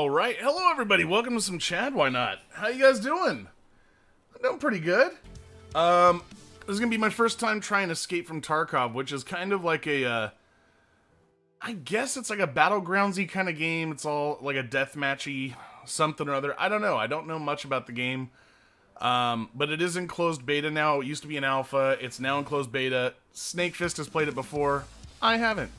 All right, hello everybody. Welcome to some Chad. Why not? How you guys doing? I'm doing pretty good. Um, this is gonna be my first time trying to escape from Tarkov, which is kind of like a, uh, I guess it's like a battlegroundsy kind of game. It's all like a deathmatchy something or other. I don't know. I don't know much about the game. Um, but it is in closed beta now. It used to be in alpha. It's now in closed beta. Snakefist has played it before. I haven't.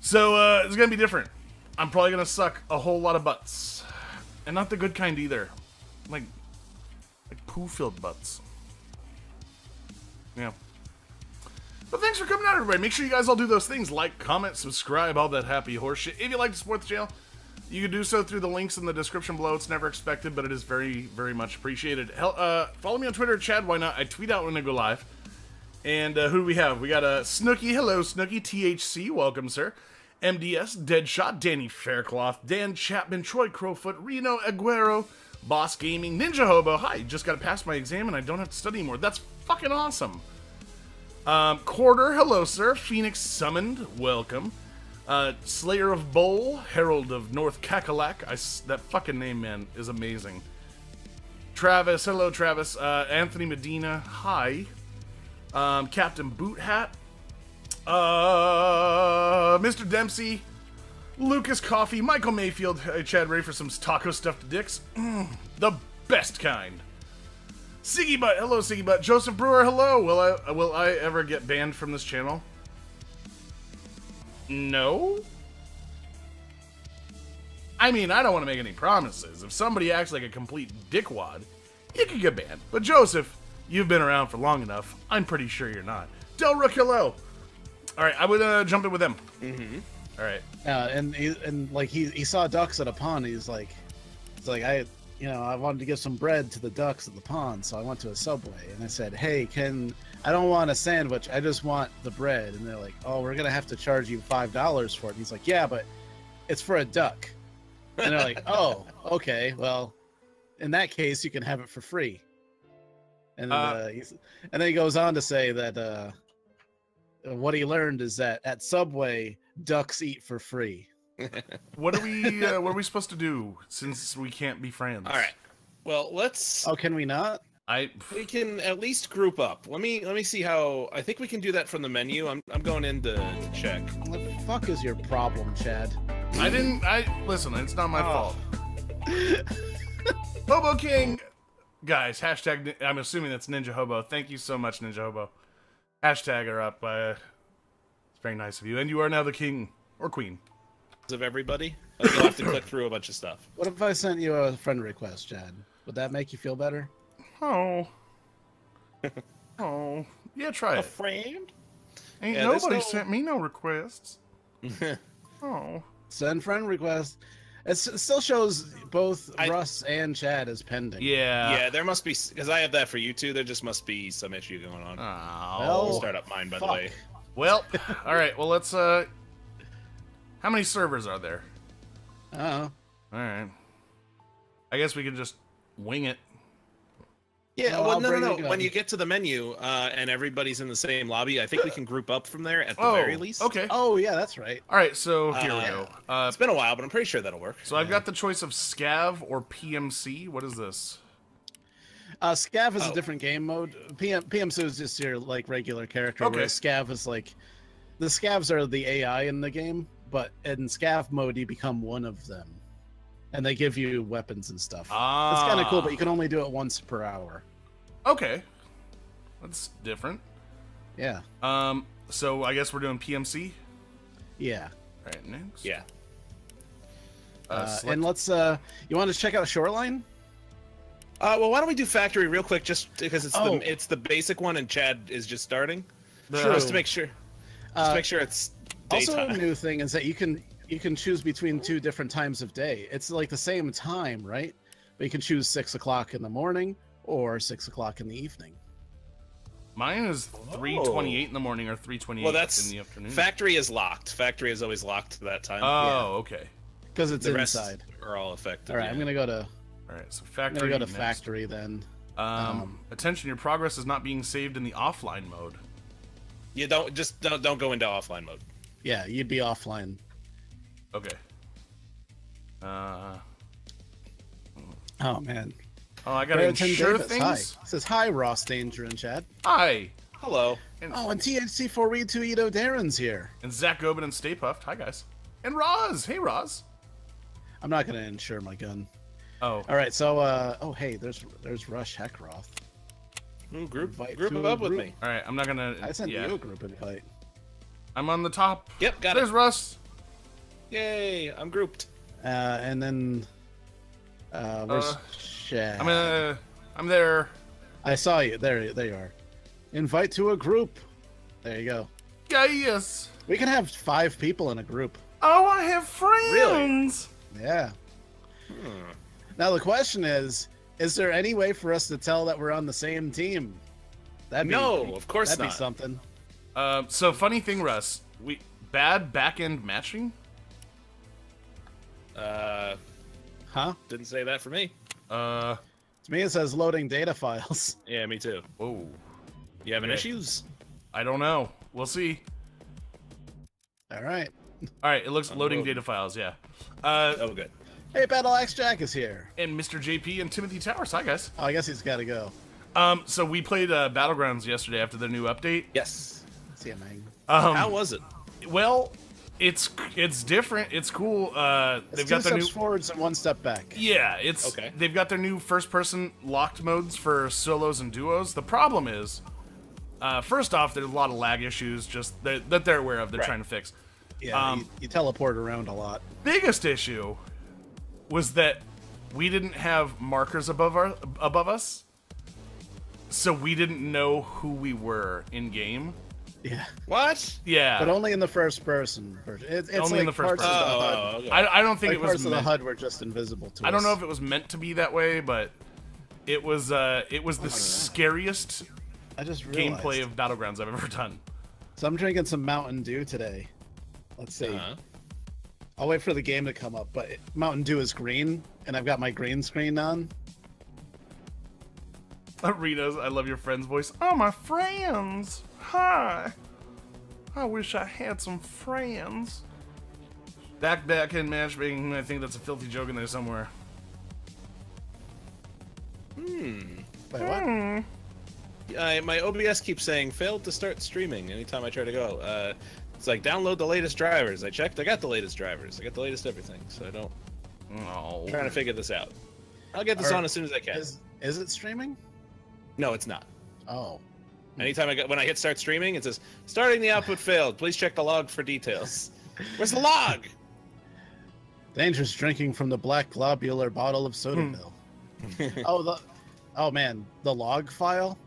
So uh, it's gonna be different. I'm probably gonna suck a whole lot of butts, and not the good kind either, like like poo-filled butts. Yeah. But thanks for coming out, everybody. Make sure you guys all do those things: like, comment, subscribe, all that happy horseshit. If you'd like to support the channel, you can do so through the links in the description below. It's never expected, but it is very, very much appreciated. Uh, follow me on Twitter, Chad. Why not? I tweet out when I go live. And uh, who do we have? We got a uh, Snooky. Hello, Snooky. THC. Welcome, sir. MDS, Deadshot, Danny Faircloth, Dan Chapman, Troy Crowfoot, Reno Aguero, Boss Gaming, Ninja Hobo. Hi, just got to pass my exam and I don't have to study anymore. That's fucking awesome. Um, Quarter, hello, sir. Phoenix Summoned, welcome. Uh, Slayer of Bowl, Herald of North Cackalack. I, that fucking name, man, is amazing. Travis, hello, Travis. Uh, Anthony Medina, hi. Um, Captain Boot Hat, uh, Mr. Dempsey, Lucas Coffee, Michael Mayfield, Chad Ray for some taco stuffed dicks. Mm, the best kind. Siggy Butt, hello Siggy Butt. Joseph Brewer, hello. Will I will I ever get banned from this channel? No. I mean, I don't want to make any promises. If somebody acts like a complete dickwad, you could get banned. But Joseph, you've been around for long enough. I'm pretty sure you're not. Del Rook, hello. All right, I would uh, jump in with him. Mm-hmm. All right. Yeah, and he, and like he he saw ducks at a pond. He's like, it's like I, you know, I wanted to give some bread to the ducks at the pond, so I went to a subway and I said, hey, can I don't want a sandwich, I just want the bread. And they're like, oh, we're gonna have to charge you five dollars for it. And he's like, yeah, but it's for a duck. And they're like, oh, okay, well, in that case, you can have it for free. And then, Uh, uh, he's, and then he goes on to say that uh, what he learned is that at Subway, ducks eat for free. What are we? Uh, what are we supposed to do since we can't be friends? All right. Well, let's. Oh, can we not? I. We can at least group up. Let me let me see how. I think we can do that from the menu. I'm I'm going in to, to check. What the fuck is your problem, Chad? I didn't. I listen. It's not my Oh. fault. Hobo King, guys. Hashtag. I'm assuming that's Ninja Hobo. Thank you so much, Ninja Hobo. Hashtag are up. Uh, it's very nice of you, and you are now the king or queen. Of everybody, Like, you'll have to click through a bunch of stuff. What if I sent you a friend request, Chad? Would that make you feel better? Oh. oh. Yeah, try it. A friend. Ain't Yeah, nobody no- sent me no requests. Oh. Send friend request. It's, it still shows both I- Russ and Chad as pending. Yeah. yeah, there must be because I have that for you too. There just must be some issue going on. Oh. Well, I'll start up mine by the way. Well, all right. Well, let's. uh How many servers are there? Oh, All right. I guess we can just wing it. Yeah, Well, well, no, no, no. When you get to the menu uh, and everybody's in the same lobby, I think we can group up from there at the Oh, very least. okay. oh yeah, that's right. All right. So here we Uh, go. Uh, It's been a while, but I'm pretty sure that'll work. so I've got the choice of scav or PMC. What is this? Uh, Scav is Oh. a different game mode. PM PMC is just your like regular character, Okay. whereas Scav is like the Scavs are the AI in the game, but in Scav mode you become one of them, and they give you weapons and stuff. Ah, It's kind of cool, but you can only do it once per hour. Okay. That's different. Yeah, Um. So I guess we're doing PMC. yeah. All right. Next. Yeah. Uh, Uh, and let's uh, you want to check out Shoreline? Uh, well, why don't we do factory real quick, just because it's Oh. the it's the basic one, and Chad is just starting, the- just to make sure, just Uh, to make sure it's Also, a new thing is that you can you can choose between two different times of day. It's like the same time, right? But you can choose six o'clock in the morning or six o'clock in the evening. Mine is three twenty-eight in the morning or three twenty-eight well, that's in the afternoon. factory is locked. Factory is always locked to that time. Oh, okay. Because it's the rest inside. are all affected. All right, yeah. I'm gonna go to All right. So factory. I'm factory. gonna go to next. factory then. Um, Um, attention, your progress is not being saved in the offline mode. You don't just don't, don't go into offline mode. Yeah, you'd be offline. Okay. Uh, Oh man. oh, I gotta Barrington ensure Davis, Hi. things. Says hi, Ross Danger in chat. Hi. Hello. Oh, and THC4 Read 2 Ito Darren's here. And Zach Gobin and Stay Puffed. Hi, guys. And Roz. Hey, Roz. I'm not gonna insure my gun. Oh, All right, so uh oh hey, there's there's Rush Heckroth. Ooh, group Invite group to up with me. all right. I'm not gonna. I sent yeah. you a group invite. I'm on the top. Yep, got There's it. There's Russ. Yay, I'm grouped. Uh, and then uh, where's Uh, Chad? I'm uh, I'm there. I saw you. There, there you are. Invite to a group. There you go. Yeah, yes. We can have five people in a group. Oh, I have friends. Really? Yeah. Hmm. Now the question is: Is there any way for us to tell that we're on the same team? That'd be, No, of course not. that'd be something. Uh, so funny thing, Russ. We bad back end matching. Uh, Huh? didn't say that for me. Uh, To me, it says loading data files. Yeah, me too. whoa. You having Okay. issues? I don't know. We'll see. All right. All right, it looks loading loading. data files. Yeah. Uh, Oh, good. Hey, Battle Axe Jack is here. and Mr. JP and Timothy Towers. Hi, guys. Oh, I guess he's got to go. Um, so we played uh, Battlegrounds yesterday after the new update. Yes. See ya, man. Um, How was it? well, it's it's different. It's cool. Uh, It's they've got their steps new. forwards and one step back. Yeah, it's Okay. They've got their new first-person locked modes for solos and duos. The problem is, uh, first off, there's a lot of lag issues just that, that they're aware of. They're Right. trying to fix. Yeah, Um, you, you teleport around a lot. Biggest issue was that we didn't have markers above our above us, so we didn't know who we were in game. Yeah, What? Yeah, but only in the first person version. It, it's Only like in the first person. of the Oh, HUD. oh, okay. I, I don't think Like it was parts of the. HUD were just invisible to us. I don't know if it was meant to be that way, but it was. Uh, it was the scariest I just realized. gameplay of battlegrounds I've ever done. So I'm drinking some Mountain Dew today. Let's see. Uh-huh. I'll wait for the game to come up, but Mountain Dew is green, and I've got my green screen on. Arenas, I love your friend's voice. Oh, my friends! Hi! I wish I had some friends. Back back in matchmaking, I think that's a filthy joke in there somewhere. Hmm. Wait, what? Hmm. I, my OBS keeps saying failed to start streaming anytime I try to go. Uh, it's like download the latest drivers. I checked. I got the latest drivers. I got the latest everything. So I don't. Oh. I'm trying to figure this out. I'll get this Are- on as soon as I can. Is is it streaming? No, it's not. Oh, Anytime I get when I hit start streaming, it says starting the output failed. Please check the log for details. Where's the log? dangerous drinking from the black globular bottle of Sodaville. oh, the oh man, the log file.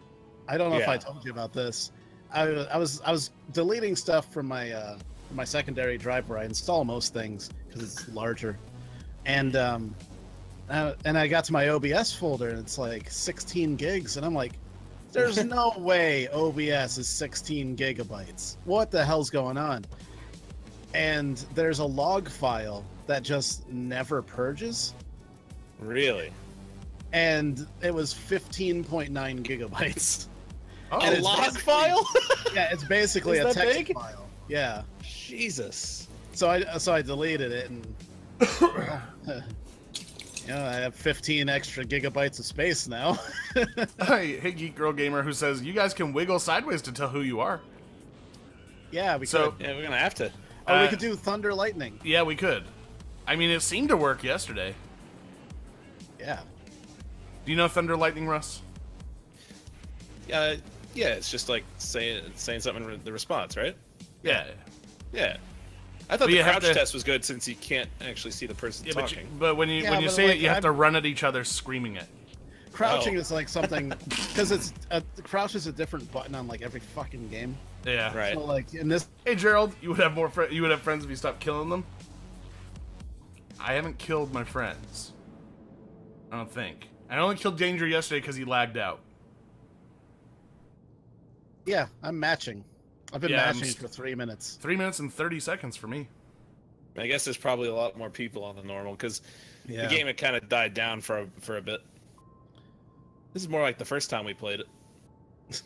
I don't know if I told you about this. I, I was I was deleting stuff from my uh, from my secondary drive where I install most things because it's larger, and um, uh, and I got to my OBS folder and it's like 16 gigs, and I'm like, there's no way OBS is 16 gigabytes. What the hell's going on? And there's a log file that just never purges, Really? and it was 15.9 gigabytes. Oh, And A log file? Yeah, it's basically a text big? file. Yeah. Jesus. So I so I deleted it and you know, I have 15 extra gigabytes of space now. hey, hey, Geek Girl Gamer, who says you guys can wiggle sideways to tell who you are. yeah, we So- could. Yeah, we're gonna have to. Oh, we uh, could do thunder lightning. Yeah, we could. I mean, it seemed to work yesterday. Yeah. Do you know Thunder Lightning, Russ? Uh, yeah, it's just like saying saying something in the response, right? Yeah. Yeah. I thought But the you crouch to- test was good since you can't actually see the person Yeah, but, you, but when you Yeah, when you but say like, it, you have I'm- to run at each other screaming it. Crouching Oh. is like something because it's a, crouch is a different button on like every fucking game. Yeah. Right. So like in this Hey Gerald, you would have more fri you would have friends if you stopped killing them. I haven't killed my friends. I don't think. I only killed Danger yesterday because he lagged out. Yeah, I'm matching. I've been Yeah, I'm matching for three minutes. Three minutes and thirty seconds for me. I guess there's probably a lot more people on the normal because Yeah. the game had kind of died down for a, for a bit. This is more like the first time we played it.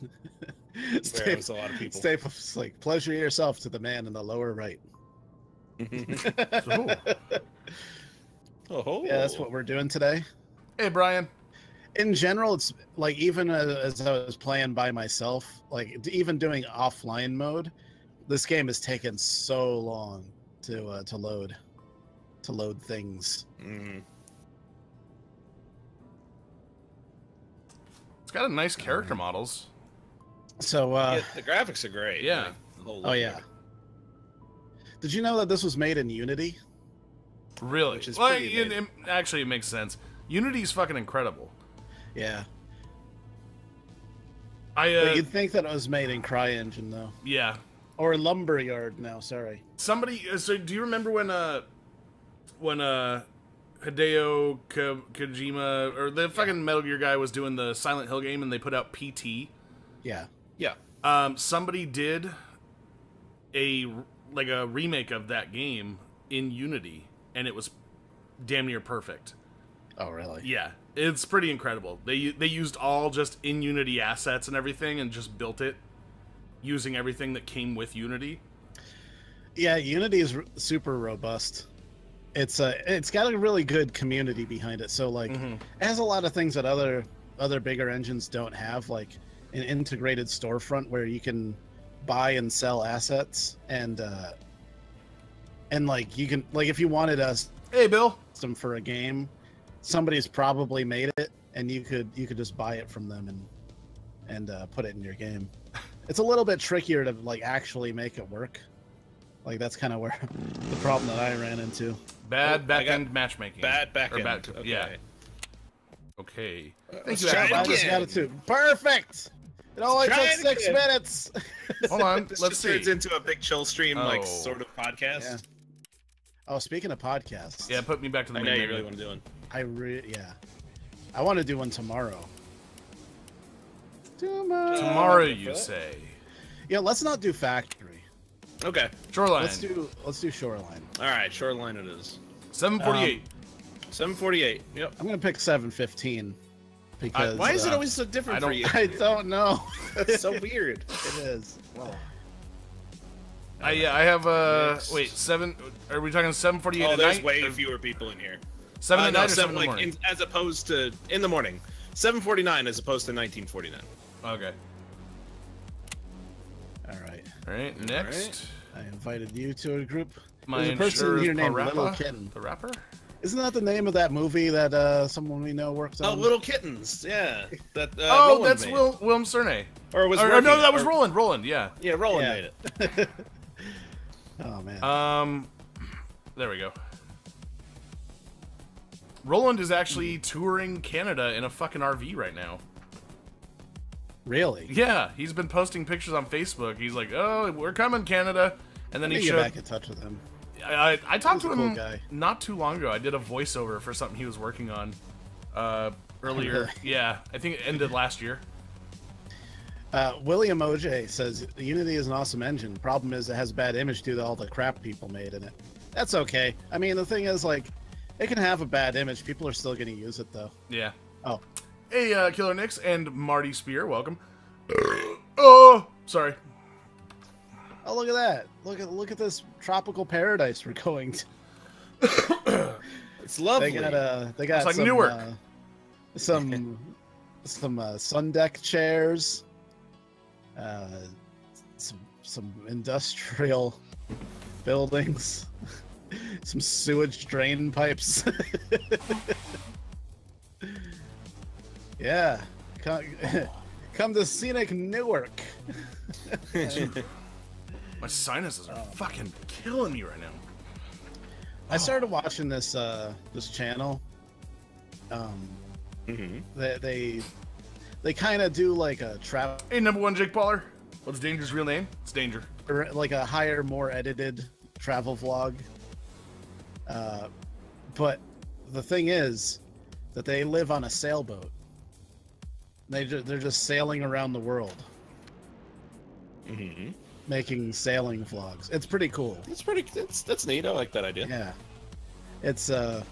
Where Stay, it was a lot of people. stay it's like pleasure yourself to the man in the lower right. Ooh. Oh, Yeah, that's what we're doing today. Hey, Brian. In general, it's like even uh, as I was playing by myself, like even doing offline mode, this game has taken so long to uh, to load, to load things. Mm. It's got a nice character models. So, uh, Yeah, the graphics are great. Yeah. like, oh yeah. of. Did you know that this was made in Unity? Really? Which is well, pretty it, it- actually, it makes sense. Unity's fucking incredible. Yeah. I uh, you'd think that it was made in CryEngine though, yeah. or Lumberyard. Now, sorry. Somebody. uh, So, do you remember when uh, when uh, Hideo Ko- Kojima or the fucking Metal Gear guy was doing the Silent Hill game and they put out PT? Yeah. Yeah. Um, somebody did a like a remake of that game in Unity, and it was damn near perfect. Oh, really? Yeah, it's pretty incredible. They they used all just in Unity assets and everything, and just built it using everything that came with Unity. Yeah, Unity is r- super robust. It's a it's got a really good community behind it. So like Mhm. it has a lot of things that other other bigger engines don't have, like an integrated storefront where you can buy and sell assets and uh and like you can like if you wanted a Hey, Bill. some for a game, somebody's probably made it and you could you could just buy it from them and and uh, put it in your game. It's a little bit trickier to like actually make it work. Like that's kind of where the problem that I ran into. Bad Oh, back end matchmaking. Bad back Or end. bad- okay. yeah. Okay. Thank let's you, try it Adam. I just again. got. Perfect. It only took six again. minutes. Hold on. This Let's just see. turns into a big chill stream, Oh. like sort of podcast. Yeah. Oh, speaking of podcasts, Yeah, put me back to the I main know you really want to do one. I re- yeah, I want to do one tomorrow. Tomorrow. Tomorrow, you say. Yeah, let's not do factory. Okay. Shoreline. Let's do let's do shoreline. All right. Shoreline it is. 748. 748. Yep. I'm gonna pick 715 because Why is it uh, always so different for you? I don't know. It's so weird. It is. Well, I, yeah, I have uh Next. wait seven. Are we talking seven forty eight Oh, at there's night? way Or fewer people in here. Seven Uh, at no, night or seven, seven in like, in- as opposed to in the morning. 749 as opposed to 1949. Okay. all right. All right. Next, I invited you to a group. my There's a person insurer's here named Parappa, Little Kitten. The rapper. Isn't that the name of that movie that uh, someone we know works on? Oh, Little Kittens. Yeah. That. Uh, oh, Roland that's made. Will Willem Cernay. Or was Or, or working- no, that was Roland. Roland. Yeah. Yeah, Roland Yeah. made it. Oh man. Um, there we go. Roland is actually touring Canada in a fucking RV right now. really? Yeah, he's been posting pictures on Facebook. He's like, "Oh, we're coming, Canada," and then he showed. get back in touch with him. I, I, I talked to cool him guy. not too long ago. I did a voiceover for something he was working on uh, earlier. Yeah, I think it ended last year. Uh, William OJ says Unity is an awesome engine. Problem is, it has bad image due to all the crap people made in it. That's okay. I mean, the thing is, like, it can have a bad image. People are still going to use it, though. Yeah. Oh, Hey, uh, Killer Nix and Marty Spear, welcome. oh, sorry. oh, look at that! Look at look at this tropical paradise we're going to. It's lovely. They got uh, they got It's like some, Newark. uh, some some uh, sun deck chairs, uh, some some industrial buildings, some sewage drain pipes. yeah, come, come to scenic Newark. My sinuses are fucking killing me right now. I started watching this uh, this channel. Um, Mhm. they they, they kind of do like a travel Hey, number one Jake Paul. What's Danger's real name? It's Danger. or like a higher, more edited travel vlog. Uh, but the thing is that they live on a sailboat. They ju- they're just sailing around the world, Mhm. making sailing vlogs. It's pretty cool. That's pretty. That's that's neat. I like that idea. Yeah, it's uh,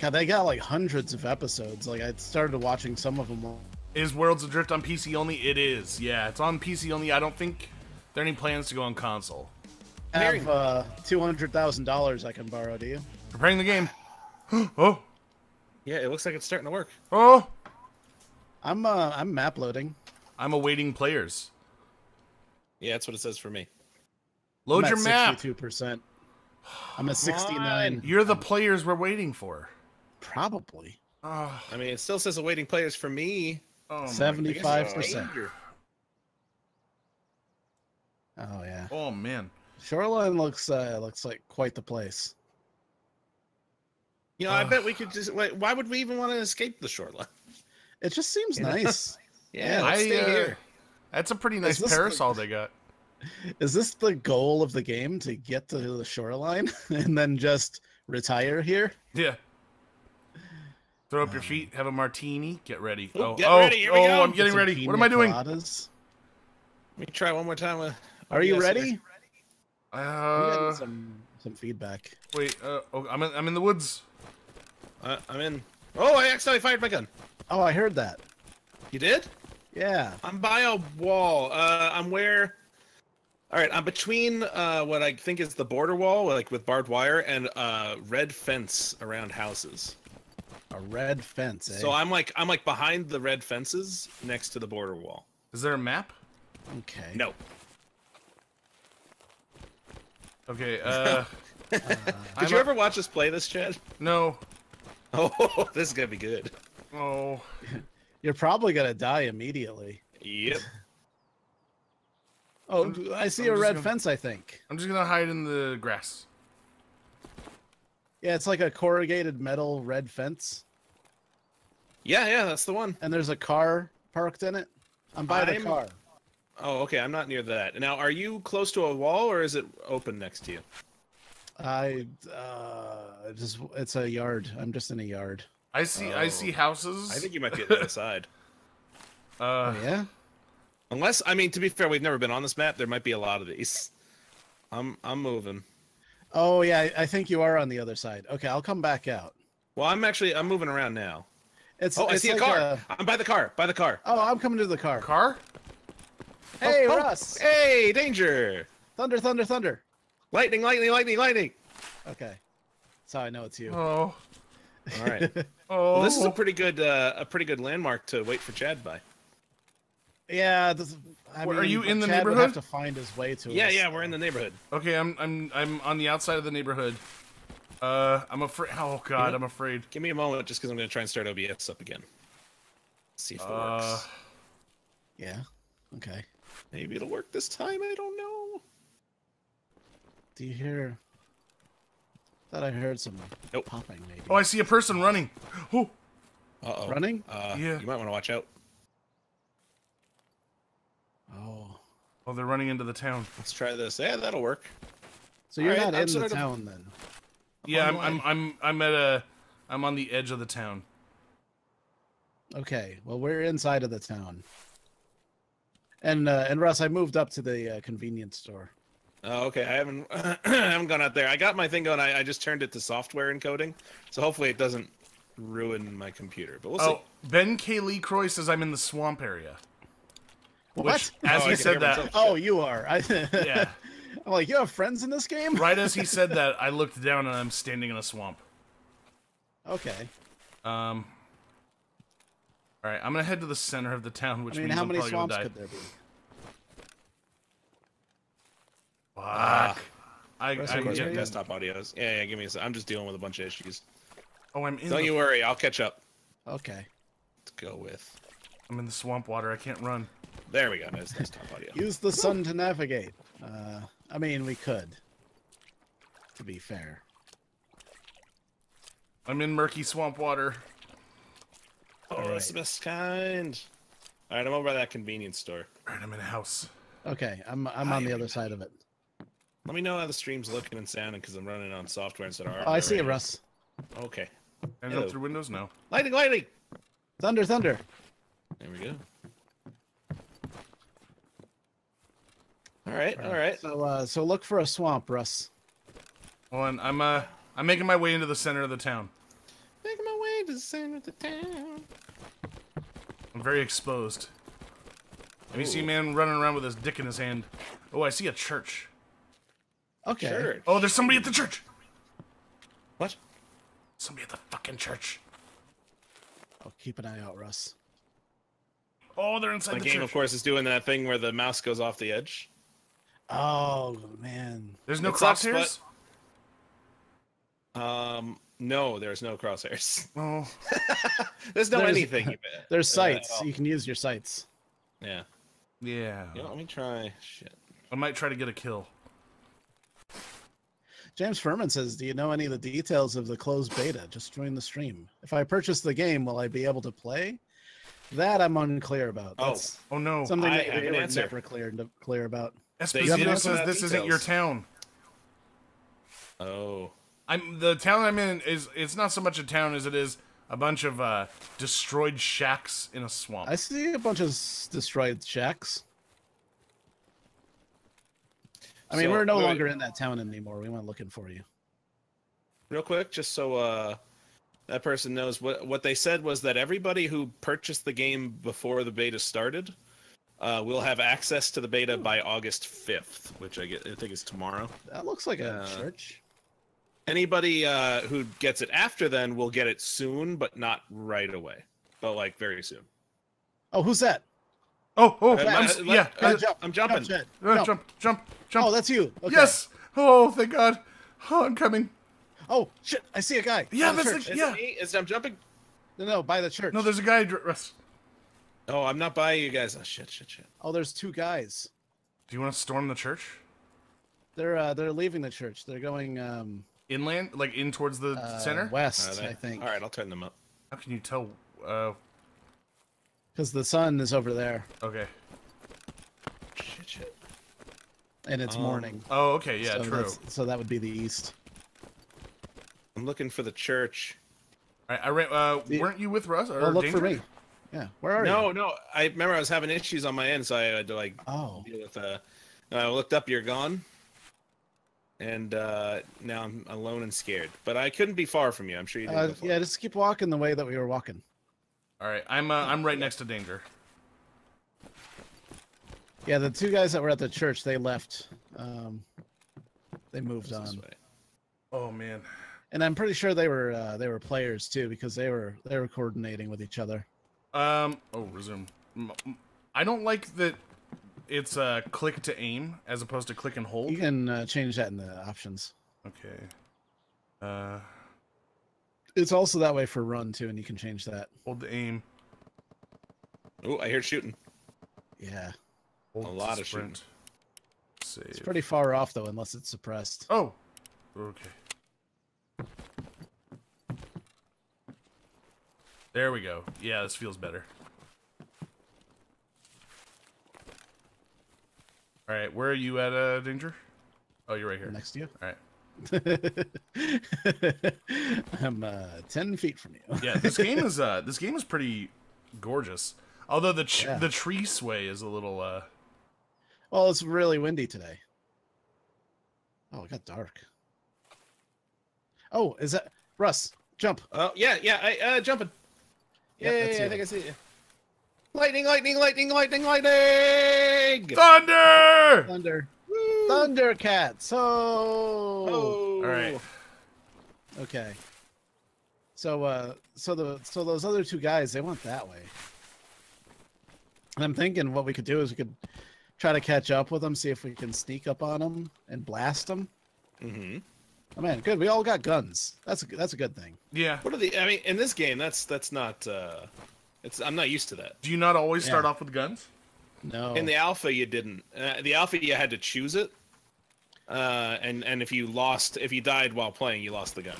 God, they got like hundreds of episodes. Like I started watching some of them. Is Worlds Adrift on PC only? It is. Yeah, it's on PC only. I don't think there are any plans to go on console. I have uh, two hundred thousand dollars I can borrow. Do you? Preparing the game. Oh, Yeah, it looks like it's starting to work. oh! I'm uh I'm map loading. I'm awaiting players. Yeah, that's what it says for me. Load I'm your at map. 62%. I'm at 69. You're the players we're waiting for. Probably. Oh, I mean, it still says awaiting players for me. oh my 75%. Oh yeah. Oh man. Shoreline looks uh looks like quite the place. You know, I bet we could just. Wait, why would we even want to escape the shoreline? It just seems Yeah. nice. Yeah, Yeah, let's I, stay uh, here. That's a pretty nice this the- parasol they got. Is this the goal of the game to get to the shoreline and then just retire here? Yeah. Throw up your feet, have a martini, get ready. Ooh, oh, get oh, ready, here we oh, go. I'm getting Some ready. What am pina I doing? coladas. Let me try one more time. With Are you OBS ready? Here. I'm Uh, some some feedback. wait. Uh, oh, I'm in, I'm in the woods. Uh, I'm in. Oh, I accidentally fired my gun. Oh, I heard that. You did? Yeah. I'm by a wall. Uh, I'm where? All right, I'm between uh, what I think is the border wall, like with barbed wire, and uh, red fence around houses. A red fence, eh? So I'm like I'm like behind the red fences next to the border wall. Is there a map? okay. No. Okay. Uh, Did you a- ever watch us play this, Chad? no. Oh, this is gonna be good. Oh. You're probably gonna die immediately. Yep. Oh, I'm- I see I'm a red gonna- fence. I think. I'm just gonna hide in the grass. Yeah, it's like a corrugated metal red fence, Yeah, yeah, that's the one. and there's a car parked in it. I'm by the I'm- car. Oh, okay. I'm not near that. Now, are you close to a wall or is it open next to you? I uh, just it's a yard. I'm just in a yard. I see. I Oh. see houses. I think you might be at the other side. Uh, Oh yeah. Unless, I mean, to be fair, we've never been on this map. There might be a lot of these. I'm I'm moving. Oh yeah. I- I think you are on the other side. Okay, I'll come back out. Well, I'm actually I'm moving around now. It's Oh, I see like a car. I'm by the car. By the car. Oh, I'm coming to the car. car. Hey, Oh, oh, Russ! Hey, danger! Thunder, thunder, thunder. Lightning, lightning, lightning, lightning. Okay, that's how I know it's you. Oh. All right. Oh. Well, this is a pretty good uh, a pretty good landmark to wait for Chad by. Yeah. This, I Where- are you in the Chad would neighborhood? have to find his way to Yeah, us. yeah, we're in the neighborhood. Okay, I'm I'm I'm on the outside of the neighborhood. Uh, I'm afraid. Oh God, know- I'm afraid. Give me a moment, just because I'm going to try and start OBS up again. See if it Uh, works. Yeah. Okay. Maybe it'll work this time. I don't know. Do you hear? Thought I heard some Nope. popping. Maybe. oh, I see a person running. Oh, Uh oh. Running? Uh, Yeah. You might want to watch out. Oh. oh, they're running into the town. Let's try this. Yeah, that'll work. So you're Alright, not I'm in the sort of- town then? Yeah, I'm I'm. I'm I'm at a I'm on the edge of the town. Okay. Well, we're inside of the town. And uh, and Russ, I moved up to the uh, convenience store. Oh, okay. I haven't I haven't gone out there. I got my thing going. I, I just turned it to software encoding, so hopefully it doesn't ruin my computer. But we'll Oh, Ben K. Lee Croy says I'm in the swamp area. What? Which, as Oh, he can said that. Oh, you are. I, yeah, I'm like, you have friends in this game? right as he said that, I looked down and I'm standing in a swamp. Okay. Um. All right, I'm gonna head to the center of the town, which I mean, means how I'm many probably gonna swamps die. could there be? Fuck. Ah. I, Russ, Of I'm are course, you my ready? getting. desktop audios. Yeah, yeah. Give me a sec. I'm just dealing with a bunch of issues. Oh, I'm in. Don't you worry. I'll catch up. Okay. Let's go with. I'm in the swamp water. I can't run. There we go. There's desktop audio. Use the sun to navigate. Uh, I mean, we could. To be fair. I'm in murky swamp water. Oh, that's the best kind. All right, I'm over by that convenience store. All right, I'm in a house. Okay, I'm I'm on the other side of it. Let me know how the stream's looking and sounding because I'm running on software instead of Oh. I see it. Russ. Okay. And up through windows? No. Lightning, lightning. Thunder, thunder. There we go. All right, all right. So uh, so look for a swamp, Russ. Hold on. I'm uh I'm making my way into the center of the town. Making my way to the center of the town. I'm very exposed. Have you seen a man running around with his dick in his hand? Oh, I see a church. Okay. Sure. Oh, there's somebody at the church. What? Somebody at the fucking church. Oh, keep an eye out, Russ. Oh, they're inside The the, game, church. of course, is doing that thing where the mouse goes off the edge. Oh man. There's no It sucks, crosshairs. Um, no, there's no crosshairs. Oh, There's no There's- anything. There's sights. oh. You can use your sights. Yeah. yeah. You know, let me try. Shit. I might try to get a kill. James Furman says, "Do you know any of the details of the closed beta? Just join the stream. If I purchase the game, will I be able to play? That I'm unclear about. Oh, That's Oh no. something I that have we an were answer. never clear clear about. They Esposito says have this isn't your town. Oh. I'm the town I'm in is it's not so much a town as it is a bunch of uh, destroyed shacks in a swamp. I see a bunch of destroyed shacks. I mean, So, we're no wait, wait. longer in that town anymore. We went looking for you. Real quick, just so uh, that person knows what what they said was that everybody who purchased the game before the beta started uh, will have access to the beta by August 5th, which I get I think is tomorrow. That looks like a Uh, church. Anybody uh, who gets it after then will get it soon, but not right away. But like very soon. Oh, who's that? oh, oh, Uh, I'm, uh, let- yeah. uh, uh, jump, I'm jumping. Jump, Chad. uh, Jump. jump, jump, jump. Oh, that's you. Okay. Yes. Oh, thank God. Oh, I'm coming. Oh shit! I see a guy. Yeah, by the that's the- Is Yeah. it me? Is I'm jumping? No, no, by the church. No, there's a guy. dr- Russ, Oh, I'm not by you guys. Oh shit, shit, shit. Oh, there's two guys. Do you want to storm the church? They're uh, they're leaving the church. They're going um Inland, like in towards the uh, center. West. I think, All right, I'll turn them up. How can you tell? Uh, because the sun is over there okay. Shit, shit. and it's Um, morning. Oh, okay. Yeah, so true. So that would be the east. I'm looking for the church. I, I ran. Uh, weren't you with Russ? Or Well, look for me. Yeah, where are no, you? No, no. I remember I was having issues on my end, so I had to like Oh, deal with. Uh, I looked up. You're gone. And uh, now I'm alone and scared. But I couldn't be far from you. I'm sure you didn't. uh, yeah. Just keep walking the way that we were walking. All right. I'm. Uh, I'm right next to Danger. Yeah, the two guys that were at the church, they left. Um, they moved on, way. Oh man. and I'm pretty sure they were uh, they were players too because they were they were coordinating with each other. Um. Oh, resume. I don't like that. It's uh click to aim as opposed to click and hold. You can uh, change that in the options. Okay. Uh, It's also that way for run too, and you can change that. hold the aim. Oh, I hear shooting. Yeah, Hold A lot of shooting. Save. it's pretty far off though, unless it's suppressed. Oh. Okay. There we go. Yeah, this feels better. All right, where are you at, uh, Danger? Oh, you're right here. Next to you. All right. I'm uh, ten feet from you. Yeah, this game is uh, this game is pretty gorgeous. Although the ch- Yeah. the tree sway is a little uh, Well, it's really windy today. Oh, it got dark. Oh, is that Russ? Jump! Oh yeah, yeah. I uh, jumping. Yep, Yeah, that's I think I see it. Lightning, lightning, lightning, lightning, lightning! thunder. Thunder! Woo! Thundercats! Oh! Oh. All right. Okay. So, uh, so the so those other two guys, they went that way. And I'm thinking what we could do is we could try to catch up with them, see if we can sneak up on them and blast them. Mm-hmm. Oh man, good. We all got guns. That's a that's a good thing. Yeah. What are the? I mean, in this game, that's that's not. uh It's I'm not used to that. Do you not always start off with guns? No. In the alpha, you didn't. Uh, the alpha, you had to choose it. Uh, and and if you lost, if you died while playing, you lost the gun.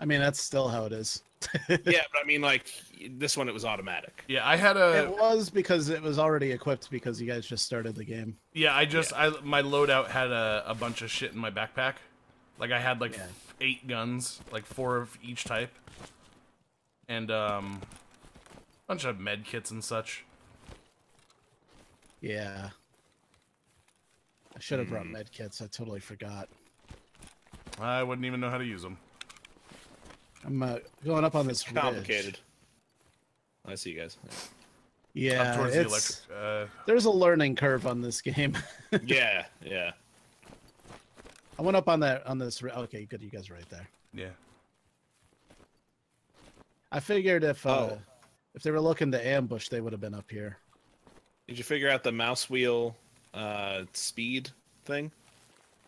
I mean, that's still how it is. yeah, but I mean, like this one, it was automatic. Yeah, I had a. it was because it was already equipped because you guys just started the game. yeah. I just I my loadout had a, a bunch of shit in my backpack. Like I had like Yeah. eight guns, like four of each type, and um, bunch of med kits and such. Yeah. I should have Hmm. brought med kits. I totally forgot. I wouldn't even know how to use them. I'm uh, going up on this ridge. Complicated. I see you guys. Yeah, Up towards the electric. Uh, there's a learning curve on this game. yeah, yeah. I went up on that on this. Okay, good. You guys are right there. yeah. I figured if uh, Oh. If they were looking to ambush, they would have been up here. Did you figure out the mouse wheel uh, speed thing?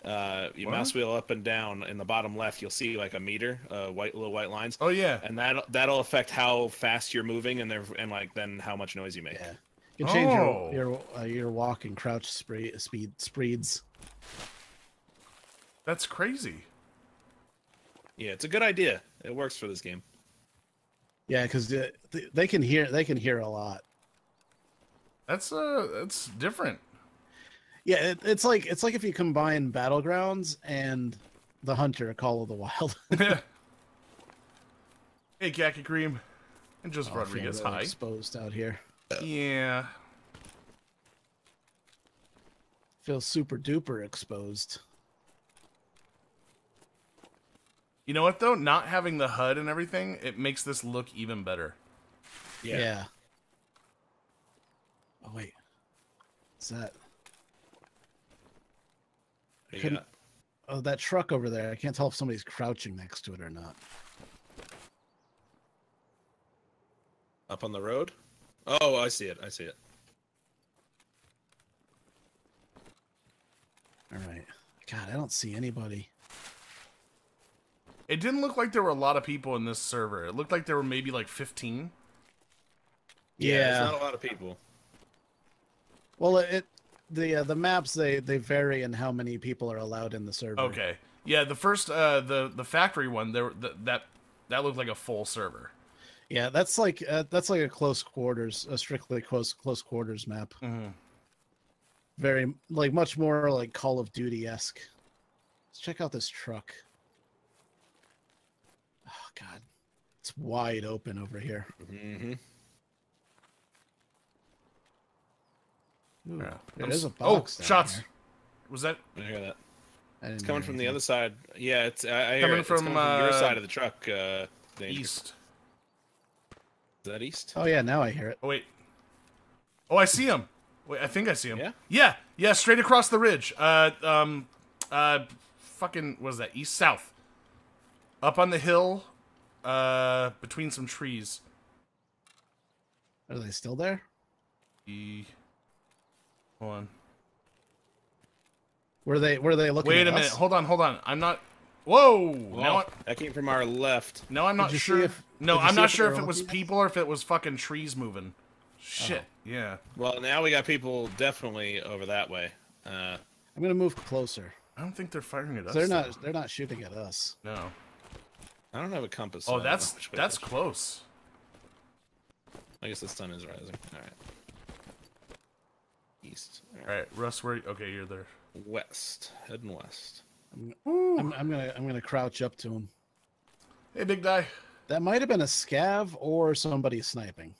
Uh, you What? mouse wheel up and down in the bottom left, you'll see like a meter, uh, white little white lines, Oh yeah. and that that'll affect how fast you're moving and there and like then how much noise you make. Yeah. You can change Oh. your your uh, your walk and crouch spree, speed speeds. That's crazy. Yeah, it's a good idea. It works for this game. Yeah, because they, they can hear they can hear a lot. That's uh that's different. Yeah, it, it's like it's like if you combine battlegrounds and the hunter call of the wild. hey Khaki Cream. And just Oh, Rodriguez, really hi. Exposed out here. Yeah. Feels super duper exposed. You know what though? Not having the HUD and everything, it makes this look even better. Yeah. yeah. Oh wait, is that? You Oh, that truck over there. I can't tell if somebody's crouching next to it or not. up on the road. Oh, I see it. I see it. All right. God, I don't see anybody. It didn't look like there were a lot of people in this server. It looked like there were maybe like 15. Yeah. there's not a lot of people. Well, it the uh, the maps they they vary in how many people are allowed in the server. Okay. Yeah, the first uh the the factory one there th- that that looked like a full server. Yeah, that's like uh, that's like a close quarters, a strictly close close quarters map. Mhm. Very like much more like Call of Duty esque. Let's check out this truck. Oh God, it's wide open over here. Mm-hmm. Ooh, Yeah. there I'm is a s- oh, down shots. there. Was that I hear that. I It's coming from the other side. Yeah, it's I, I hear Coming it. It's from, coming from your uh, side of the truck. Uh, east? Is that east? Oh yeah, now I hear it. Oh wait. Oh, I see him. Wait, I think I see him. Yeah? Yeah. Yeah, straight across the ridge. Uh um uh fucking what is that? East south. Up on the hill uh between some trees. Are they still there? E Hold on. Were they were they looking? At? Wait at a minute. us? Hold on, hold on. I'm not Whoa! Well, now I, that came from our left. no, I'm not sure. if- no, I'm not if sure if it was looking at us? people or if it was fucking trees moving. Shit. Yeah. Well, now we got people definitely over that way. Uh, I'm gonna move closer. I don't think they're firing at us. They're though. not. They're not shooting at us. No. I don't have a compass. Oh, don't that's that's close. I guess the sun is rising. All right. East. All All right. right, Russ, where? Okay, you're there. West. Heading west. I'm, I'm gonna. I'm gonna crouch up to him. Hey, big guy. That might have been a scav or somebody sniping,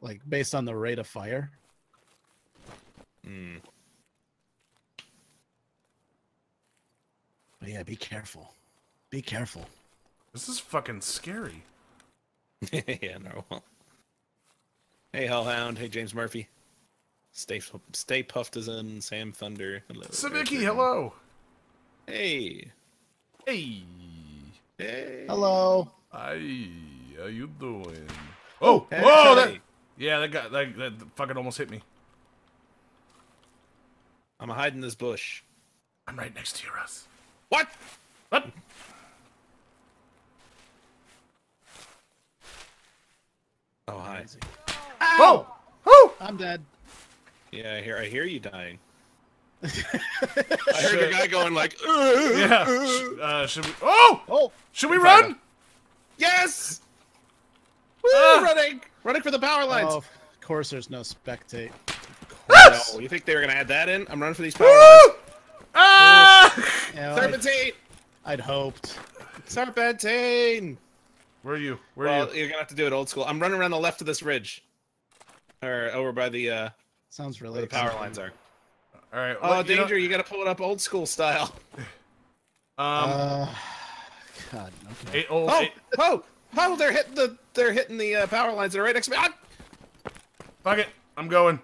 like based on the rate of fire. Hmm. But yeah, be careful. Be careful. This is fucking scary. yeah, no. Hey, Hellhound. Hey, James Murphy. Stay Stay Puffed is in. Sam Thunder. Hello. Sabiki, hello. Hey. Hey. Hey. Hello. Hi. How you doing? Oh, oh Hey. whoa! That, yeah, that guy, that, that fucking almost hit me. I'm hiding in this bush. I'm right next to you, Russ. What? What? Oh, hi. Whoa! Whoa! I'm dead. Yeah, I hear. I hear you dying. I heard a guy going like, Yeah. Sh- Uh, should we? Oh! Oh, Should we run? yes, Woo, Ah! running, running for the power lines. oh, of course. There's no spectate. No, you think they were gonna add that in? I'm running for these power Woo! lines. Ah! Yeah, I'd, Serpentine, I'd hoped. serpentine. Where are you? Where are you? you're gonna have to do it old school. I'm running around the left of this ridge, or over by the uh, Sounds really. where the power lines are. All right. Oh, well, you know- danger! You, gotta pull it up old school style. um, Uh, God. Okay. eight old. Oh, eight- oh, oh! They're hitting the they're hitting the uh, power lines that are right next to me. Ah! fuck it. I'm going.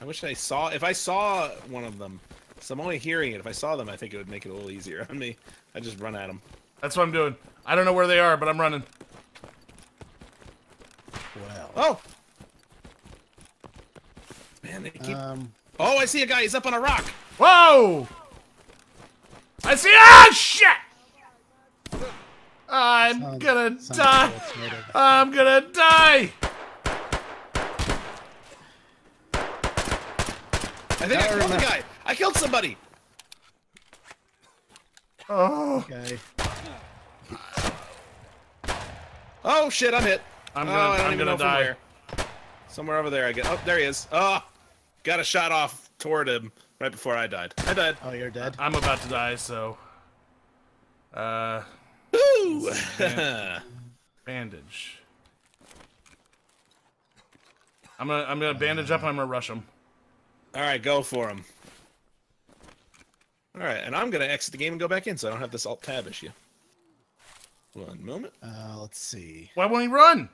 I wish I saw. If I saw one of them, so I'm only hearing it. If I saw them, I think it would make it a little easier on me. I just run at them. That's what I'm doing. I don't know where they are, but I'm running. Oh! Man, they keep. Um, oh, I see a guy. He's up on a rock. Whoa! I see. Ah, shit! I'm sounds- gonna sounds die. I'm gonna die. I think I Now killed the remember- guy. I killed somebody. Oh, Okay. Oh shit, I'm hit. I'm oh, gonna- I don't I'm even gonna know from die. where. Somewhere over there, I get. Oh, there he is. Oh, got a shot off toward him right before I died. I died. Oh, you're dead. I'm about to die. So, uh, Woo! bandage. I'm gonna I'm gonna bandage up and I'm gonna rush him. All right, go for him. All right, and I'm gonna exit the game and go back in, so I don't have this alt tab issue. One moment. Uh, let's see. Why won't he run?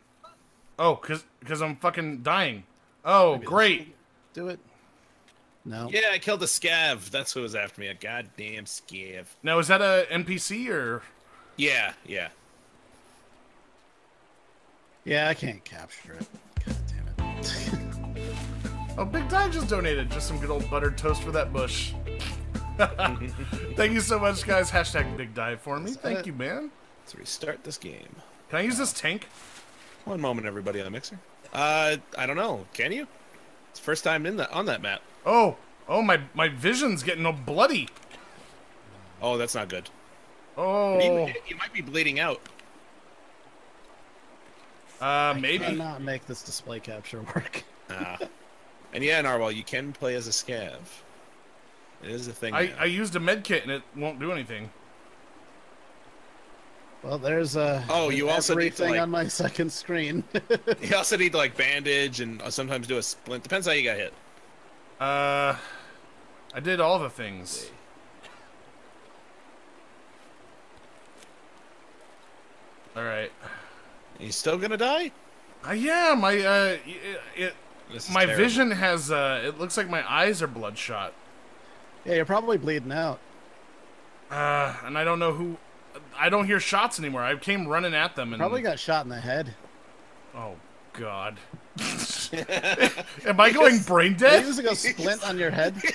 Oh, cause cause I'm fucking dying. Oh, great. Do it. No. Yeah, I killed a scav. That's who was after me. A goddamn scav. Now is that a NPC or? Yeah, yeah. Yeah, I can't capture it. God damn it. Oh, Big Ty just donated just some good old buttered toast for that bush. Thank you so much, guys. Hashtag Big Dive for me. Thank you, man. Let's restart this game. Can I use this tank? One moment, everybody on the mixer. Uh, I don't know. Can you? It's the first time in that on that map. Oh, oh my my vision's getting all bloody. Oh, that's not good. Oh, You, you might be bleeding out. uh, maybe. Cannot make this display capture work. Ah. and yeah, Narwhal, you can play as a scav. It is a thing. I now. I used a med kit and it won't do anything. Well, there's a. Oh, you also need to, everything like- on my second screen. You also need to like bandage and uh, sometimes do a splint. Depends how you got hit. Uh, I did all the things. All right. You still gonna die? Uh, yeah, my uh, it, it my terrible. vision has uh, it looks like my eyes are bloodshot. yeah, you're probably bleeding out. Uh, and I don't know who. I don't hear shots anymore. I came running at them and Probably got shot in the head. Oh God. Am I going brain Are you dead? using a splint on your head?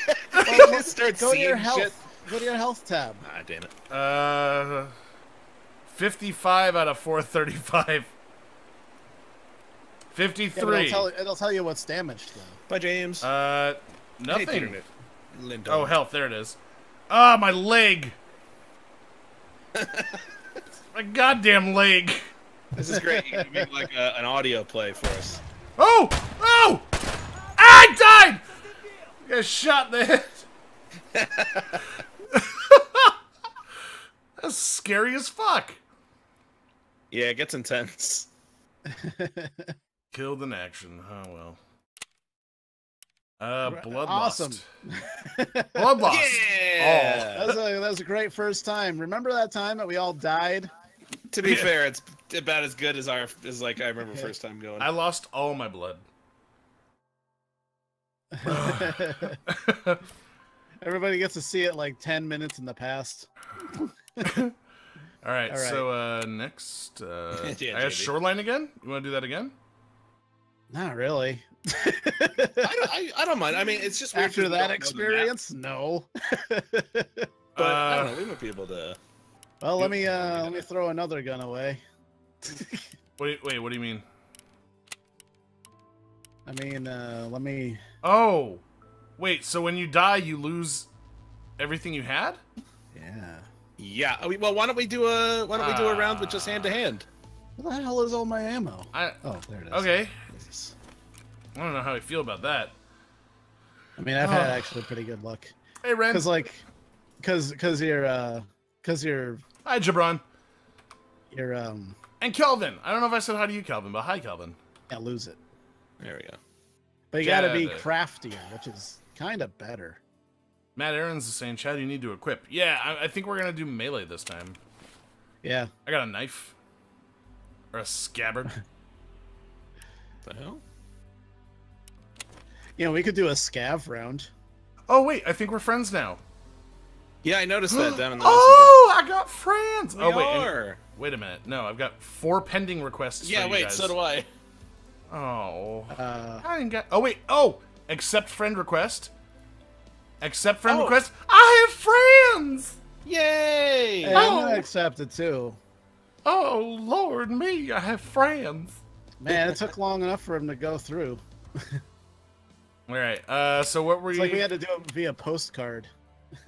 You start Go to your health. shit. Go to your health tab. Ah, damn it. Uh, fifty-five out of four thirty-five. Yeah, Fifty-three. it'll, tell, it'll tell you what's damaged though. Bye, James. Uh, nothing. Peter Lindo. oh, health. There it is. Ah, my leg. my goddamn leg. This is great. You can make like a, an audio play for us. Oh! Oh! I died! Got shot in the head. That's scary as fuck. Yeah, it gets intense. Killed in action. Oh well. Uh, blood Awesome. lost. Blood lost. Yeah. That was, a, that was a great first time. Remember that time that we all died? To be fair, it's about as good as our as like I remember first time going. I lost all my blood. Everybody gets to see it like 10 minutes in the past. All right, All right. so uh next uh Yeah, I have shoreline again. You want to do that again? Not really. I, don't, I, I don't mind. I mean, it's just weird 'cause After that don't know the map, experience, no. but I don't Uh, know. We might be able to. Well, let me uh let me throw another gun away. Wait, wait, what do you mean? I mean, uh let me Oh, wait. So when you die, you lose everything you had? yeah. Yeah. we- Well, why don't we do a why don't we do a round with just hand to hand? Where the hell is all my ammo? I Oh, there it is. okay. I don't know how I feel about that. I mean, I've had actually pretty good luck. Hey, Ren. Cuz like cuz cuz you're uh cuz you're Hi, Jabron. you're um And Kelvin. I don't know if I said hi to you, Kelvin, but hi, Kelvin. can't lose it. There we go. But you got to be craftier, which is kind of better. Matt Aaron's is saying, Chad, you need to equip. Yeah, I, I think we're going to do melee this time. Yeah. I got a knife. Or a scabbard. The hell? You know, we could do a scav round. oh, wait. I think we're friends now. Yeah, I noticed that down in the Oh, I got friends. messenger. oh, wait. We and- wait a minute. No, I've got four pending requests. Yeah, for you wait. guys. So do I. Oh. Uh, I didn't get. Oh wait. Oh, accept friend request. Accept friend Oh. request. I have friends. Yay! hey, I'm Oh. gonna accept it too. Oh Lord, me. I have friends. Man, it took long enough for him to go through. All right. Uh, so what were It's you? like we had to do it via postcard.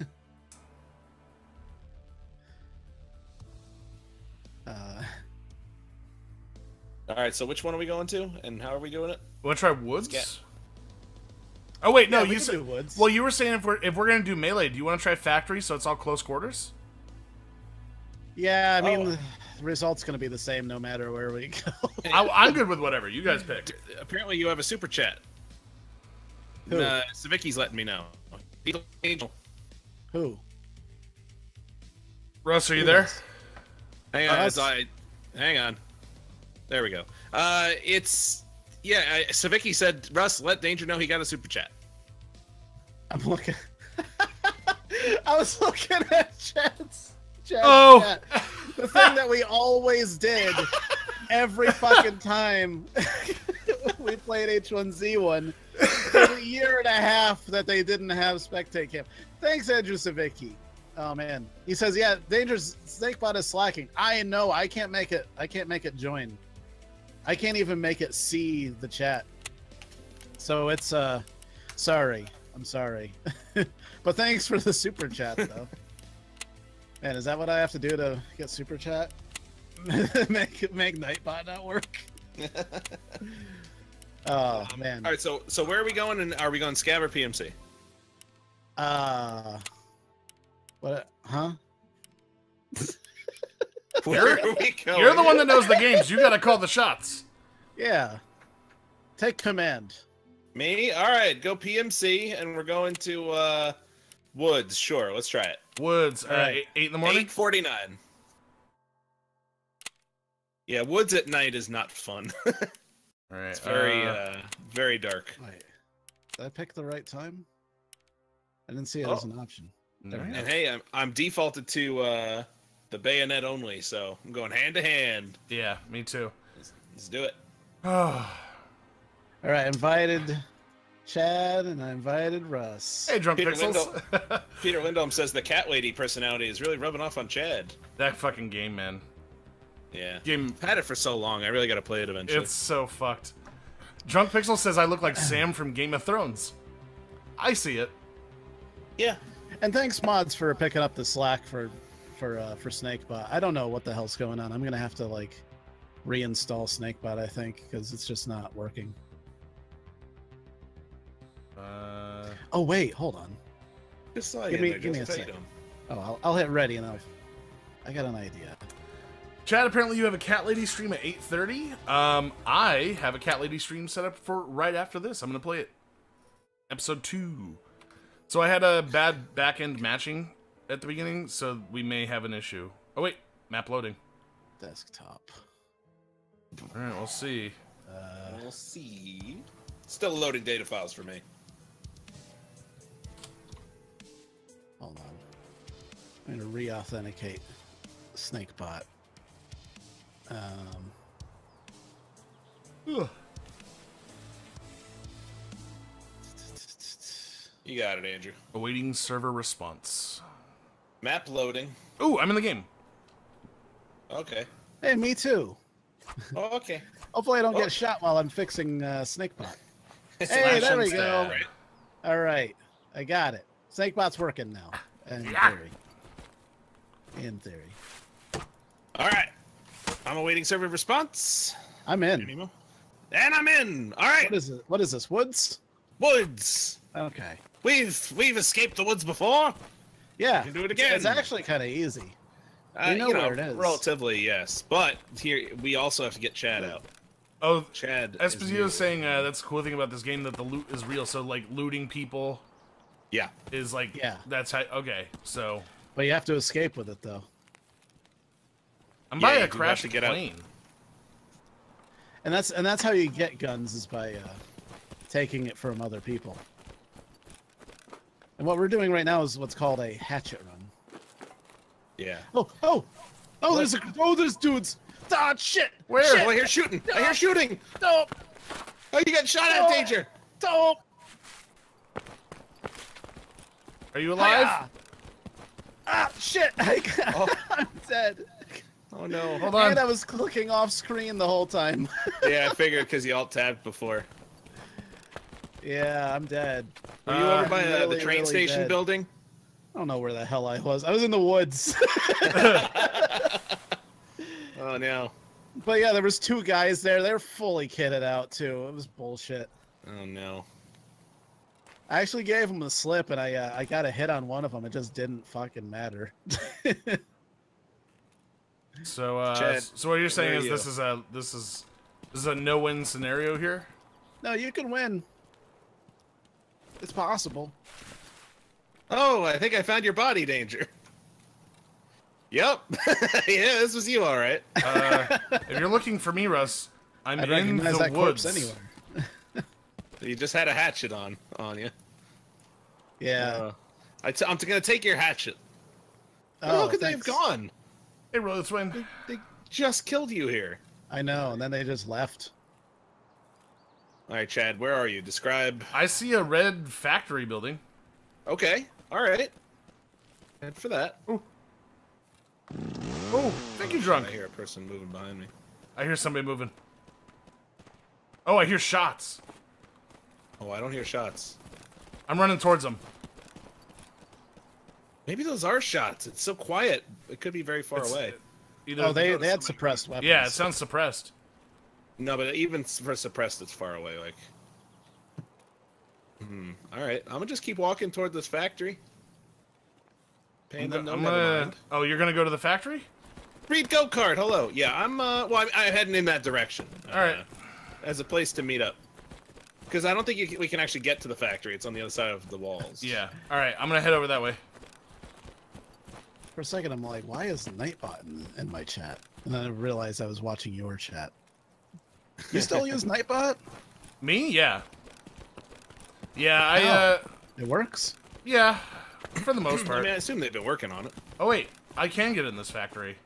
uh, All right, so which one are we going to, and how are we doing it? Want to try woods? get- Oh wait, no. Yeah, we you can said. do woods. Well, you were saying if we're if we're gonna do melee, do you want to try factory so it's all close quarters? yeah, I mean, Oh. the result's gonna be the same no matter where we go. I, I'm good with whatever you guys pick. Apparently, you have a super chat. Who? Uh, Savicki's letting me know. Angel. Who? Russ, are you Who there? Hang on, Uh, I, hang on. There we go. Uh, it's yeah. I, Savicki said, "Russ, let Danger know he got a super chat." I'm looking. I was looking at Chad's. Chad's Oh. chat. The thing that we always did every fucking time we played H1Z1 for the year and a half that they didn't have spectate cam. Thanks, Andrew Savicki. Oh man, he says, "Yeah, Danger's Snakebot is slacking." I know. I can't make it. I can't make it join. I can't even make it see the chat. So it's uh, sorry. I'm sorry. but thanks for the super chat though. Man, is that what I have to do to get super chat? make make Nightbot not work? Oh man. All right, so so where are we going? And are we going Scav or PMC? Uh what huh? Where are we going? You're the one that knows the games. You gotta call the shots. Yeah. Take command. Me? All right, go PMC, and we're going to uh, Woods. Sure, let's try it. Woods. Uh, Alright. eight, eight in the morning. Eight forty nine. Yeah, Woods at night is not fun. All right. it's very uh, uh, very dark. Wait. Did I pick the right time? I didn't see it as Oh. an option. There. And hey, I'm I'm defaulted to uh, the bayonet only, so I'm going hand to hand. Yeah, me too. Let's do it. All right, invited Chad and I invited Russ. Hey, drunk Peter pixels. Peter Lindholm says the cat lady personality is really rubbing off on Chad. that fucking game, man. Yeah, Game. Had it for so long. I really got to play it eventually. It's so fucked. Drunk Pixel says I look like Sam from Game of Thrones. I see it. yeah. And thanks mods for picking up the slack for for uh, for Snakebot. I don't know what the hell's going on. I'm gonna have to like reinstall Snakebot. I think because it's just not working. Uh, Oh wait, hold on. Just saw you Give me- there, give me a How second. Oh, I'll, I'll hit ready and I'll. I got an idea. Chad, apparently you have a Cat Lady stream at 8.30. Um, I have a Cat Lady stream set up for right after this. I'm going to play it. Episode 2. So I had a bad back-end matching at the beginning, so we may have an issue. Oh, wait. Map loading. Desktop. All right, we'll see. Uh, We'll see. Still loading data files for me. hold on. I'm gonna re-authenticate Snakebot. Um, You got it, Andrew. Awaiting server response. Map loading. Ooh, I'm in the game. Okay. hey, me too. Oh, okay. Hopefully, I don't Oh. get shot while I'm fixing uh, Snakebot. Hey, there we go. stab. All right, I got it. Snakebot's working now. In Yeah. theory. In theory. All right. I'm awaiting server response. I'm in. Anymore? And I'm in. All right. What is it? What is this? Woods? Woods. Okay. We've we've escaped the woods before. Yeah. can do it again. It's actually kind of easy. Uh, We know where it is. Relatively, yes. But here we also have to get Chad out. Oh, Chad. is Esposito new. is saying uh, that's the cool thing about this game that the loot is real. So, like, looting people Yeah. is like, Yeah. that's how, okay. So, But you have to escape with it though. I'm Yeah, by a do have crashed to get out. plane. And that's and that's how you get guns is by uh, taking it from other people. And what we're doing right now is what's called a hatchet run. Yeah. Oh, oh, oh! There's a oh, there's dudes. Ah, shit! Where? Shit! Oh, I hear shooting. I hear shooting. No! Oh, you got shot at, Oh. danger. Don't. Are you alive? Ah, ah shit! I, Oh. I'm dead. Oh no. Hold on. And I was clicking off screen the whole time. yeah, I figured because you alt tabbed before. yeah, I'm dead. Were you Uh, over by uh, the train really station dead. building? I don't know where the hell I was. I was in the woods. Oh no. but yeah, there was two guys there. They're fully kitted out too. It was bullshit. Oh no. I actually gave them the slip, and I uh, I got a hit on one of them. It just didn't fucking matter. So, uh, Chad, so what you're saying is are this is a this is this is a no-win scenario here. no, you can win. It's possible. Oh, I think I found your body, danger. Yep. yeah, this was you, all right. Uh, if you're looking for me, Russ, I'm I'd in the that woods. corpse anywhere. You just had a hatchet on on you. Yeah. Uh, I t- I'm gonna take your hatchet. Where oh, could they have gone? Hey, roll this win. They just killed you here. I know, and then they just left. All right, Chad, where are you? Describe. I see a red factory building. Okay. All right. And for that. Oh, thank you, drunk. I hear a person moving behind me. I hear somebody moving. Oh, I hear shots. Oh, I don't hear shots. I'm running towards them. Maybe those are shots. It's so quiet. It could be very far It's- away. Either Oh, they they had suppressed weapons. Yeah, it sounds suppressed. No, but even for suppressed, it's far away. Like. Hmm. All right. I'm gonna just keep walking toward this factory. Paying I'm them no I'm gonna- mind. Oh, you're gonna go to the factory? Read go kart. Hello. Yeah, I'm. Uh, well, I'm, I'm heading in that direction. All right. Uh, as a place to meet up. Because I don't think you, can- we can actually get to the factory. It's on the other side of the walls. Yeah. All right, I'm gonna head over that way. For a second, I'm like, why is Nightbot in, in my chat? And then I realized I was watching your chat. You still use Nightbot? Me? Yeah. Yeah, I How? uh, It works. yeah, for the most part. I part. mean, I assume they've been working on it. Oh wait, I can get in this factory.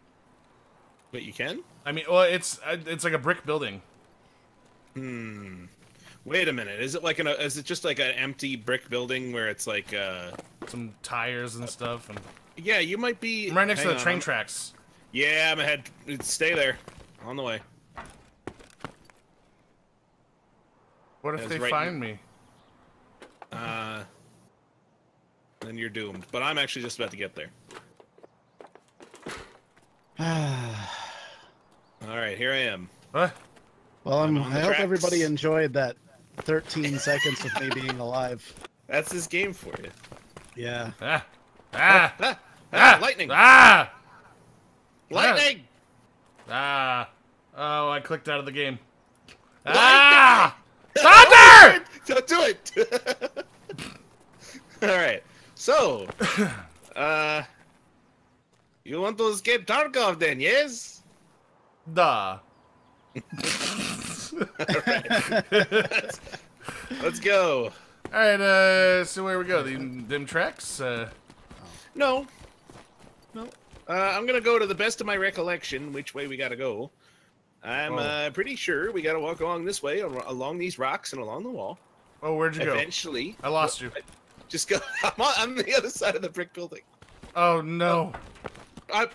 But you can? I mean, well, it's uh, it's like a brick building. Hmm. Wait a minute. Is it like an? Is it just like an empty brick building where it's like? uh Some tires and stuff, and Yeah, you might be. I'm right next hang to the on, train tracks. Yeah, I'm ahead. Stay there. On the way. What if It's they right find me? Uh. Then you're doomed. But I'm actually just about to get there. All right, here I am. What? Well, I'm, I'm on the I hope tracks. everybody enjoyed that 13 seconds of me being alive. That's this game for you. Yeah. Ah! Ah! Ah, Ah! lightning! Ah! Lightning! Ah! Oh, I clicked out of the game. Ah! Thunder! Don't do it. All right. So, uh, you want to escape Tarkov then? Yes. Duh. Let's go. All right. Uh, so where we go? The them tracks. Uh, No. No. Uh, I'm gonna go to the best of my recollection. Which way we gotta go? I'm Oh. uh, pretty sure we gotta walk along this way, along these rocks and along the wall. oh, where'd you go? Eventually, I lost you. just go. I'm on, I'm the other side of the brick building. Oh no! I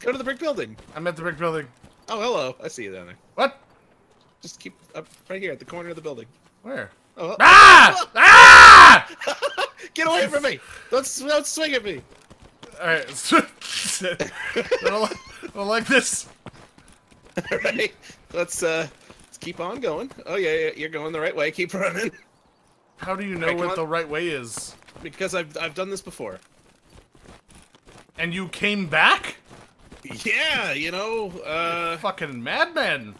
go to the brick building. I'm at the brick building. Oh, hello. I see you down there. What? Just keep up right here at the corner of the building. Where? Oh, Ah! Ah! get away from me! Don't, don't swing at me! All right. I don't, like- I don't like this. All right, let's uh, let's keep on going. Oh yeah, yeah, you're going the right way. Keep running How do you know Alright, come what the right way is? because I've I've done this before. And you came back? Yeah, you know, uh, Fucking madman.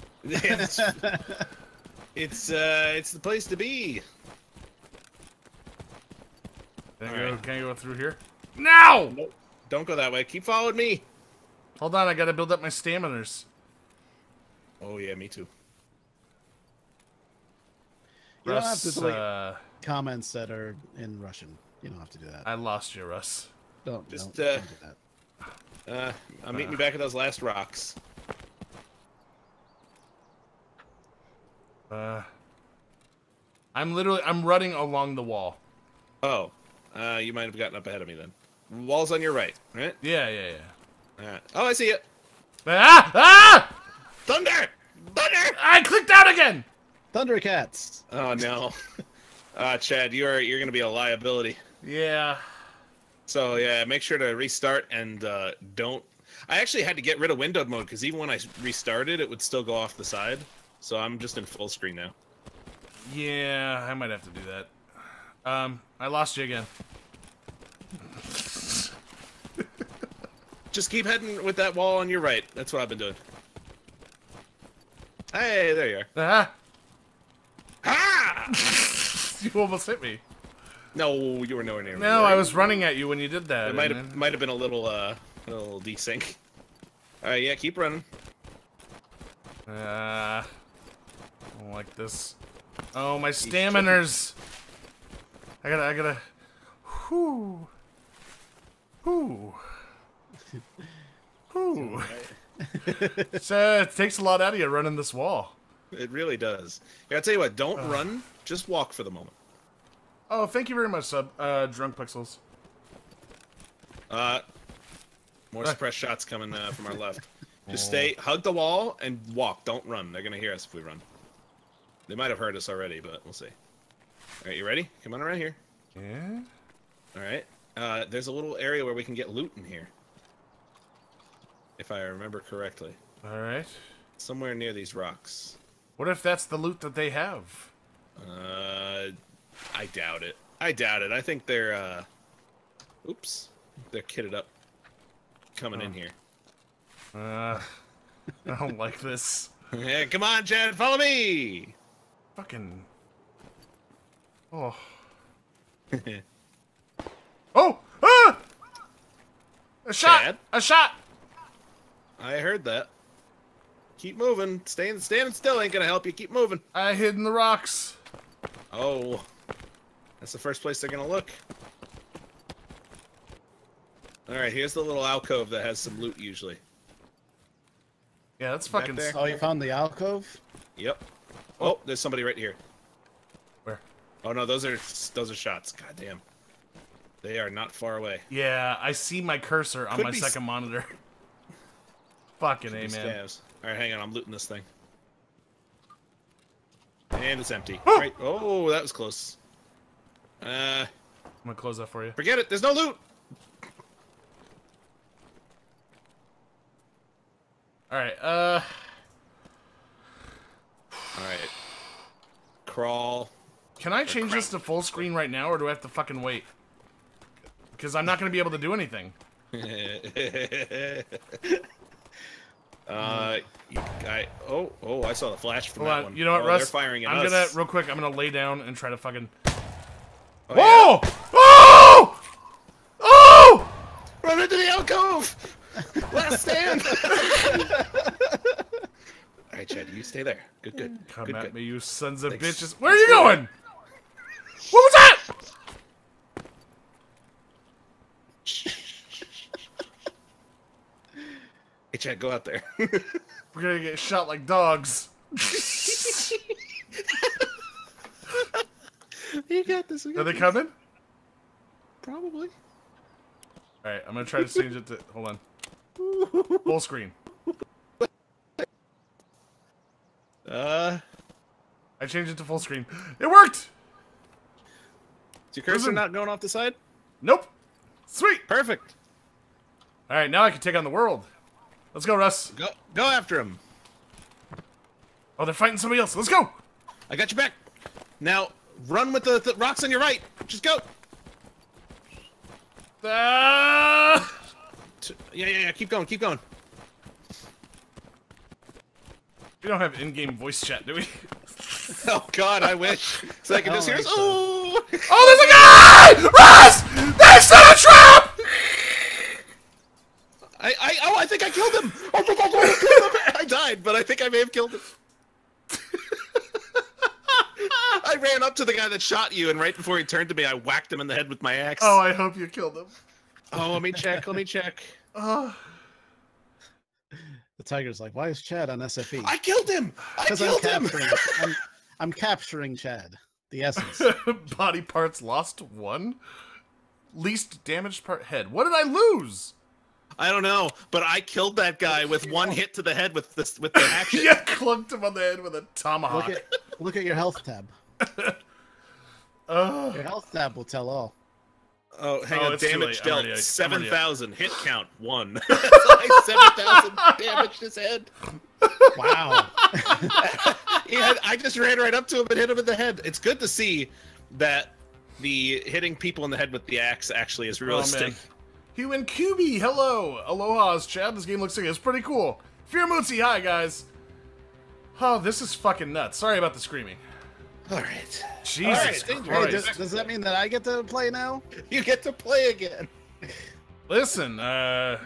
It's it's uh, it's the place to be. Can I, All go, can I go through here? No! Nope. Don't go that way. Keep following me. Hold on, I gotta build up my staminers. Oh yeah, me too. You don't have to delete uh, comments that are in Russian. You don't have to do that. I lost you, Russ. Don't, Just, don't, uh, don't do that. Uh, I'll meet me back at those last rocks. Uh, I'm literally I'm running along the wall. Oh, uh, you might have gotten up ahead of me then. Wall's on your right, right? Yeah, yeah, yeah. All right. Oh, I see it. Ah! Ah! Thunder! Thunder! I clicked out again. Thundercats. Oh no. Uh, Chad, you're you're gonna be a liability. Yeah. So yeah, make sure to restart and uh, don't. I actually had to get rid of windowed mode because even when I restarted, it would still go off the side. So I'm just in full screen now. Yeah, I might have to do that. Um, I lost you again. Just keep heading with that wall on your right. That's what I've been doing. Hey, there you are. Ah! Ah! You almost hit me. No, you were nowhere near me. No, I was running at you when you did that. It might have might have been a little uh a little desync. All right, yeah, keep running. Uh, don't like this. Oh, my staminers. I gotta, I gotta. Whoo. Whoo. Whoo. so it takes a lot out of you running this wall. It really does. Yeah, I tell you what, don't run. Just walk for the moment. Oh, thank you very much, sub. Uh, drunk pixels. Uh, more suppressed shots coming uh, from our left. Just stay, hug the wall, and walk. Don't run. They're gonna hear us if we run. They might have heard us already, but we'll see. All right, you ready? Come on around here. Yeah. All right. Uh, there's a little area where we can get loot in here, if I remember correctly. All right. Somewhere near these rocks. What if that's the loot that they have? Uh, I doubt it. I doubt it. I think they're uh, oops, they're kitted up, coming in Oh. here. Uh, I don't like this. Yeah, come on, Chad, follow me. Fucking. Oh. Oh! Ah! A shot! Chad? A shot! I heard that. Keep moving. Staying, standing still ain't gonna help you. Keep moving. I hid in the rocks. Oh, that's the first place they're gonna look. All right, here's the little alcove that has some loot usually. Yeah, that's Back fucking. there? Oh, you found the alcove? Yep. Oh, there's somebody right here. Where? Oh no, those are those are shots. God damn. They are not far away. Yeah, I see my cursor on Could my second monitor. fucking A, man. All right, hang on. I'm looting this thing. And it's empty. Oh! right. Oh, that was close. Uh, I'm gonna close that for you. forget it. There's no loot. Alright, uh. All right. Crawl. Can I change this to full screen right now, or do I have to fucking wait? Because I'm not gonna be able to do anything. uh, I oh oh I saw the flash from Hold that on. one. You know what, oh, Russ? They're firing at I'm us. gonna real quick. I'm gonna lay down and try to fucking. Oh, yeah? Whoa! Oh! Oh! Run into the alcove! Last stand! Alright, Chad, you stay there. Good, good. Come good, at good. me, you sons of Thanks. bitches! Where are you going? What was that? Hey, Chad, go out there. We're gonna get shot like dogs. you got this. Are they coming? Probably. All right, I'm gonna try to change it to. Hold on. Full screen. Uh, I changed it to full screen. It worked. is your cursor Listen. not going off the side? Nope. Sweet. Perfect. All right, now I can take on the world. Let's go, Russ. Go, go after him. Oh, they're fighting somebody else. Let's go. I got your back. Now, run with the, the rocks on your right. Just go. Ah! Yeah, yeah, yeah. Keep going. Keep going. We don't have in-game voice chat, do we? Oh God, I wish. So I can just oh, hear us. Oh! Oh, there's a guy! Russ! They set a trap! I, I, oh, I think I killed him. Oh, I think I killed him. I died, but I think I may have killed him. I ran up to the guy that shot you, and right before he turned to me, I whacked him in the head with my axe. Oh, I hope you killed him. Oh, let me check. Let me check. Oh, The tiger's like, why is Chad on SFE? I killed him. I Because I'm killed him. capturing. I'm, I'm capturing Chad. The essence. Body parts lost one. Least damaged part head. What did I lose? I don't know, but I killed that guy with one hit to the head with this with the action. yeah, clunked him on the head with a look tomahawk. at look at your health tab. Ugh. Your health tab will tell all. Oh, hang Oh, on. Damage dealt already- I'm seven already- Hit count one. seven thousand damaged his head. Wow. He had, I just ran right up to him and hit him in the head. It's good to see that the hitting people in the head with the axe actually is Oh, realistic. man. Human QB, hello. Aloha's Chad. This game looks like it's pretty cool. Fear Fearmootsy, hi, guys. Oh, this is fucking nuts. Sorry about the screaming. All right, Jesus right, Danger. hey, Christ. does, does that mean that I get to play now? you get to play again. Listen, uh,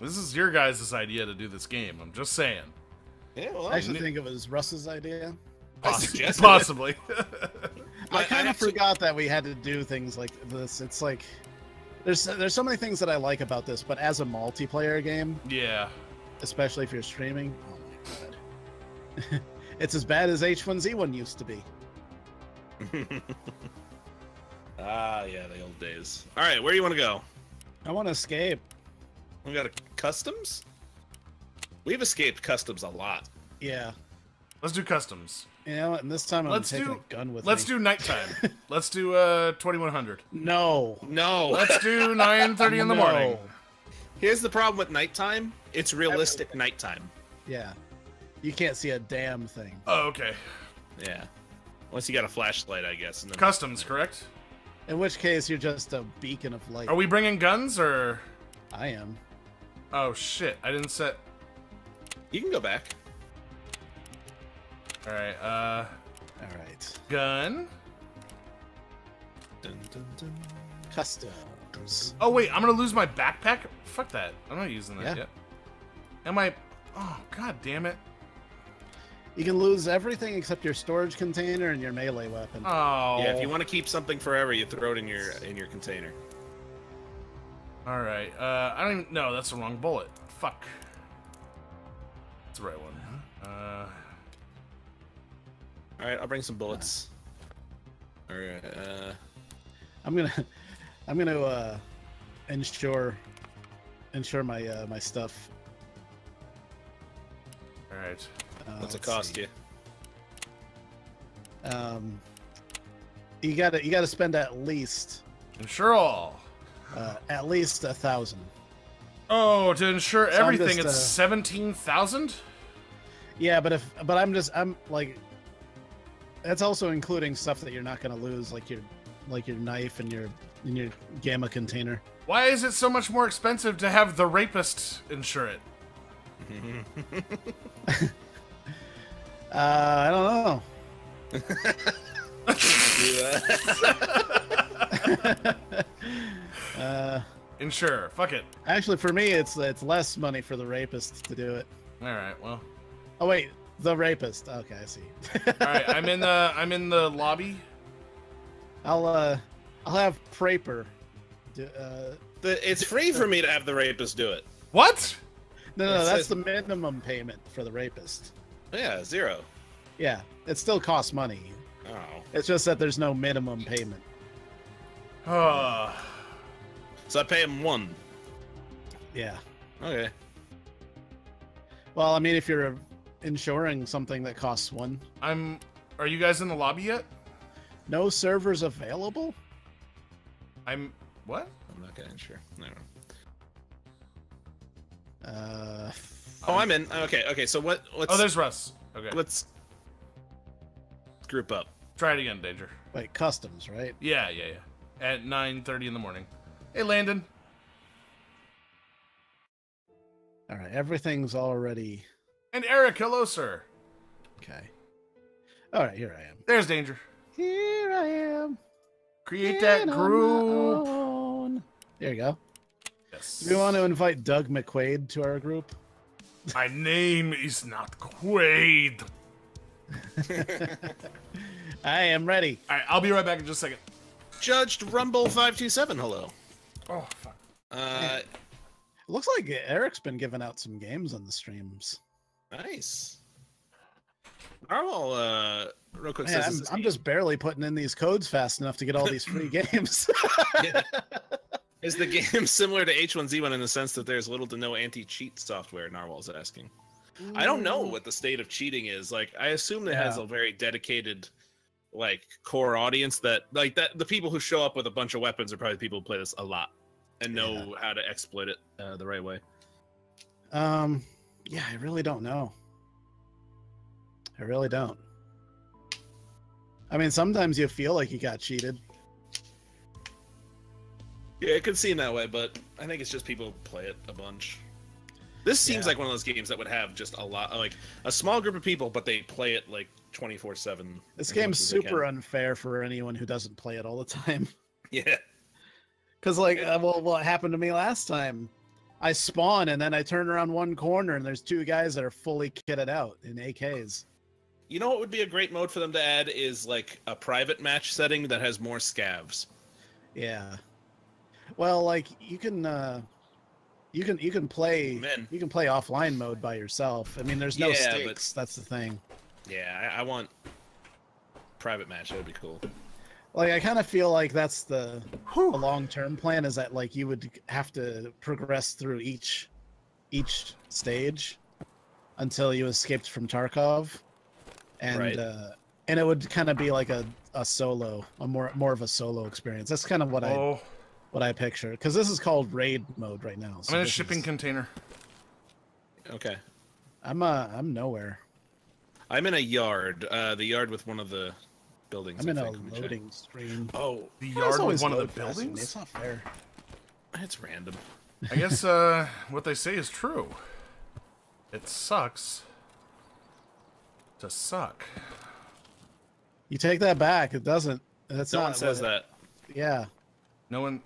this is your guys' idea to do this game. I'm just saying. Yeah, well, I actually think it was Russ's idea. I Poss- suggested it. possibly. I I kind of forgot that we had to do things like this. It's like there's there's so many things that I like about this, but as a multiplayer game, yeah. especially if you're streaming, oh my god, it's as bad as H1Z1 used to be. ah, yeah, the old days. All right, where do you want to go? I want to escape. We got a customs. We've escaped customs a lot. Yeah, Let's do customs. you know, and this time I'm Let's taking do- a gun with Let's me. do nighttime. Let's do uh 2100. no. No, Let's do 9:30 in the No. morning. here's the problem with nighttime. It's realistic nighttime. Yeah, you can't see a damn thing. Oh, okay. Yeah, unless you got a flashlight, I guess. And then... Customs, correct? In which case, you're just a beacon of light. Are we bringing guns or? I am. Oh shit! I didn't set. You can go back. All right. Uh, All right. gun. Dun, dun, dun. Customs. Oh wait, I'm gonna lose my backpack. Fuck that. I'm not using that Yeah. yet. Am I? Oh god damn it. You can lose everything except your storage container and your melee weapon. Oh. Yeah, if you want to keep something forever, you throw it in your in your container. All right. Uh, I don't even. No, that's the wrong bullet. Fuck. That's the right one. Uh, All right, I'll bring some bullets. All right. Uh, I'm gonna, I'm gonna uh, ensure, ensure my uh, my stuff. all right. Uh, what's it cost see. you? Um, you gotta you gotta spend at least Insure all. uh, at least a thousand. Oh, to insure So everything, just, it's uh, seventeen thousand. Yeah, but if but I'm just I'm like, that's also including stuff that you're not gonna lose, like your like your knife and your and your gamma container. Why is it so much more expensive to have Therapist insure it? Uh, I don't know. Uh, Insure. Fuck it. actually, for me, it's it's less money for Therapist to do it. All right. Well. Oh wait, Therapist. Okay, I see. All right. I'm in the. I'm in the lobby. I'll uh, I'll have Prapor. Do, uh, the, it's free for me to have Therapist do it. What? no, no, It that's says- the minimum payment for Therapist. Yeah, zero. Yeah, it still costs money. Oh. It's just that there's no minimum payment. Oh. So I pay him one. Yeah. Okay. Well, I mean, if you're insuring something that costs one, I'm. Are you guys in the lobby yet? no servers available. I'm. What? I'm not gonna insure. No. Uh, Oh, I'm in. Okay, okay. So what? Let's Oh, there's Russ. Okay. let's group up. Try it again, Danger. wait, customs, right? Yeah, yeah, yeah. At 9:30 in the morning. Hey, Landon. All right, everything's already And Eric, hello, sir. okay. All right, here I am. There's Danger. Here I am. Create that in on my group. There you go. Yes. Do we want to invite Doug McQuaid to our group? My name is not Quaid. I am ready. All right, I'll be right back in just a second. Judged Rumble five two seven. Hello. Oh, fuck. Uh, It looks like Eric's been giving out some games on the streams. nice. Narwhal, uh, real quick, Man, says, I'm, this I'm just barely putting in these codes fast enough to get all these free games. Yeah. Is the game similar to H1Z1 in the sense that there's little to no anti-cheat software? Narwhal's asking. I don't know what the state of cheating is. Like, I assume it has a very dedicated, like, core audience that, like, that the people who show up with a bunch of weapons are probably the people who play this a lot and know how to exploit it uh, the right way. Um, yeah, I really don't know. I really don't. I mean, sometimes you feel like you got cheated. Yeah, it could seem that way, but I think it's just people play it a bunch. This seems Yeah. like one of those games that would have just a lot, like a small group of people, but they play it like twenty four seven. This game's super unfair for anyone who doesn't play it all the time. Yeah, Because, like, uh, well, what happened to me last time? I spawn and then I turn around one corner and there's two guys that are fully kitted out in AKs. you know what would be a great mode for them to add is like a private match setting that has more scavs. Yeah. Well, like you can, uh you can you can play Men. you can play offline mode by yourself. I mean, there's no Yeah, but- stakes. That's the thing. Yeah, I, I want private match. That would be cool. Like I kind of feel like that's the the long term plan is that like you would have to progress through each each stage until you escaped from Tarkov, and Right. uh, and it would kind of be like a, a solo, a more more of a solo experience. That's kind of what I Oh, what I picture because this is called raid mode right now. so I'm in a shipping is- container. Okay, I'm uh I'm nowhere. I'm in a yard. Uh, the yard with one of the buildings. I'm I in a think. Let me check. loading screen. Oh, The yard with one of the faster me? buildings. It's not fair. it's random. I guess uh, what they say is true. It sucks to suck. You take that back. It doesn't. That's no not one says what that. Yeah. No one.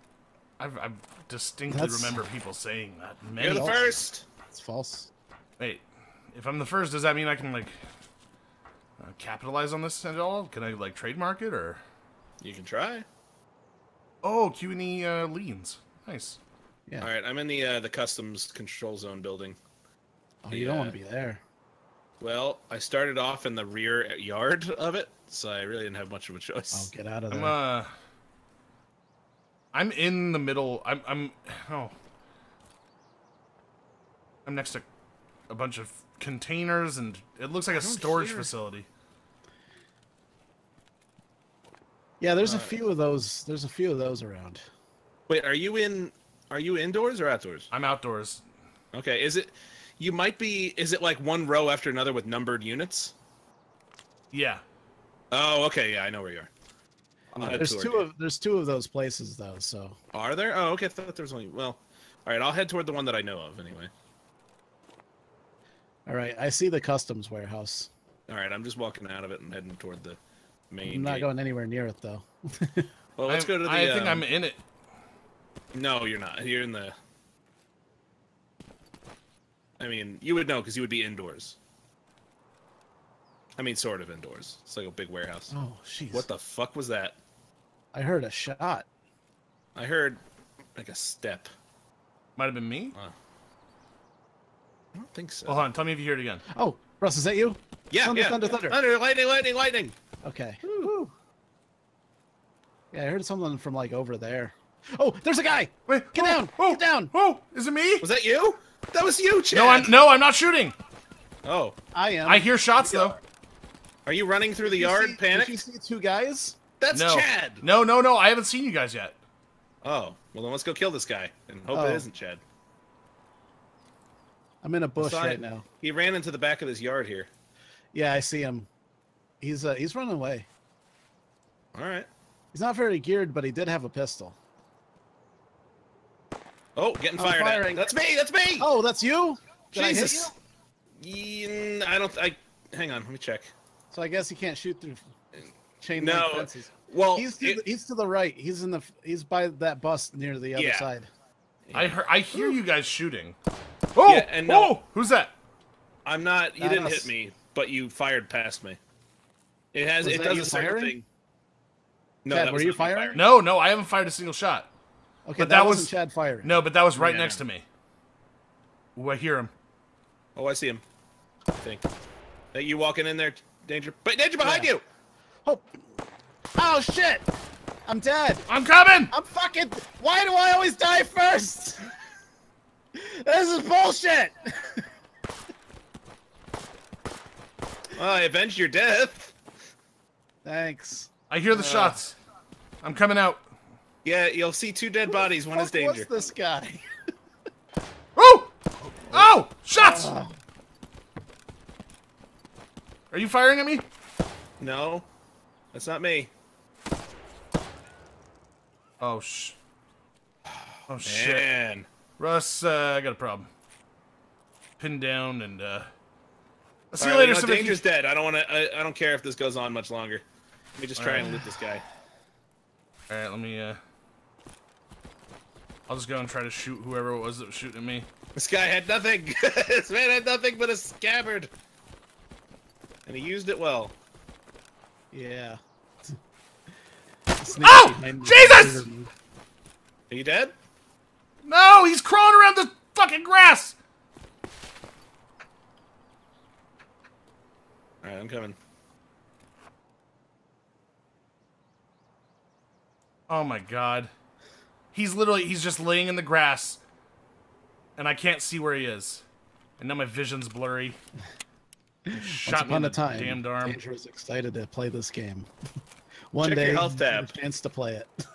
I've, I've distinctly That's- remember people saying that. You're the first. It's false. Wait, if I'm the first, does that mean I can like uh, capitalize on this at all? Can I like trademark it or? You can try. Oh, Q and E uh, leans. Nice. Yeah. All right, I'm in the uh, the customs control zone building. Oh, you don't want to be there. Well, I started off in the rear yard of it, so I really didn't have much of a choice. Oh, choice. get out of I'm there. uh. I'm in the middle. I'm I'm oh. I'm next to a bunch of containers and it looks like a storage hear- facility. yeah, there's a uh, few of those. There's a few of those around. Wait, are you in? Are you indoors or outdoors? I'm outdoors. Okay, is it? You might be. Is it like one row after another with numbered units? Yeah. Oh, okay, yeah, I know where you are. I'll head There's two of there's two of those places though. So Are there? Oh, okay. I thought there was only. Well, all right. I'll head toward the one that I know of anyway. all right, I see the customs warehouse. All right, I'm just walking out of it and heading toward the main. I'm not gate. going anywhere near it though. Well, let's I'm- go to the. I think um, I'm in it. No, you're not. You're in the. I mean, you would know because you would be indoors. I mean, sort of indoors. It's like a big warehouse. Oh, jeez. What the fuck was that? I heard a shot. I heard like a step. Might have been me. I don't think so. Hold on. Tell me if you hear it again. Oh, Russ, is that you? yeah, thunder, yeah. thunder, thunder. thunder, lightning, lightning, lightning. Okay. Woo. Yeah, I heard something from like over there. Oh, there's a guy. Wait. Get oh, down, Oh, get down. Oh, is it me? Was that you? That was you, Chad. No, I'm no, I'm not shooting. Oh, I am. I hear shots though. are you running through the Did you yard, see- panicked? Did you see two guys? That's no. Chad. No, no, no. I haven't seen you guys yet. Oh, well then let's go kill this guy and hope Oh. it isn't Chad. I'm in a bush right now. He ran into the back of his yard here. Yeah, I see him. He's uh, he's running away. All right. He's not very geared, but he did have a pistol. Oh, getting I'm fired at. firing. That's me. That's me. Oh, that's you. Did I hit Jesus. you? Yeah, I don't. I hang on. Let me check. So I guess he can't shoot through chain No. link fences. Well, He's to, it- the, he's to the right. He's in the he's by that bus near the other Yeah. side. I hear I hear you guys shooting. Oh, Yeah, and no- oh, who's that? I'm not. You Not didn't us. hit me, but you fired past me. It has. Was it that does you a certain thing. No, Chad, were you not me firing? No, no, I haven't fired a single shot. Okay, But that, that wasn't was- Chad firing. No, but that was right Yeah. next to me. Ooh, I hear him. Oh, I see him. I think. That you walking in there, danger. But danger behind Yeah. you. Oh, oh shit! I'm dead. I'm coming! I'm fucking. Why do I always die first? This is bullshit. Well, I avenged your death. Thanks. I hear the Uh. shots. I'm coming out. Yeah, you'll see two dead bodies. One is Fuck, what's this guy? Oh! Oh! Shots! Oh, Are you firing at me? No, that's not me. Oh, sh. Oh, shit. Man. Russ, uh, I got a problem. Pinned down and, uh. I'll see All you right, later, no, danger's dead. I don't want to. I, I don't care if this goes on much longer. Let me just try and loot this guy. Alright, let me, uh. I'll just go and try to shoot whoever it was that was shooting at me. This guy had nothing. this man had nothing but a scabbard, and he used it well. Yeah. Oh! Jesus! Are you dead? No, he's crawling around the fucking grass! All right, I'm coming. Oh my god. He's literally, he's just laying in the grass. And I can't see where he is. And now my vision's blurry. He Once Shot me in upon the a time, damned arm. Danger was excited to play this game. One Check your day, health tab. a chance to play it.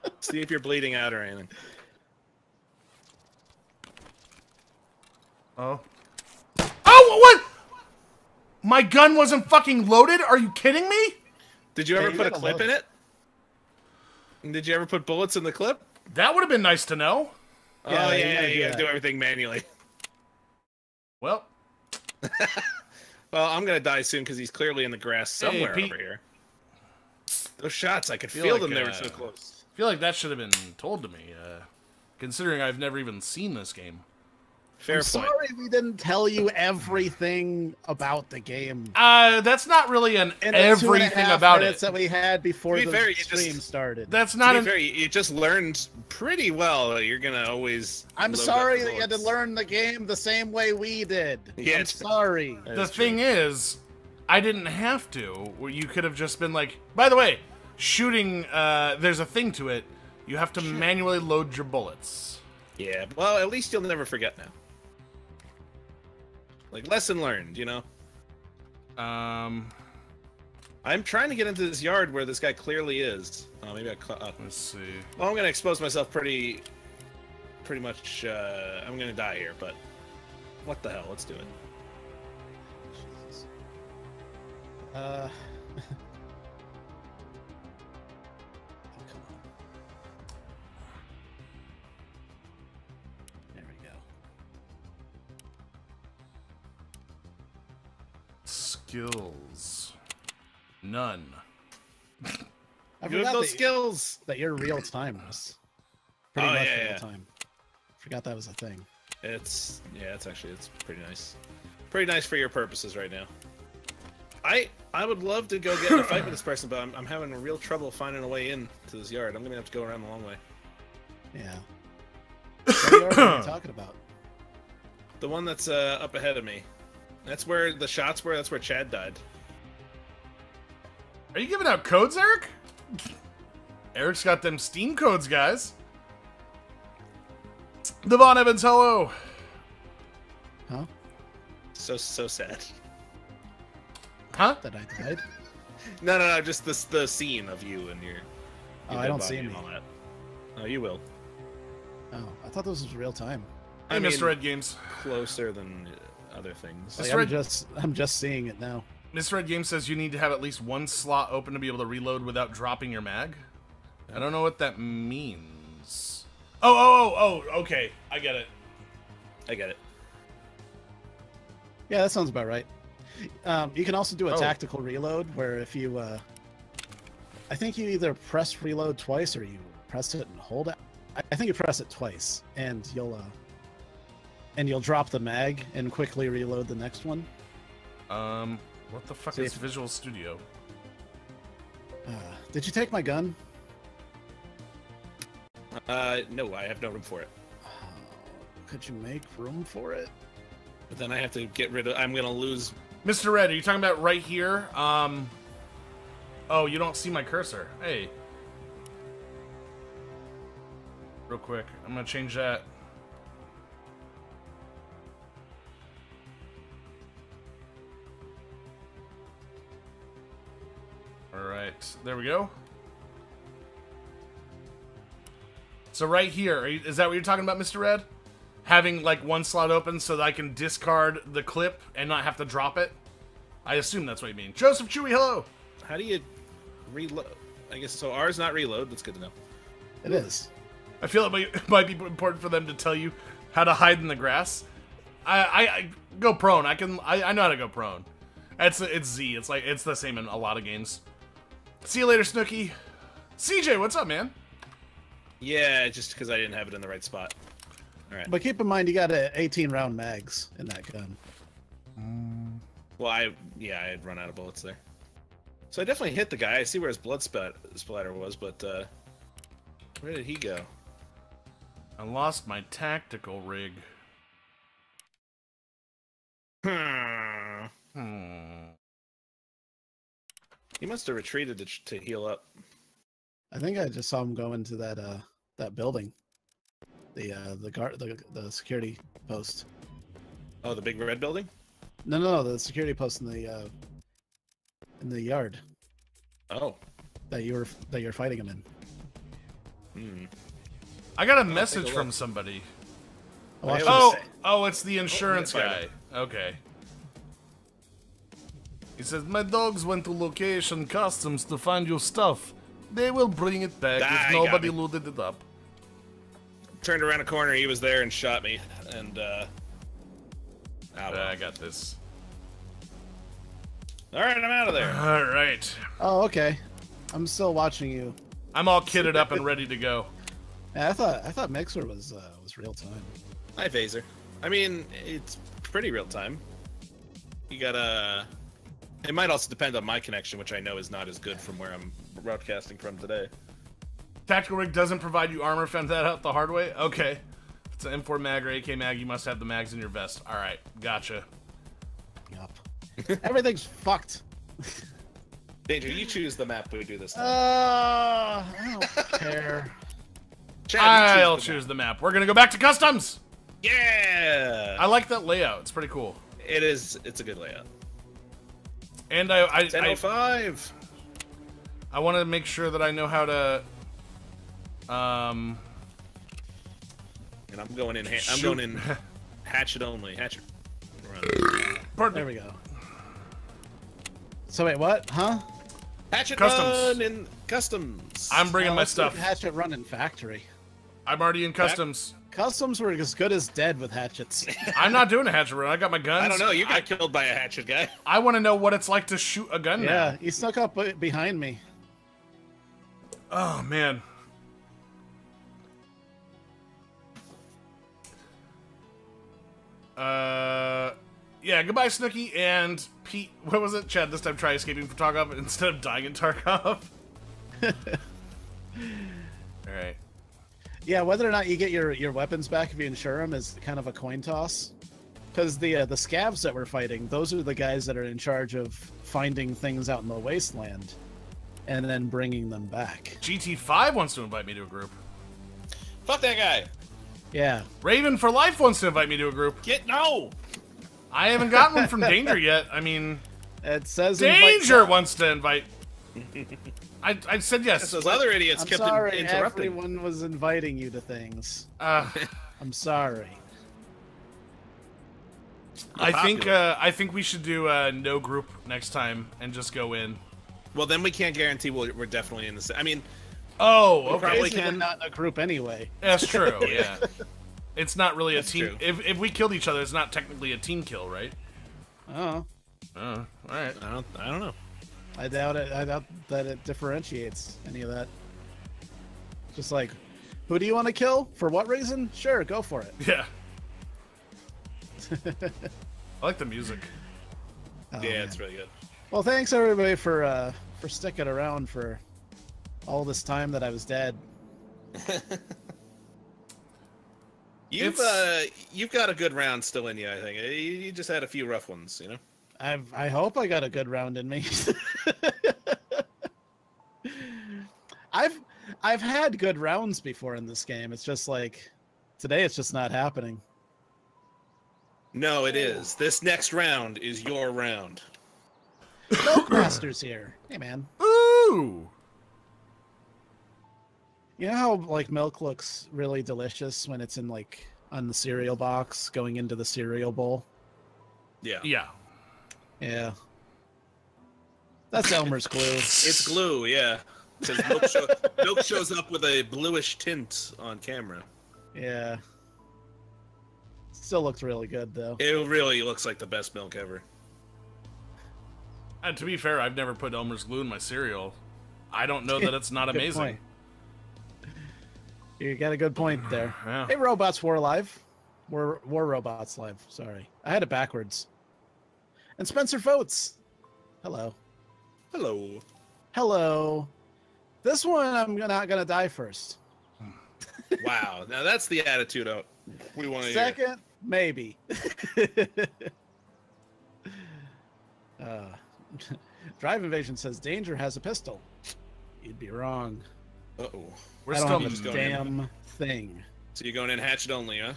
See if you're bleeding out or anything. Oh. Oh, what? My gun wasn't fucking loaded? Are you kidding me? Did you Yeah, ever you put a clip load in it. it? Did you ever put bullets in the clip? That would have been nice to know. oh Yeah, yeah, you gotta you do gotta that. do everything manually. Well, Well, I'm gonna die soon because he's clearly in the grass somewhere Pete. over here. Those shots, I could Feel feel like, them. They uh, were so close. I feel like that should have been told to me, uh, considering I've never even seen this game. Fair I'm point. sorry we didn't tell you everything about the game. Uh, that's not really an In the two and a everything about it. that we had before be the fair, you just- started. That's To not be an. fair, you you just learned pretty well you're gonna always. I'm sorry that you had to learn the game the same way we did. Yeah, I'm sorry. The is true. thing is, I didn't have to. You could have just been like, by the way, shooting. Uh, there's a thing to it. You have to manually load your bullets. Yeah, well, at least you'll never forget now. Like lesson learned, you know. Um, I'm trying to get into this yard where this guy clearly is. Oh, maybe I. Cl- uh, let's see. well, I'm gonna expose myself pretty, pretty much. Uh, I'm gonna die here, but what the hell? Let's do it. Uh. Skills. None. I You have forgot those that, skills. that you're real time. Russ. Pretty Oh, much yeah, real yeah. time. Forgot that was a thing. It's yeah, it's actually it's pretty nice. Pretty nice for your purposes right now. I I would love to go get in a fight with this person, but I'm, I'm having real trouble finding a way in to this yard. I'm gonna have to go around the long way. Yeah. What yard are you talking about? The one that's uh, up ahead of me. That's where the shots were. That's where Chad died. Are you giving out codes, Eric? Eric's got them Steam codes, guys. Devon Evans, hello. Huh? So so sad. Huh? That I died? No no no, just this the scene of you and your. your Oh, I dead don't body see and me. all that. Oh, you will. Oh, I thought this was real time. Hey, I mean, Mr. Red Games. Closer than uh, other things. Like- Like, I'm just I'm just seeing it now. Mr. Red Games says you need to have at least one slot open to be able to reload without dropping your mag. I don't know what that means. Oh, oh, oh, oh, okay. I get it. I get it. Yeah, that sounds about right. Um, you can also do a Oh. tactical reload where if you, uh, I think you either press reload twice or you press it and hold it. I, I think you press it twice, and you'll, uh, and you'll drop the mag and quickly reload the next one. Um, what the fuck See is if- Visual Studio? Uh, did you take my gun? Uh, no, I have no room for it. Oh, could you make room for it? But then I have to get rid of. I'm gonna lose Mr. Red, are you talking about right here? Um. Oh, you don't see my cursor. Hey. Real quick, I'm gonna change that. Alright, there we go. So right here, are you- is that what you're talking about, Mr. Red? Having like one slot open so that I can discard the clip and not have to drop it? I assume that's what you mean. Joseph Chewy, hello! How do you reload? I guess so. R's not reload. That's good to know. It is. I feel it might, it might be important for them to tell you how to hide in the grass. I, I, I go prone. I can. I, I know how to go prone. It's it's Z. It's like it's the same in a lot of games. See you later, Snooky. CJ, what's up, man? Yeah, just because I didn't have it in the right spot. All right. But keep in mind, you got a 18 round mags in that gun. Well, I yeah, I had run out of bullets there. So I definitely hit the guy. I see where his blood spat, splatter was, but uh, where did he go? I lost my tactical rig. Hmm. He must have retreated to, to heal up. I think I just saw him go into that uh that building, the uh the guard the the security post. Oh, the big red building. No, no, no, the security post in the uh in the yard Oh. that you were that you're fighting him in. Hmm. I got a take a message from somebody. Oh, I yeah, should- Oh, oh, it's the insurance yeah, guy. Okay. He says, My dogs went to location customs to find your stuff. They will bring it back Ah, if nobody me. looted it up. Turned around a corner. He was there and shot me. And uh. Ah, Uh. I got this. All right, I'm out of there. All right. Oh, okay. I'm still watching you. I'm all kitted up and ready to go. Yeah, I thought I thought Mixer was uh, was real time. Hi, Phaser. I mean, it's pretty real time. You gotta. It might also depend on my connection, which I know is not as good from where I'm broadcasting from today. Tactical rig doesn't provide you armor. Found that out the hard way. Okay. If it's an M4 mag or AK mag, you must have the mags in your vest. All right, gotcha. Yup. Everything's fucked. Danger, you choose the map we do this time. Uh, I don't care. Chad, I'll the choose the map. We're gonna go back to customs. Yeah, I like that layout. It's pretty cool. it is. It's a good layout. And I, I, I, 1005. I want to make sure that I know how to. Um, And I'm going in. Ha- I'm Shoot. going in. Hatchet only. Hatchet. Pardon There we go. So wait, what? Huh? Hatchet Customs. run in customs. I'm bringing Oh, my stuff. Hatchet run in factory. I'm already in customs. Customs were as good as dead with hatchets. I'm not doing a hatchet run. I got my guns. I don't know. You got I, killed by a hatchet guy. I want to know what it's like to shoot a gun yeah, now. he snuck up behind me. Oh man. Uh, yeah. Goodbye, Snooky and Pete. What was it, Chad? This time, try escaping from Tarkov instead of dying in Tarkov. All right. Yeah, whether or not you get your, your weapons back if you insure them is kind of a coin toss. Because the uh, the scavs that we're fighting, those are the guys that are in charge of finding things out in the wasteland, and then bringing them back. GT5 wants to invite me to a group. Fuck that guy. Yeah, Raven for Life wants to invite me to a group. Get no. I haven't gotten one from Danger yet. I mean, it says Danger some. wants to invite. I, I said yes. Those other idiots I'm kept in- sorry, interrupting. everyone was inviting you to things. Uh, I'm sorry. I think uh, I think we should do uh, no group next time and just go in. Well, then we can't guarantee we'll, we're definitely in the. sa- I mean, Oh, okay. probably Basically can. not in a group anyway. That's true. Yeah. It's not really a team. true. If, if we killed each other, it's not technically a team kill, right? Oh, Oh, all right. I don't. I don't know. I doubt it. I doubt that it differentiates any of that. Just like, who do you want to kill? For what reason? Sure, go for it. Yeah. I like the music. Oh, yeah, man. it's really good. Well, thanks everybody for uh for sticking around for all this time that I was dead. You've uh, you've got a good round still in you. I think you, you just had a few rough ones. You know. I've I hope I got a good round in me. I've I've had good rounds before in this game. It's just like today it's just not happening. No, it is. This next round is your round. Milk Master's here. Hey man. Ooh. You know how like milk looks really delicious when it's in like on the cereal box going into the cereal bowl? Yeah. Yeah. Yeah. That's Elmer's glue. It's glue, yeah. Because milk, show, milk shows up with a bluish tint on camera. Yeah. Still looks really good though. It really looks like the best milk ever. And to be fair, I've never put Elmer's glue in my cereal. I don't know that it's not amazing. point. You got a good point there. Yeah. Hey, robots war live. War war robots live. Sorry, I had it backwards. And Spencer votes. Hello. Hello. Hello. This one I'm not gonna die first. Wow. Now that's the attitude out we want to hear. Second, maybe. uh, Drive Invasion says Danger has a pistol. You'd be wrong. Uh-oh. We're I don't still have just a going in. damn thing. So you're going in hatchet only, huh?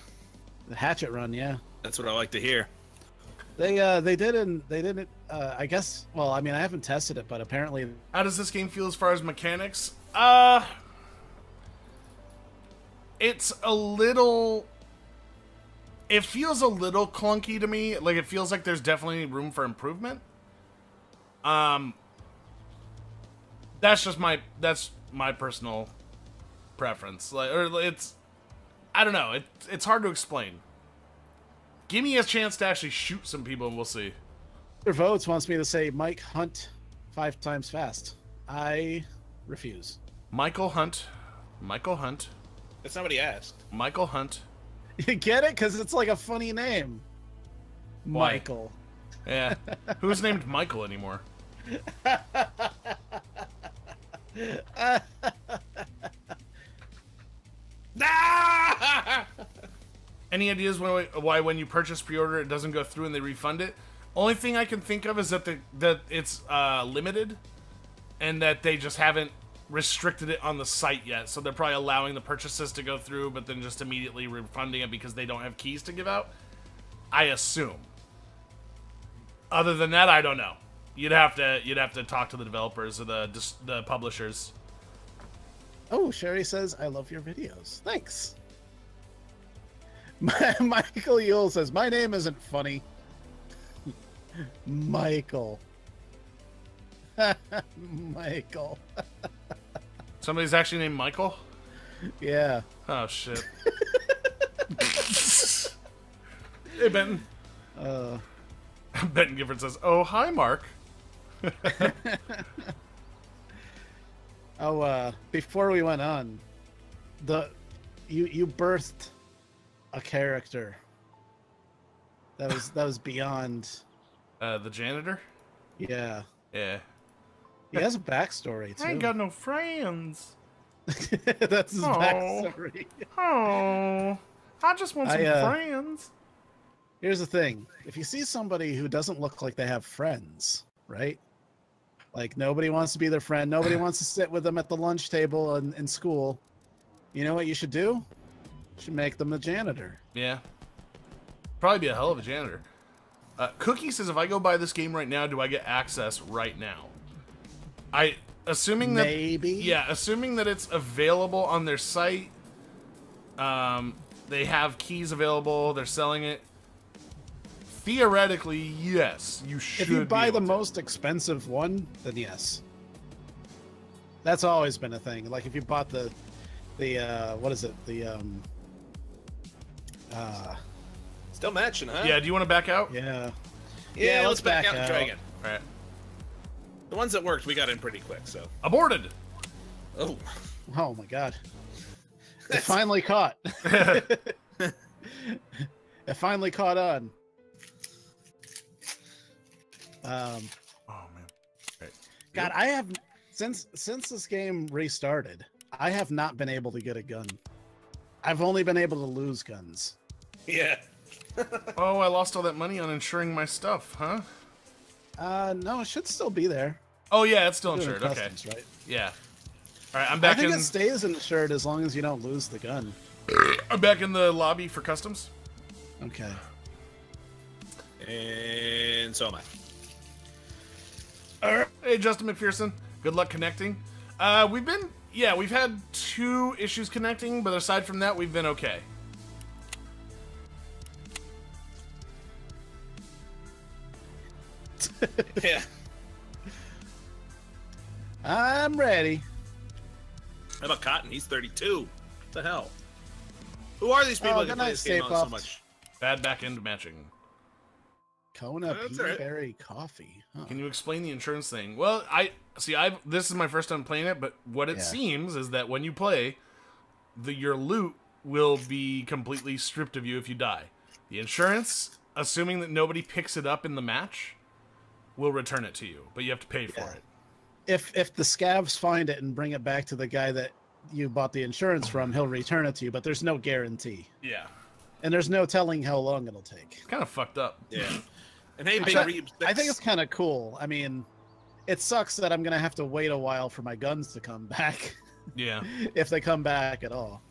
The hatchet run, yeah. That's what I like to hear. They uh they didn't they didn't uh I guess well I mean I haven't tested it but apparently How does this game feel as far as mechanics? Uh It's a little it feels a little clunky to me. Like it feels like there's definitely room for improvement. Um That's just my that's my personal preference. Like or it's I don't know. It it's hard to explain. Give me a chance to actually shoot some people and we'll see. Mr. Votes wants me to say Mike Hunt five times fast. I refuse. Michael Hunt. Michael Hunt. That's not what he asked. Michael Hunt. You get it? Because it's like a funny name. Why? Michael. Yeah. Who's named Michael anymore? Ah! Any ideas why, why when you purchase pre-order it doesn't go through and they refund it? Only thing I can think of is that the that it's uh, limited, and that they just haven't restricted it on the site yet. So they're probably allowing the purchases to go through, but then just immediately refunding it because they don't have keys to give out. I assume. Other than that, I don't know. You'd have to you'd have to talk to the developers or the the publishers. Oh, Sherry says, I love your videos. Thanks. Michael Yule says, My name isn't funny. Michael. Michael. Somebody's actually named Michael. Yeah. Oh shit. hey Benton. Uh, Benton Gifford says, "Oh hi, Mark." oh, uh, before we went on, the you you birthed a character that was that was beyond. Uh, the janitor. Yeah, Yeah. he has a backstory too. I ain't got no friends. That's his Aw. backstory. Oh, I just want some I, uh, friends. Here's the thing: if you see somebody who doesn't look like they have friends, right? Like nobody wants to be their friend, nobody wants to sit with them at the lunch table in, in school. You know what you should do? Should make them a janitor. Yeah. Probably be a hell of a janitor. Uh, Cookie says, if I go buy this game right now, do I get access right now? I assuming that Maybe. Yeah, assuming that it's available on their site, um, they have keys available, they're selling it. Theoretically, yes, you should. If you buy the to. most expensive one, then yes. That's always been a thing. Like if you bought the, the uh, what is it? The um, uh, Still matching, huh? yeah, do you want to back out? yeah. Yeah, Yeah, let's let's back, back out and out. try again. All right, The ones that worked, we got in pretty quick, so. aborted. Oh. Oh my god. It finally caught. it finally caught on. Um, Oh man. Right. God, I have since since this game restarted, I have not been able to get a gun. I've only been able to lose guns. Yeah. Oh, I lost all that money on insuring my stuff, huh? Uh, no, it should still be there. Oh yeah, it's still Doing insured. Okay. right? Yeah. All right, I'm back. I think in. it stays insured as long as you don't lose the gun. I'm back in the lobby for customs. Okay. And so am I. Hey, Justin McPherson. Good luck connecting. Uh, we've been, yeah, we've had two issues connecting, but aside from that, we've been okay. yeah. I'm ready. How about Cotton? He's 32. What the hell? Who are these oh, people Oh, that can good play night, this game on so much? Bad back end matching. Kona That's all right. Peaberry Coffee. Huh. Can you explain the insurance thing? Well, I see. I this is my first time playing it, but what it Yeah. seems is that when you play, the your loot will be completely stripped of you if you die. The insurance, assuming that nobody picks it up in the match, will return it to you, but you have to pay for it. If if the scavs find it and bring it back to the guy that you bought the insurance from, he'll return it to you. But there's no guarantee, Yeah, and there's no telling how long it'll take. It's kind of fucked up. Yeah. And hey, Big I- Reeves, I think it's kind of cool. I mean, it sucks that I'm gonna have to wait a while for my guns to come back, Yeah. if they come back at all.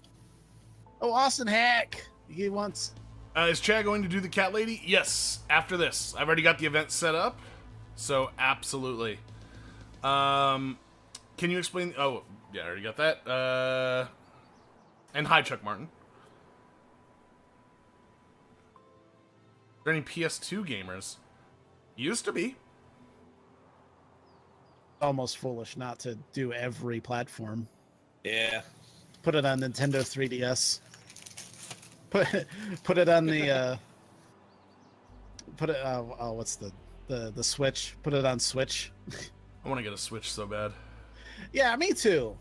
Oh, Austin Hack! He wants. Uh, is Chad going to do the cat lady? Yes, after this. I've already got the event set up, so absolutely. Um, can you explain? Oh, yeah, I already got that. Uh, and hi, Chuck Martin. Are there any PS2 gamers? Used to be. Almost foolish not to do every platform. Yeah. Put it on Nintendo 3DS. Put put it on the uh put it uh oh what's the the the Switch. Put it on Switch. I want to get a Switch so bad. Yeah, me too.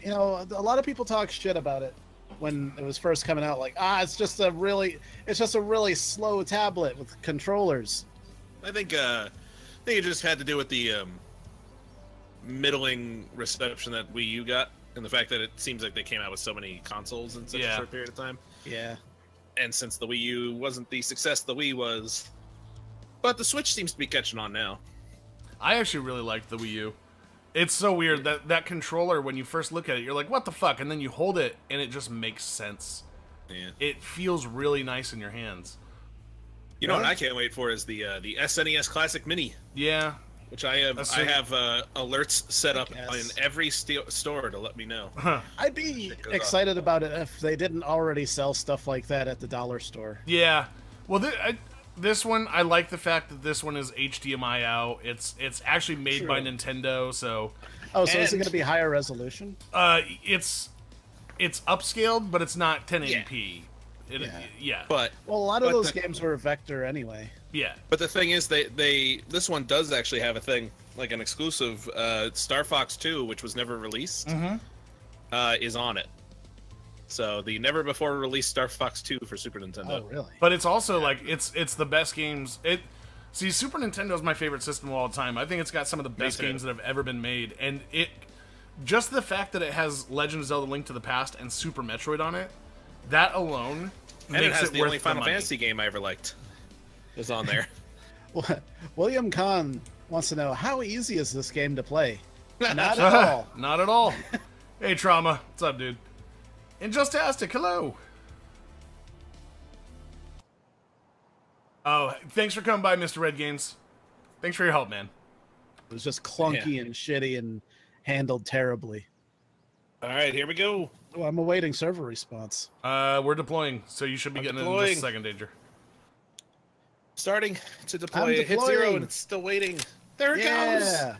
You know, a lot of people talk shit about it when it was first coming out like, ah, it's just a really it's just a really slow tablet with controllers. I think uh I think it just had to do with the um middling reception that Wii U got and the fact that it seems like they came out with so many consoles in such Yeah. a short period of time. Yeah. And since the Wii U wasn't the success the Wii was, but the Switch seems to be catching on now. I actually really liked the Wii U. It's so weird that that controller, when you first look at it, you're like, "What the fuck?" and then you hold it, and it just makes sense. Yeah. It feels really nice in your hands. You know what Yeah. I can't wait for is the uh, the SNES Classic Mini, Yeah, which I have Assume- I have uh, alerts set up in every st- store to let me know. Huh. I'd be Shit goes excited about it if they didn't already sell stuff like that at the dollar store. yeah. Well, th- I, this one, I like the fact that this one is HDMI out. It's it's actually made by Nintendo, so Oh, so is it going to be higher resolution? uh, it's it's upscaled, but it's not 1080p. It, Yeah. yeah, But Well, a lot of those the- games were vector anyway. yeah. But the thing is, they they this one does actually have a thing like an exclusive. Uh, Star Fox Two, which was never released, Mhm. uh, is on it. So the never before released Star Fox Two for Super Nintendo. Oh, really? But it's also like it's it's the best games. It see Super Nintendo is my favorite system of all time. I think it's got some of the best games that have ever been made, and it just the fact that it has Legend of Zelda: Link to the Past and Super Metroid on it, that alone and it makes has it the worth only Final money. Fantasy game I ever liked. Is on there. William Kahn wants to know how easy is this game to play? Not at all. Not at all. hey, Trauma, what's up, dude? Injustastic, hello. Oh, thanks for coming by, Mr. Red Games. Thanks for your help, man. It was just clunky and shitty and handled terribly. All right, here we go. Oh, I'm awaiting server response. Uh, we're deploying, so you should be I'm getting it in deploying. just a second, Danger. Starting to deploy. I'm It hit zero and it's still waiting. There it Yeah.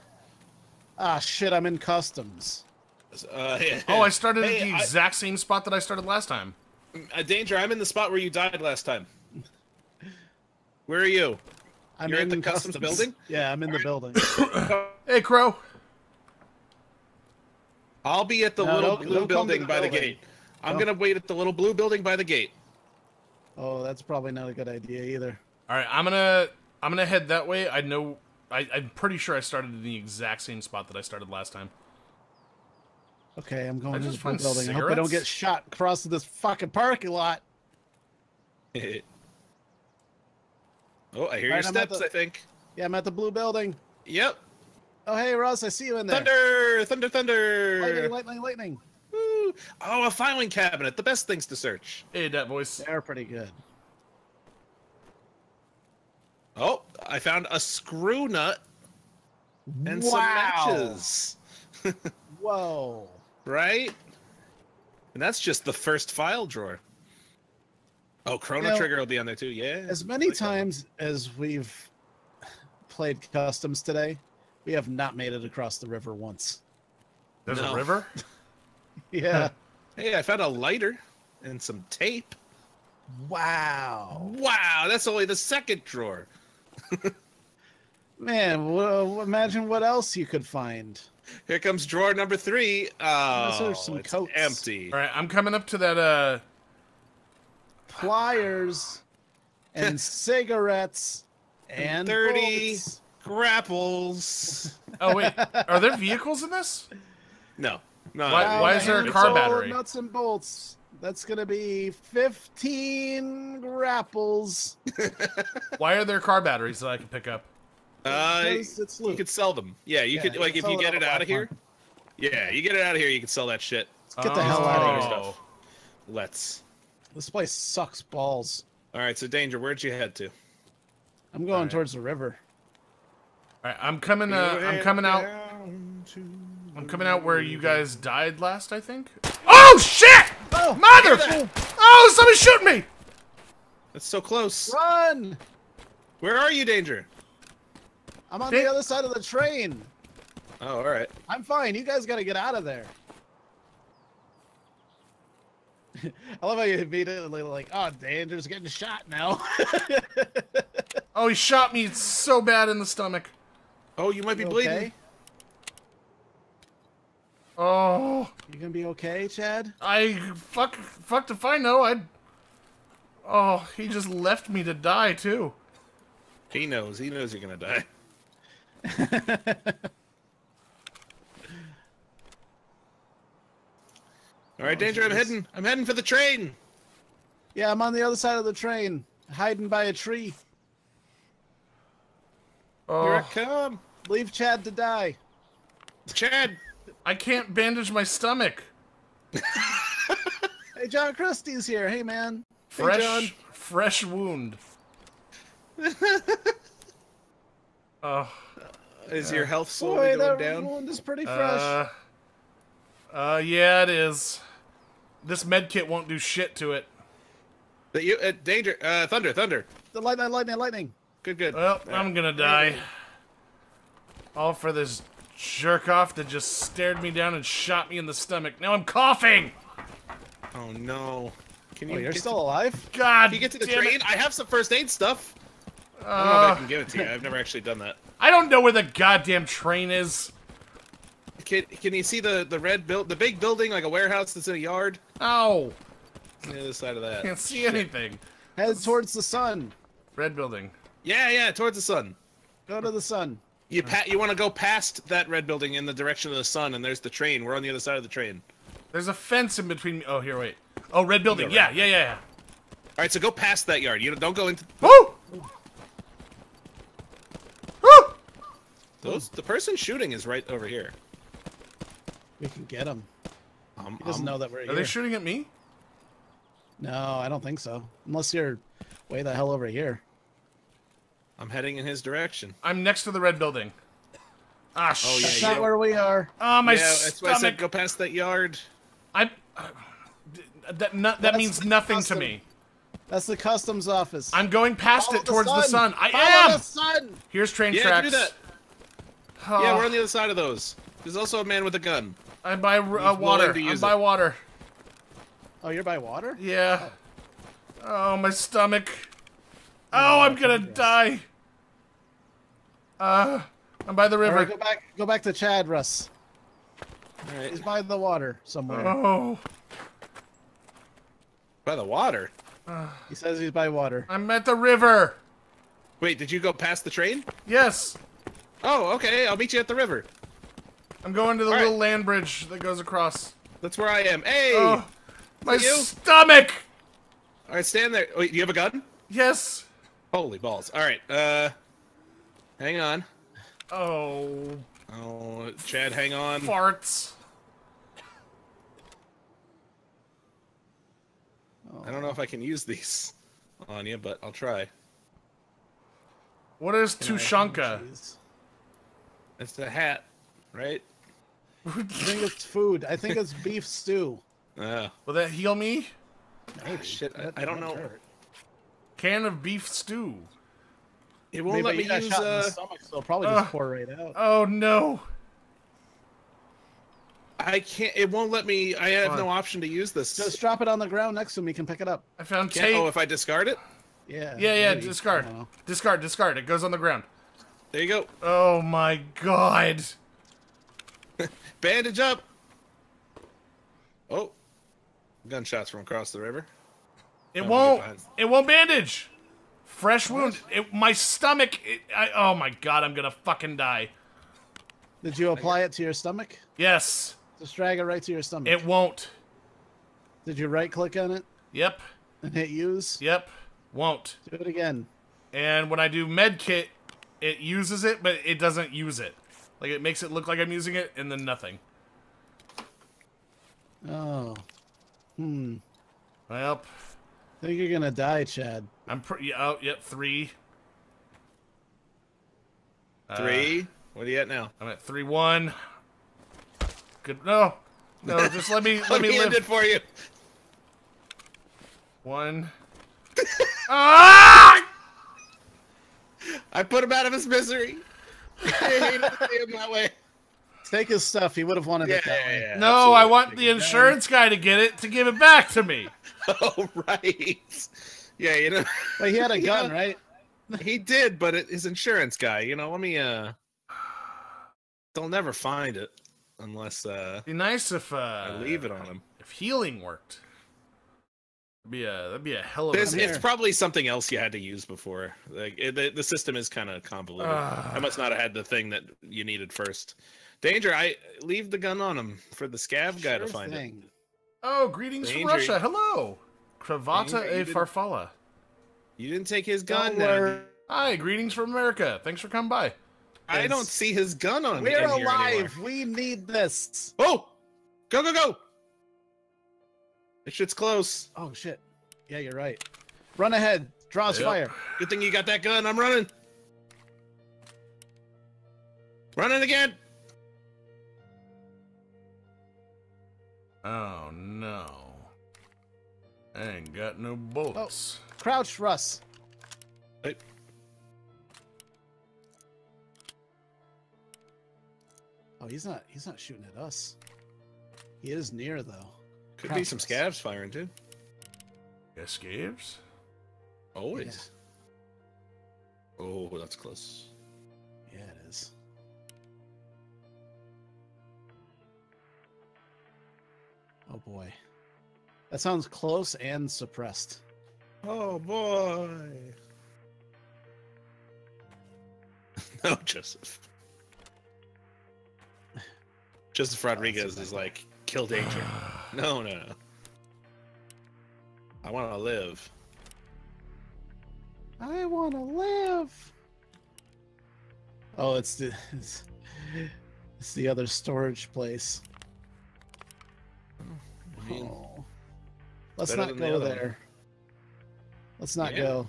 Ah, shit, I'm in customs. Goes. Uh, yeah. Oh, I started Hey, at the I- exact same spot that I started last time. Uh, Danger, I'm in the spot where you died last time. Where are you? I'm You're at in the customs building? Yeah, I'm in the building. Hey, Crow. I'll be at the No, little don't- blue don't building the by the gate. I'm Don't- gonna wait at the little blue building by the gate. oh, that's probably not a good idea either. All right, I'm gonna I'm gonna head that way. I know. I, I'm pretty sure I started in the exact same spot that I started last time. Okay, I'm I going to the just blue find building. I hope I don't get shot across this fucking parking lot. oh, I hear Right, your steps. the- I think. Yeah, I'm at the blue building. Yep. Oh, hey, Ross, I see you in there. Thunder, thunder, thunder. Lightning, lightning, lightning. Woo. Oh, a filing cabinet. The best things to search. Hey, that voice. They're pretty good. Oh, I found a screw nut and some Wow. matches. Whoa. Right? And that's just the first file drawer. Oh, Chrono You know, Trigger will be on there too. Yeah. As many Like that. times as we've played customs today, we have not made it across the river once. There's No. a river. Yeah. Hey, I found a lighter and some tape. wow. Wow, that's only the second drawer. Man, well, imagine what else you could find. Here comes drawer number three. Oh, Those are some it's coats. empty. All right, I'm coming up to that. Uh, Pliers and cigarettes and Thirty. bullets. Grapples. oh wait, are there vehicles in this? No. No. Why- no, why is there a car all- battery? Nuts and bolts. That's gonna be fifteen grapples. Why are there car batteries that I can pick up? Uh, Because it's you could sell them. Yeah, you Yeah, could like can if you get on it out of black here. Yeah, you get it out of here, you can sell that shit. Get the hell out of here. Oh. stuff. Let's. This place sucks balls. All right, so danger. Where'd you head to? I'm going Alright. towards the river. All right, I'm coming. Uh, I'm coming out. I'm coming out where you guys died last, I think. Oh shit! Oh, Mother! Oh, somebody's shooting me! That's so close. Run! Where are you, danger? I'm on Hey. the other side of the train. Oh, all right. I'm fine. You guys got to get out of there. I love how you immediately like, oh, Danger's getting shot now. Oh, he shot me so bad in the stomach. Oh, you might be You bleeding. okay? Oh, You gonna be okay, Chad? I fuck, fucked if I know. I. Oh, he just left me to die too. He knows. He knows you're gonna die. All right, Oh, danger. I'm jeez. heading. I'm heading for the train. Yeah, I'm on the other side of the train, hiding by a tree. Oh. Here I Oh, come. Leave Chad to die. Chad. I can't bandage my stomach. Hey, John Christie's here. Hey, man. Fresh, John. fresh wound. Oh, Is your health slowly Boy, going that down? wound is pretty fresh. uh, uh, yeah, it is. This med kit won't do shit to it. That you, uh, danger. Uh, thunder. Thunder. the lightning, lightning, lightning. Good. Good. Well, I'm gonna die. All for this jerk off that just stared me down and shot me in the stomach. Now I'm coughing. Oh no. Can you? Oh, you're still alive? God, Can you get to the train? It. I have some first aid stuff. I don't know if I Uh, can give it to you. I've never actually done that. I don't know where the goddamn train is. Can, can you see the the red build, the big building like a warehouse that's in a yard? Oh, the other side of that. can't see anything. Head towards the sun. Red building. Yeah, yeah, towards the sun. Go to the sun. You pa- you want to go past that red building in the direction of the sun, and there's the train. We're on the other side of the train. There's a fence in between me. Oh, here, wait. Oh, red building. Yeah, right. yeah, yeah, yeah. All right, so go past that yard. You don't, don't go into Woo! Woo! Those. The person shooting is right over here. We can get him. Um, He doesn't um, know that we're Are here. they shooting at me? no, I don't think so. Unless you're way the hell over here. I'm heading in his direction. I'm next to the red building. Ah, Oh, shit. yeah, That's you not don't- where we are. Oh, my yeah, that's why I said stomach. go past that yard. I. Uh, that no, that That's means nothing to me. That's the customs office. I'm going past Follow it towards the sun. I Follow am. the sun. Here's train Yeah, tracks. do that. Oh, Yeah, we're on the other side of those. There's also a man with a gun. I'm by uh, water. I'm by it. water. Oh, you're by water? Yeah. Oh, my stomach. Oh, I'm gonna die. Uh, I'm by the river. right, go back. Go back to Chad, Russ. All right, He's by the water somewhere. Oh, by the water. He says he's by water. I'm at the river. Wait, did you go past the train? Yes. Oh, okay. I'll meet you at the river. I'm going to the All right. little land bridge that goes across. That's where I am. Hey. Oh, my stomach. All right, stand there. Wait, do you have a gun? Yes. Holy balls! All right. Uh, Hang on. Oh, Oh, Chad, hang on. farts. I don't know if I can use these on you, but I'll try. What is Tushanka? Jeez. It's a hat, right? I think it's food. I think it's beef stew. Uh, Will that heal me? Maybe. shit, I- That- I don't know. hurt. Can of beef stew. it won't Maybe let me use. shot in the Uh, stomach, so it'll probably just Ugh. pour right out. Oh no. I can't. It won't let me. I have Fine. no option to use this. Just drop it on the ground next to me. Can pick it up. I found Can't- tape. oh, if I discard it, Yeah. yeah, yeah, maybe. discard. I don't know. Discard, discard. It goes on the ground. There you go. Oh my god. Bandage up. Oh, gunshots from across the river. It Oh, won't. It won't bandage. Fresh wound. It, my stomach. It, I, oh my god, I'm gonna fucking die. Did you apply it to your stomach? Yes. Just drag it right to your stomach. It won't. Did you right click on it Yep. and hit use? Yep. Won't. Do it again. And when I do med kit, it uses it, but it doesn't use it. Like it makes it look like I'm using it, and then nothing. Oh. Hmm. Well, I think you're gonna die, Chad. I'm pretty. Oh, yep. Three. Uh, Three. what are you at now? I'm at three one. Good. No. No. Just let me let, Let me me end live. it for you. One. ah! I put him out of his misery. I hate to see him that way. Take his stuff. He would have wanted Yeah, it that yeah, way. yeah, No, I absolutely. want the insurance guy to get it to give it back to me. Oh right. Yeah, you know But he had a gun, Yeah. right? he did, but it, his insurance guy. You know, let me. uh They'll never find it unless uh Be nice if uh, I leave it on him. If healing worked, that'd be a that'd be a hell of There's, a. I'm it's probably something else you had to use before. Like it, the, the system is kind of convoluted. Ah. I must not have had the thing that you needed first. Danger! I leave the gun on him for the scav guy to Sure find it. Oh, greetings from Russia. Hello, Kravata Danger, you e didn't- Farfalla. You didn't take his gun. Don't now, Hi, greetings from America. Thanks for coming by. I don't see his gun on. We're alive. anymore. We need this. Oh, go go go! This shit's close. Oh shit. Yeah, you're right. Run ahead. Draws Yep. fire. Good thing you got that gun. I'm running. Running again. Oh no, I ain't got no bullets. Oh, crouch, Russ. Wait. Oh, he's not. He's not shooting at us. He is near though. Could be some Crouch. scavs firing too. Escapes? Always. Oh, that's close. Yeah, it is. Oh boy. That sounds close and suppressed. Oh boy. no, Joseph. Joseph Rodriguez is like kill danger. No, no, no. I want to live. I want to live. Oh, it's the it's, it's the other storage place. I mean, Oh. Let's not than the go one. there. Let's not Yeah. go.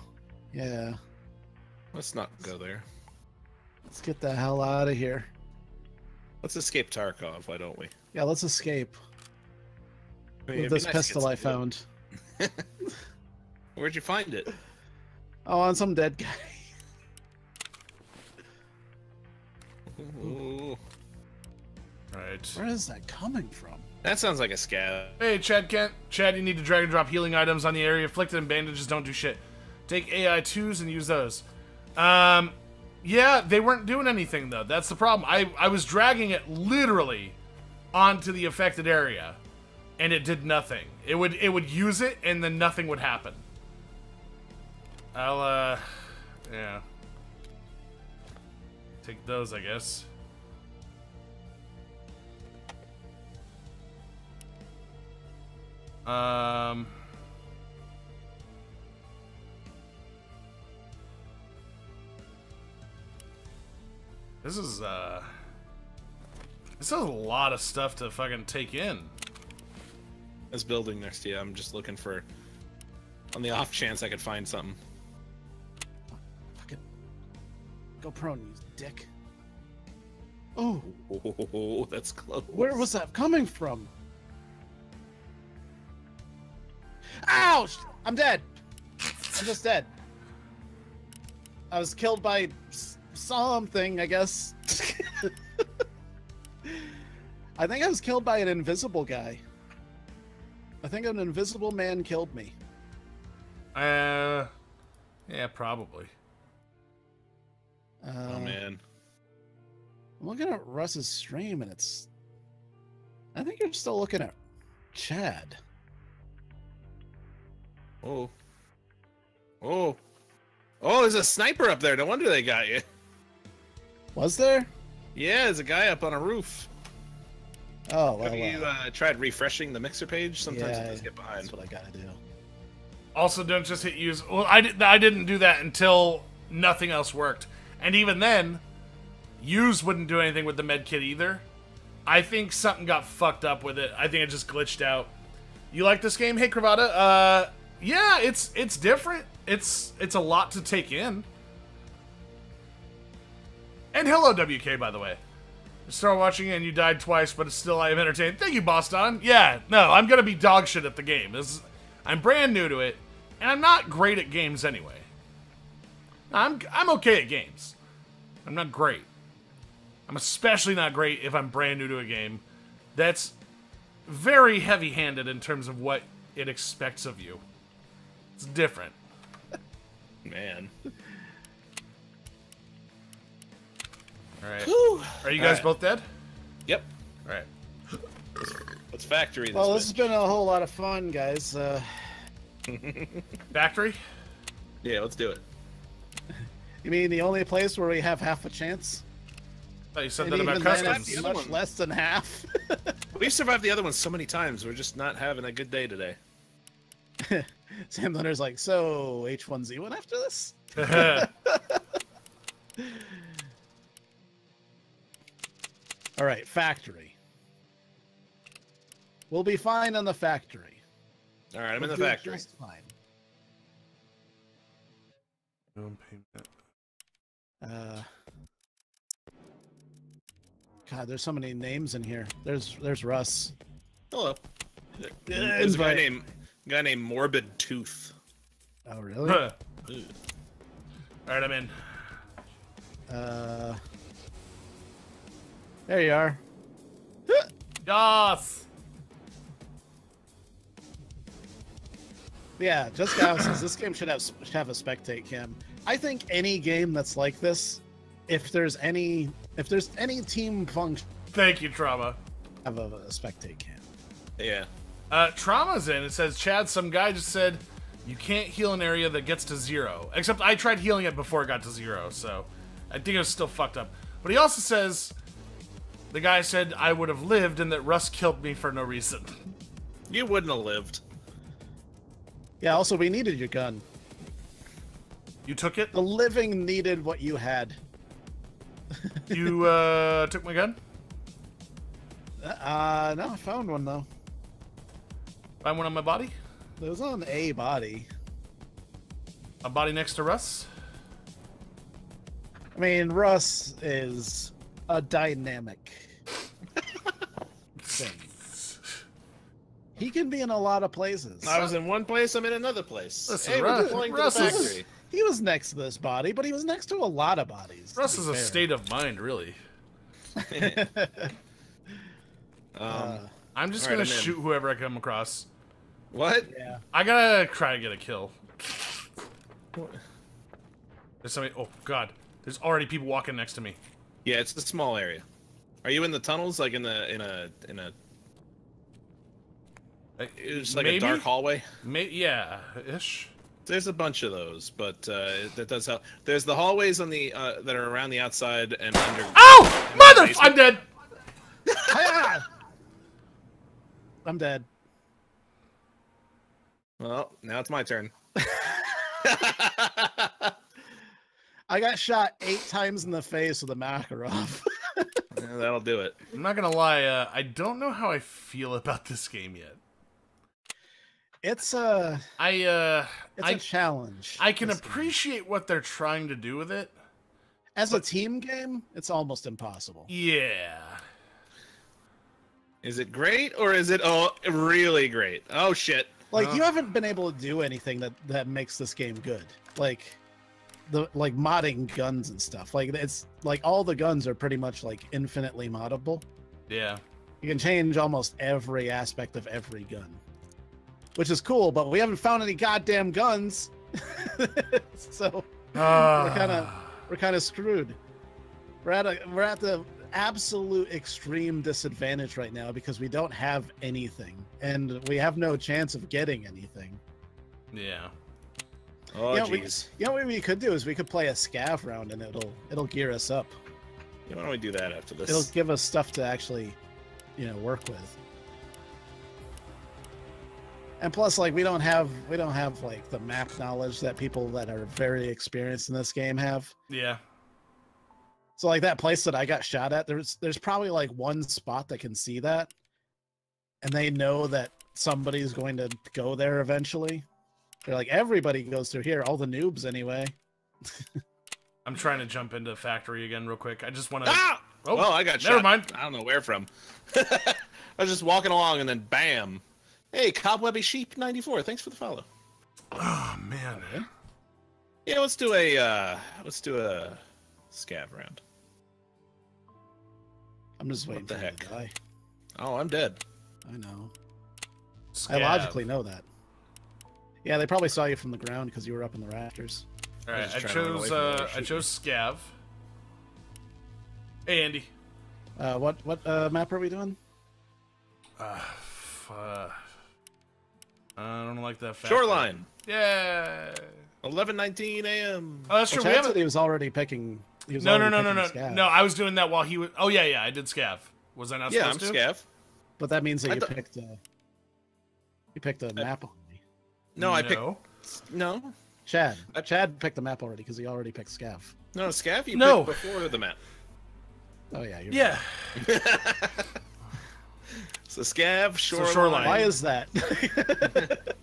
Yeah. let's not go there. Let's get the hell out of here. Let's escape Tarkov. Why don't we? Yeah, let's escape I with mean, this nice pistol I found. Where'd you find it? Oh, on some dead guy. Ooh, Right. Where is that coming from? that sounds like a scav. Hey, Chad Kent. Chad, you need to drag and drop healing items on the area afflicted, and bandages don't do shit. Take AI twos and use those. Um, yeah, they weren't doing anything though. That's the problem. I I was dragging it literally onto the affected area, and it did nothing. It would it would use it, and then nothing would happen. I'll uh, yeah. Take those, I guess. Um. This is uh This is a lot of stuff to fucking take in. This building next to you. I'm just looking for, on the off chance I could find something. Fucking go prone, you dick. Oh, Oh, that's close. where was that coming from? Ouch! I'm dead. I'm just dead. I was killed by something, I guess. I think I was killed by an invisible guy. I think an invisible man killed me. Uh yeah, probably. Uh, Oh man. I'm looking at Russ's stream and it's. I think you're still looking at Chad. Oh. Oh. Oh, there's a sniper up there. No wonder they got you. Was there? Yeah, there's a guy up on a roof. Oh, well, Have you well. uh, tried refreshing the mixer page? Sometimes Yeah, it does get behind. That's what I gotta do. Also, don't just hit use. Well, I, did, I didn't do that until nothing else worked. And even then, use wouldn't do anything with the med kit either. I think something got fucked up with it. I think it just glitched out. You like this game? Hey, Cravata. Uh, yeah, it's it's different. It's it's a lot to take in. And hello, WK, by the way. Start watching and you died twice, but still I am entertained. Thank you, Boston. Yeah, no, I'm gonna be dog shit at the game. This is, I'm brand new to it, and I'm not great at games anyway. I'm I'm okay at games. I'm not great. I'm especially not great if I'm brand new to a game. That's very heavy-handed in terms of what it expects of you. It's different. Man. All right. Whew. Are you guys Alright. both dead? Yep. All right. Let's factory this. Well, this has been a whole lot of fun, guys. Uh, Factory. Yeah, let's do it. you mean the only place where we have half a chance? thought you said And that about even then, customs. The other much one. less than half. We've survived the other one so many times. We're just not having a good day today. Sam Thunder's like, so H1Z1 after this? All right, factory. We'll be fine in the factory. All right, I'm We'll in the do factory. Just fine. Uh, God, there's so many names in here. There's there's Russ. Hello. There's a guy invite. named guy named Morbid Tooth. Oh really? All right, I'm in. uh, there you are. Yes. Yeah, just Gal says this game should have should have a spectate cam. I think any game that's like this, if there's any if there's any team function, Thank you, Trauma. have a, a spectate cam. Yeah. Uh, Trauma's in. It says, Chad, some guy just said you can't heal an area that gets to zero. Except I tried healing it before it got to zero, so I think it was still fucked up. But he also says the guy said I would have lived and that Russ killed me for no reason. You wouldn't have lived. Yeah. Also, we needed your gun. You took it? The living needed what you had. You uh, took my gun? Uh, no, I found one though. Find one on my body? It was on a body. A body next to Russ? I mean, Russ is a dynamic thing. He can be in a lot of places. I was in one place. I'm in another place. Listen, hey, we're Russ- deploying to Russ the is- factory. He was next to this body, but he was next to a lot of bodies. to Russ be is a fair. state of mind, really. Um, Uh, I'm just All right, gonna I'm in. shoot whoever I come across. what? yeah. I gotta try to get a kill. There's somebody. Oh God! There's already people walking next to me. Yeah, it's a small area. Are you in the tunnels? Like in the in a in a Uh, it's like maybe? a dark hallway? May- yeah, ish. There's a bunch of those, but uh, that does help. There's the hallways on the uh, that are around the outside and under. Ow! in Mother! I'm dead. I'm dead. Well, now it's my turn. I I got shot eight times in the face with a Makarov. Yeah, that'll do it. I'm not gonna lie. Uh, I don't know how I feel about this game yet. it's a I uh, it's I a challenge. I can this game. appreciate what they're trying to do with it. as a team game, it's almost impossible. Yeah. Is it great or is it oh really great? Oh shit. Like Uh. you haven't been able to do anything that that makes this game good. Like the like modding guns and stuff. Like it's like all the guns are pretty much like infinitely moddable. Yeah. You can change almost every aspect of every gun. Which is cool, but we haven't found any goddamn guns. so Uh, kind of- we're kind of screwed. We're at a we're at the absolute extreme disadvantage right now because we don't have anything and we have no chance of getting anything. Yeah. Oh Yeah, we- jeez. You know what we could do is we could play a scav round and it'll it'll gear us up. Yeah, why don't we do that after this? It'll give us stuff to actually, you know, work with. And plus, like we don't have we don't have like the map knowledge that people that are very experienced in this game have. Yeah. So like that place that I got shot at, there's there's probably like one spot that can see that, and they know that somebody's going to go there eventually. They're like everybody goes through here, all the noobs anyway. I'm trying to jump into factory again real quick. I just want to. Ah! Oh, Oh, I got never shot. mind. I don't know where from. I was just walking along and then bam. Hey, Cobwebby Sheep 94. Thanks for the follow. Oh man. Yeah, let's do a uh let's do a scav round. I'm just What waiting the for you heck? to die. Oh, I'm dead. I know. Scav. I logically know that. Yeah, they probably saw you from the ground because you were up in the rafters. All I I just trying to run chose. Uh, I chose scav. Hey Andy. Uh, what what uh, map are we doing? Uh, f- uh, I don't like that. Factory. Shoreline. Yeah. 11:19 a.m. Oh, that's Well, true. We haven't. he was already picking. He was No, no, already no, no, no, picking Scav. no. I was doing that while he was. Oh yeah, yeah. I did scav. Was I not Yeah, I'm supposed to? scav. But that means that I you thought- picked. Uh, you picked a map already. No, I picked No. no. Chad. I- Chad picked the map already because he already picked Scav. No, scav you No. picked before the map. Oh yeah, you're Yeah. So scav, shoreline. shoreline. Why is that?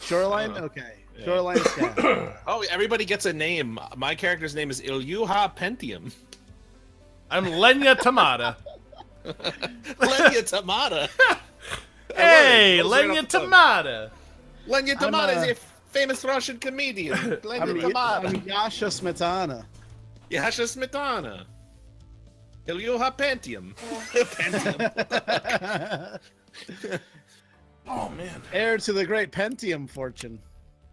Shoreline. Uh, Okay. yeah. Shoreline Scav. Oh, everybody gets a name. My character's name is Ilyuha Pentium. I'm Lenya Tamada. Lenya Tamada. hey, That right Lenya tongue. Tamada. Lenya I'm, uh, is a famous Russian comedian. Lenya I'm, Tamada. I'm Yasha Smetana. Yasha Smetana. Ilyuha Pentium. Pentium. Oh man. Heir to the great Pentium fortune.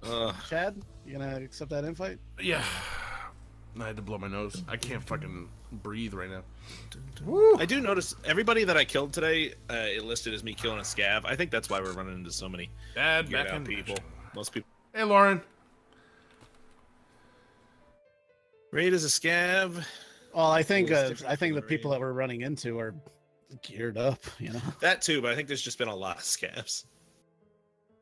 Ugh. Chad, you gonna accept that invite? Yeah. I had to blow my nose. I can't fucking breathe right now. I do notice everybody that I killed today, uh, it listed as me killing a scav. I think that's why we're running into so many bad back out in people. Most people. Hey, Lauren. Raid is a scav. Well, I think uh, I think the the people that we're running into are geared up. You know, That too, but I think there's just been a lot of scavs.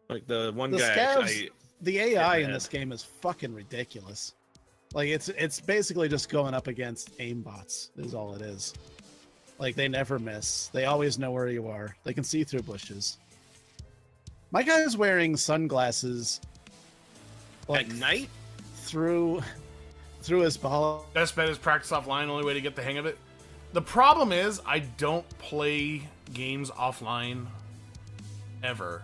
Like the one The guy, scavs- I, the AI in this game is fucking ridiculous. Like it's it's basically just going up against aimbots. Is all it is. Like they never miss. They always know where you are. They can see through bushes. My guy's wearing sunglasses. Like at night. through through his ball. Best bet is practice offline. Only way to get the hang of it. The problem is I don't play games offline ever.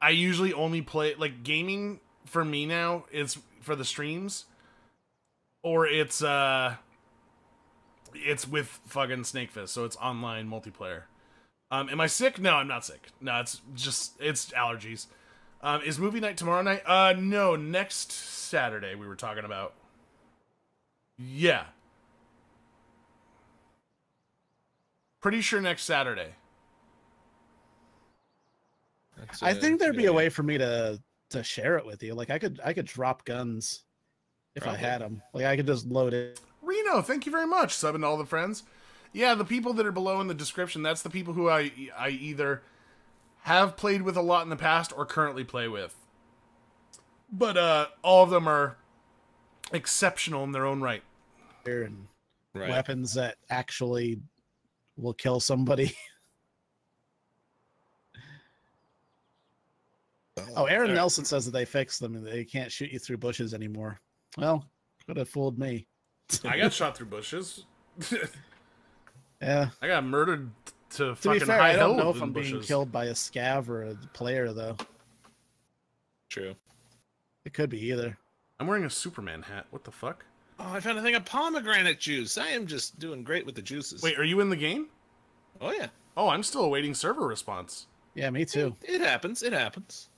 I usually only play like gaming for me now is for the streams or it's uh it's with fucking Snakefist, so it's online multiplayer. Um am I sick? No, I'm not sick. No, it's just it's allergies. Um is movie night tomorrow night? Uh no, next Saturday we were talking about. Yeah. Pretty sure next Saturday. That's, I think there'd good be a way for me to to share it with you. Like I could I could drop guns if I had them. Like I could just load it. Reno, thank you very much. Subbing to all the friends. Yeah, the people that are below in the description, that's the people who I I either have played with a lot in the past or currently play with. But uh all of them are exceptional in their own right. and Right. weapons that actually will kill somebody. Oh, Aaron Alright. Nelson says that they fixed them and they can't shoot you through bushes anymore. Well, could have fooled me. I got shot through bushes. Yeah. I got murdered to To be fair, high I don't know if I'm being killed by a scav or a player though. True. It could be either. I'm wearing a Superman hat. What the fuck? Oh, I found a thing of pomegranate juice. I am just doing great with the juices. Wait, are you in the game? Oh yeah. Oh, I'm still awaiting server response. Yeah, me too. It happens. It happens.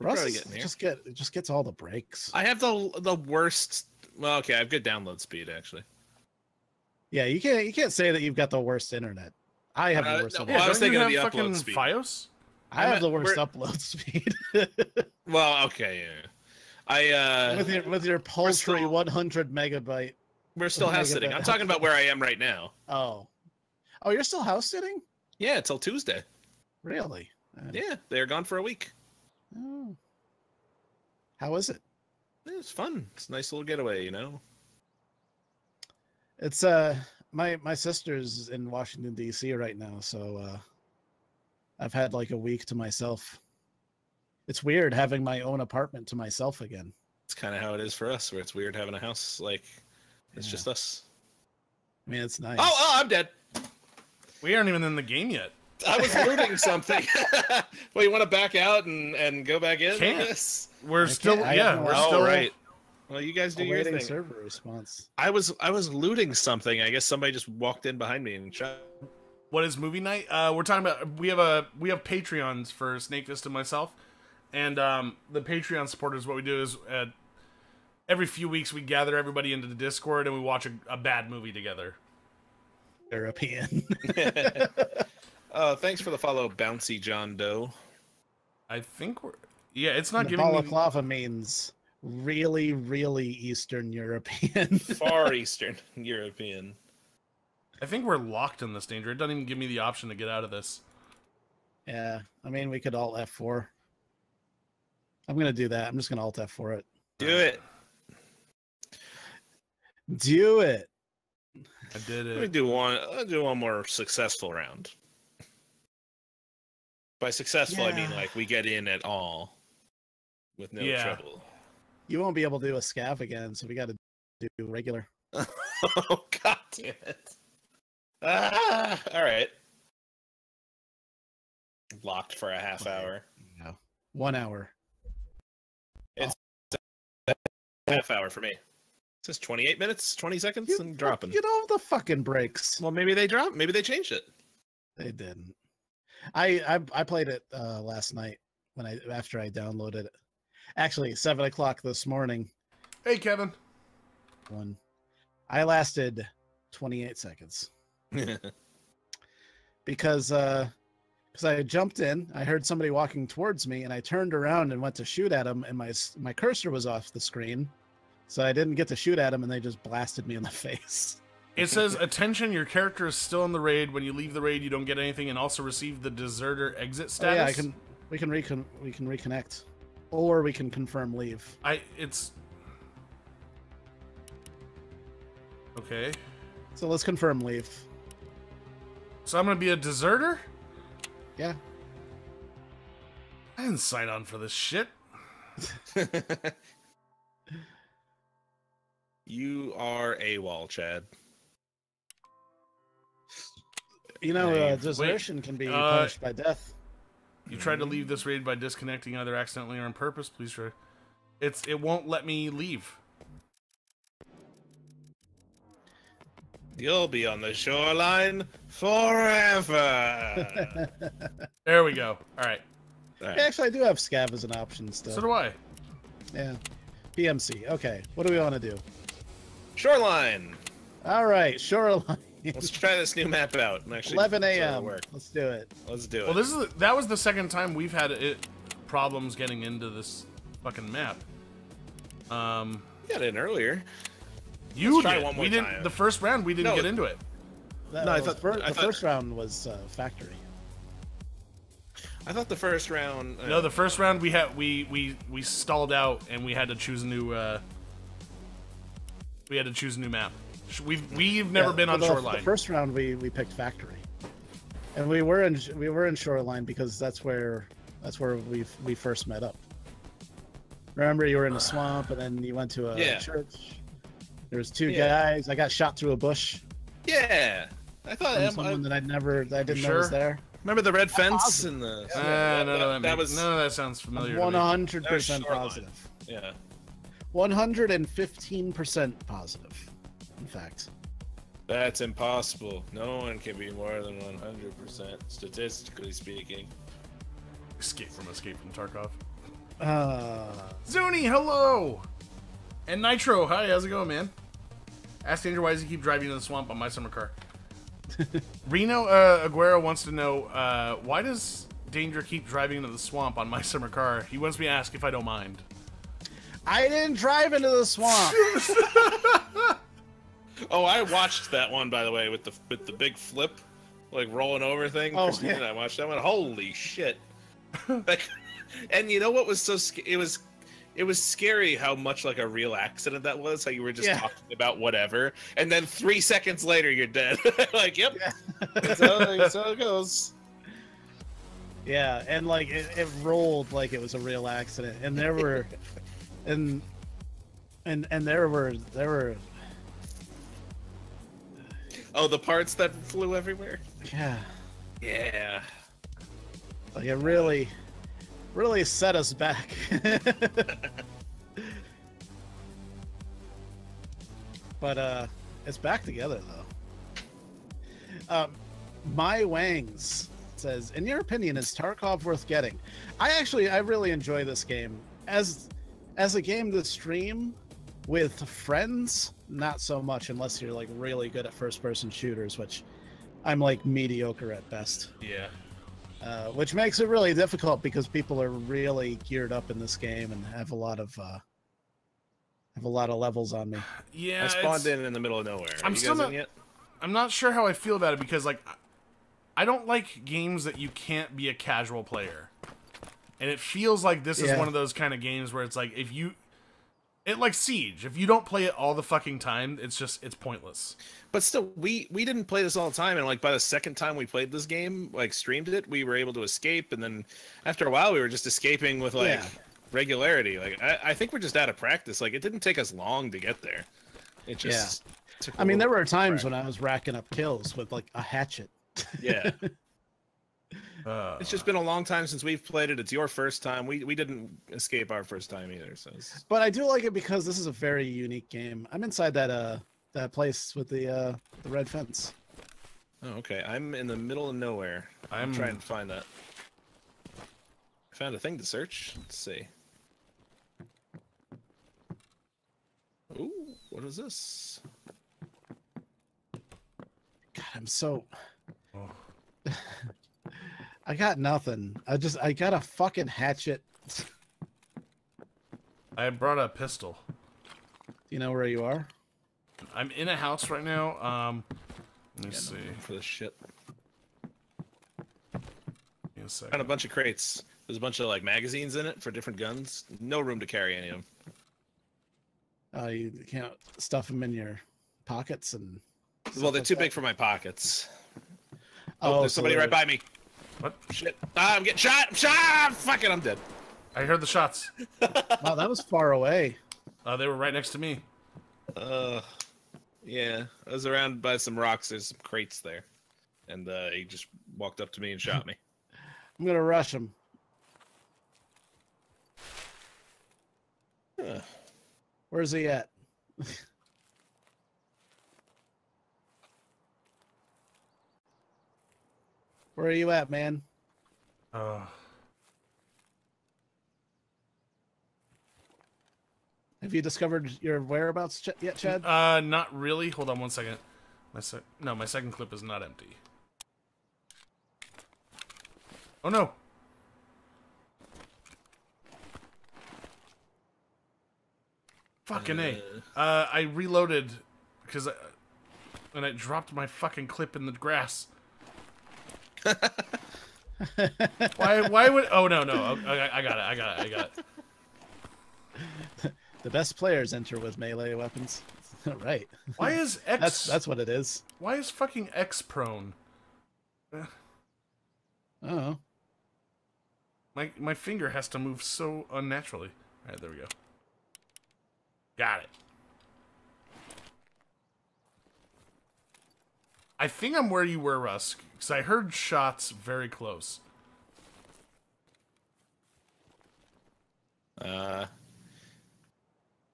We're Russ is- just get it just gets all the breaks. I have the the worst. Well, okay, I have good download speed actually. Yeah, you can't you can't say that you've got the worst internet. I have Uh, the worst. no, internet. Well, I was thinking of the upload speed. FiOS? I have I'm the worst we're- upload speed. Well, okay, yeah. I uh, with your with your paltry still- 100 megabyte. we're still Megabit house sitting. I'm talking about where I am right now. Oh, oh, you're still house sitting? Yeah, till Tuesday. Really? Yeah, they're gone for a week. Oh. How is it? It's fun. It's a nice little getaway, you know. It's uh my my sister's in Washington D.C. right now, so uh I've had like a week to myself. It's weird having my own apartment to myself again. It's kind of how it is for us, where it's weird having a house like it's Yeah. just us. I mean, it's nice. Oh, oh, I'm dead. We aren't even in the game yet. I was looting something. well, you want to back out and and go back in? Yes. We're I still yeah, have we're idea. Still right. Well, you guys do your thing. server response. I was I was looting something. I guess somebody just walked in behind me and shot. What is movie night? Uh, we're talking about we have a we have Patreons for Snake Fist and myself, and um, the Patreon supporters. What we do is uh, every few weeks we gather everybody into the Discord and we watch a, a bad movie together. European. Oh, thanks for the follow, Bouncy John Doe. I think we're yeah. It's not the giving me. balaclava means really, really Eastern European. Far Eastern European. I think we're locked in this danger. It doesn't even give me the option to get out of this. yeah, I mean, we could alt F4. I'm gonna do that. I'm just gonna alt F4 it. Do it. Do it. I did it. Let me it. do one. I'll do one more successful round. By successful, I mean like we get in at all with no Yeah. trouble. You won't be able to do a scav again, so we got to do regular. oh god damn it! Ah, all right. Locked for a half Okay. hour. No, one hour. It's half hour for me. It says 28 minutes, 20 seconds, You, and dropping. Get off the fucking breaks. Well, maybe they dropped. Maybe they changed it. They didn't. I I, I played it uh, last night when I after I downloaded it. Actually, seven o'clock this morning. Hey, Kevin. One. I lasted 28 seconds because uh because I jumped in, I heard somebody walking towards me, and I turned around and went to shoot at him, and my my cursor was off the screen, so I didn't get to shoot at him, and they just blasted me in the face. It says, "Attention! Your character is still in the raid. When you leave the raid, you don't get anything, and also receive the deserter exit Oh, status." yeah, I can we can recon we can reconnect, or we can confirm leave. I. It's okay. So let's confirm leave. So I'm gonna be a deserter. Yeah, I didn't sign on for this shit. you are AWOL, Chad. You know, Yeah, uh, you- desertion can be Uh, punished by death. You tried to leave this raid by disconnecting either accidentally or on purpose. Please try. It's. It won't let me leave. You'll be on the shoreline forever. There we go. All right. All right. Actually, I do have scav as an option still. So do I. Yeah. PMC. Okay. What do we want to do? Shoreline. All right. Shoreline. Let's try this new map out. and Actually, 11 see how it a.m. Let's do it. Let's do it. Well, this is that was the second time we've had it problems getting into this fucking map. Um, We got in earlier. you Let's try did. one more we didn't. time. The first round we didn't No. get into it. That No, I thought- fir- I the thought- first round was uh, factory. I thought the first round. uh, No, the first round we had we we we stalled out and we had to choose a new uh, we had to choose a new map. Sh- We've we've never Yeah, been on the, Shoreline. The first round we we picked factory, and we were in we were in shoreline because that's where that's where we we first met up. Remember, you were in a swamp, and then you went to a Yeah. church. There was two Yeah. guys. I got shot through a bush Yeah, I thought from I, someone that I'd never that I didn't know was there. remember the red fence positive. and the. Uh, that, no, no, that, that, that was none of that sounds familiar. to One me. hundred That was percent positive. yeah. One hundred and fifteen percent positive. In fact, That's impossible. No one can be more than 100%, statistically speaking. Escape from Escape from Tarkov. uh, Zuni, hello! And Nitro, hi, how's it going, man? Ask Danger why does he keep driving to the swamp on my summer car? Reno uh, Aguero wants to know uh, why does Danger keep driving into the swamp on my summer car? He wants me to ask if I don't mind. I didn't drive into the swamp. Oh, I watched that one by the way with the with the big flip, like rolling over thing. Oh, yeah. and I watched that one. Holy shit! like, and you know what was so sc- it was it was scary how much like a real accident that was. How you were just Yeah. talking about whatever, and then three seconds later you're dead. like, yep, Yeah. that's, how, that's how it goes. Yeah, and like it, it rolled like it was a real accident, and there were, and and and there were there were Oh, the parts that flew everywhere. yeah, Yeah. like it really, really set us back. but uh, it's back together though. Um, my Wangs says, in your opinion, is Tarkov worth getting? I actually, I really enjoy this game as as a game to stream with friends. Not so much unless you're like really good at first person shooters, which I'm like mediocre at best. Yeah. Uh, which makes it really difficult because people are really geared up in this game and have a lot of uh, have a lot of levels on me. Yeah. I spawned in in the middle of nowhere. Are I'm you still guys not- in yet? I'm not sure how I feel about it because like I don't like games that you can't be a casual player. And it feels like this is one of those kind of games where it's like if you it like Siege, if you don't play it all the fucking time, it's just it's pointless. But still, we we didn't play this all the time, and like by the second time we played this game, like streamed it, we were able to escape, and then after a while, we were just escaping with like Yeah. regularity. Like I, I think we're just out of practice. Like it didn't take us long to get there. It just. took a I mean, there were times when I was racking up kills with like a hatchet. Yeah, Uh, it's just been a long time since we've played it. It's your first time. We we didn't escape our first time either. So it's, But I do like it because this is a very unique game. I'm inside that uh that place with the uh the red fence. oh, okay. I'm in the middle of nowhere. I'm I'm- trying to find that. I found a thing to search. Let's see. Ooh, what is this? God, I'm so Oh. I got nothing. I just I got a fucking hatchet. I brought a pistol. Do you know where you are? I'm in a house right now. Um let me Yeah, see. no for this shit. Give me a second. Found a bunch of crates. There's a bunch of like magazines in it for different guns. No room to carry any of them. Uh, you can't stuff them in your pockets and. Well, they're too big for my pockets. Oh, Oh, there's so somebody they're- right by me. What? Shit. Ah, I'm getting shot. I'm shot. Fuck it. I'm dead. I heard the shots. Wow, that was far away. Uh, they were right next to me. Uh, yeah. I was around by some rocks. There's some crates there, and uh, he just walked up to me and shot me. I'm gonna rush him. Huh. Where's he at? Where are you at, man? Uh, Have you discovered your whereabouts Ch- yet, Chad? uh, not really. Hold on one second. My sec- no, my second clip is not empty. Oh no. Fucking a. Uh, I reloaded because I, and I dropped my fucking clip in the grass. Why? Why would? Oh no, no. I, I got it. I got it. I got it. The best players enter with melee weapons. right. Why is X? That's that's what it is. Why is fucking X prone? Oh. My my finger has to move so unnaturally. All right, there we go. Got it. I think I'm where you were, Russ, because I heard shots very close. Uh,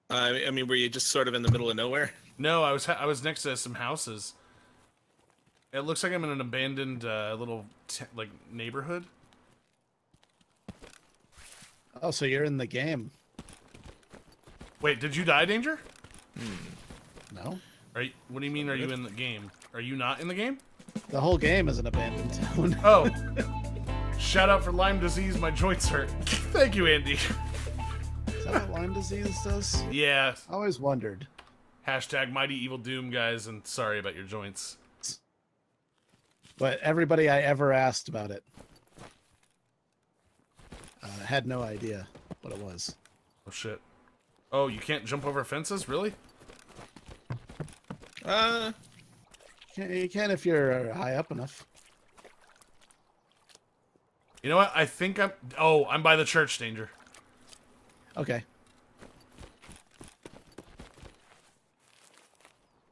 I, I mean, were you just sort of in the middle of nowhere? No, I was I was next to some houses. It looks like I'm in an abandoned uh, little t- like neighborhood. Oh, so you're in the game? Wait, did you die, Danger? No. Are you, what do you mean? Are you in the game? Are you not in the game? The whole game is an abandoned town. Oh, shout out for Lyme disease. My joints hurt. Thank you, Andy. is that what Lyme disease does? Yeah. I always wondered. Hashtag Mighty Evil Doom, guys, and sorry about your joints. But everybody I ever asked about it uh, had no idea what it was. Oh shit. Oh, you can't jump over fences, really? Uh, You can, you can if you're high up enough. You know what? I think I'm. Oh, I'm by the church, Danger. Okay.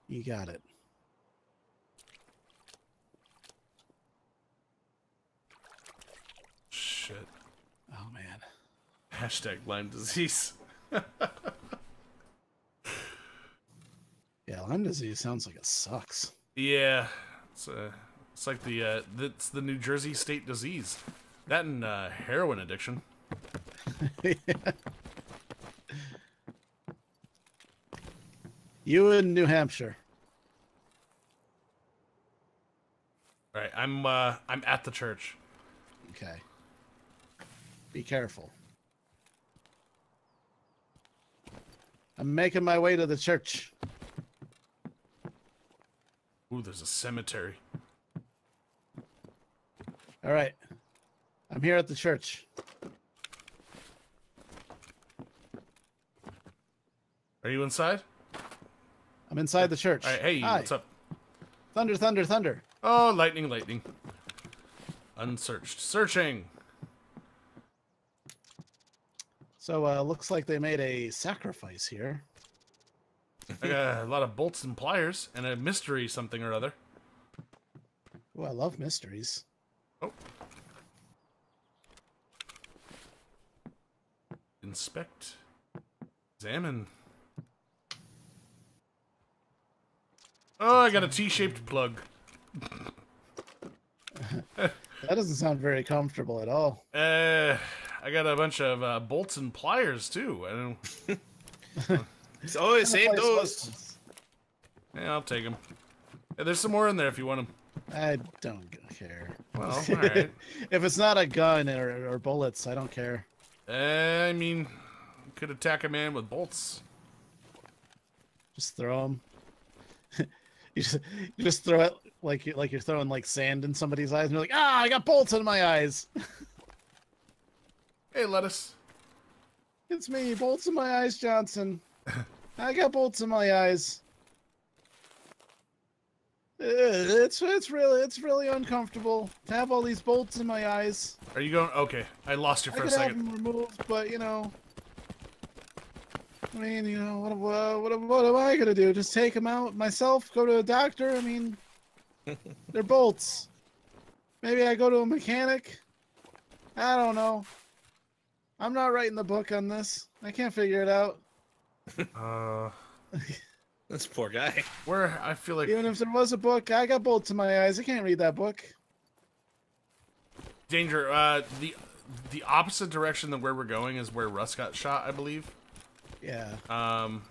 You got it. Shit. Oh man. Hashtag Lyme disease. Yeah, Lyme disease sounds like it sucks. Yeah, it's uh, it's like the uh, it's the New Jersey state disease. That and uh, heroin addiction. You in New Hampshire. All right, I'm uh, I'm at the church. Okay. Be careful. I'm making my way to the church. Ooh, there's a cemetery. All right. I'm here at the church. Are you inside? I'm inside the church. Right, hey, Hi. what's up? Thunder, thunder, thunder. Oh, lightning, lightning. Unsearched. Searching. So uh looks like they made a sacrifice here. I got a lot of bolts and pliers and a mystery something or other. Oh, I love mysteries. Oh. Inspect. Examine. Oh, I got a T-shaped plug. That doesn't sound very comfortable at all. Uh, I got a bunch of uh, bolts and pliers too. I don't. it's always same those. Yeah, I'll take them. there's some more in there if you want them. I don't care. Well, all right. if it's not a gun or, or bullets, I don't care. Uh, I mean, you could attack a man with bolts. Just throw them. you just you just throw it like you like you're throwing like sand in somebody's eyes, and you're like, ah, I got bolts in my eyes. Hey, lettuce. it's me, bolts in my eyes, Johnson. I got bolts in my eyes. It's it's really it's really uncomfortable to have all these bolts in my eyes. Are you going? Okay, I lost you I for a could have second. them removed, but you know, I mean, you know, what what what, what am I gonna do? Just take them out myself? Go to a doctor? I mean, they're bolts. Maybe I go to a mechanic. I don't know. I'm not writing the book on this. I can't figure it out. Uh, This poor guy. where I feel like Even if there was a book, I got bolts in my eyes. I can't read that book. danger. Uh, the the opposite direction than where we're going is where Russ got shot, I believe. Yeah. Um,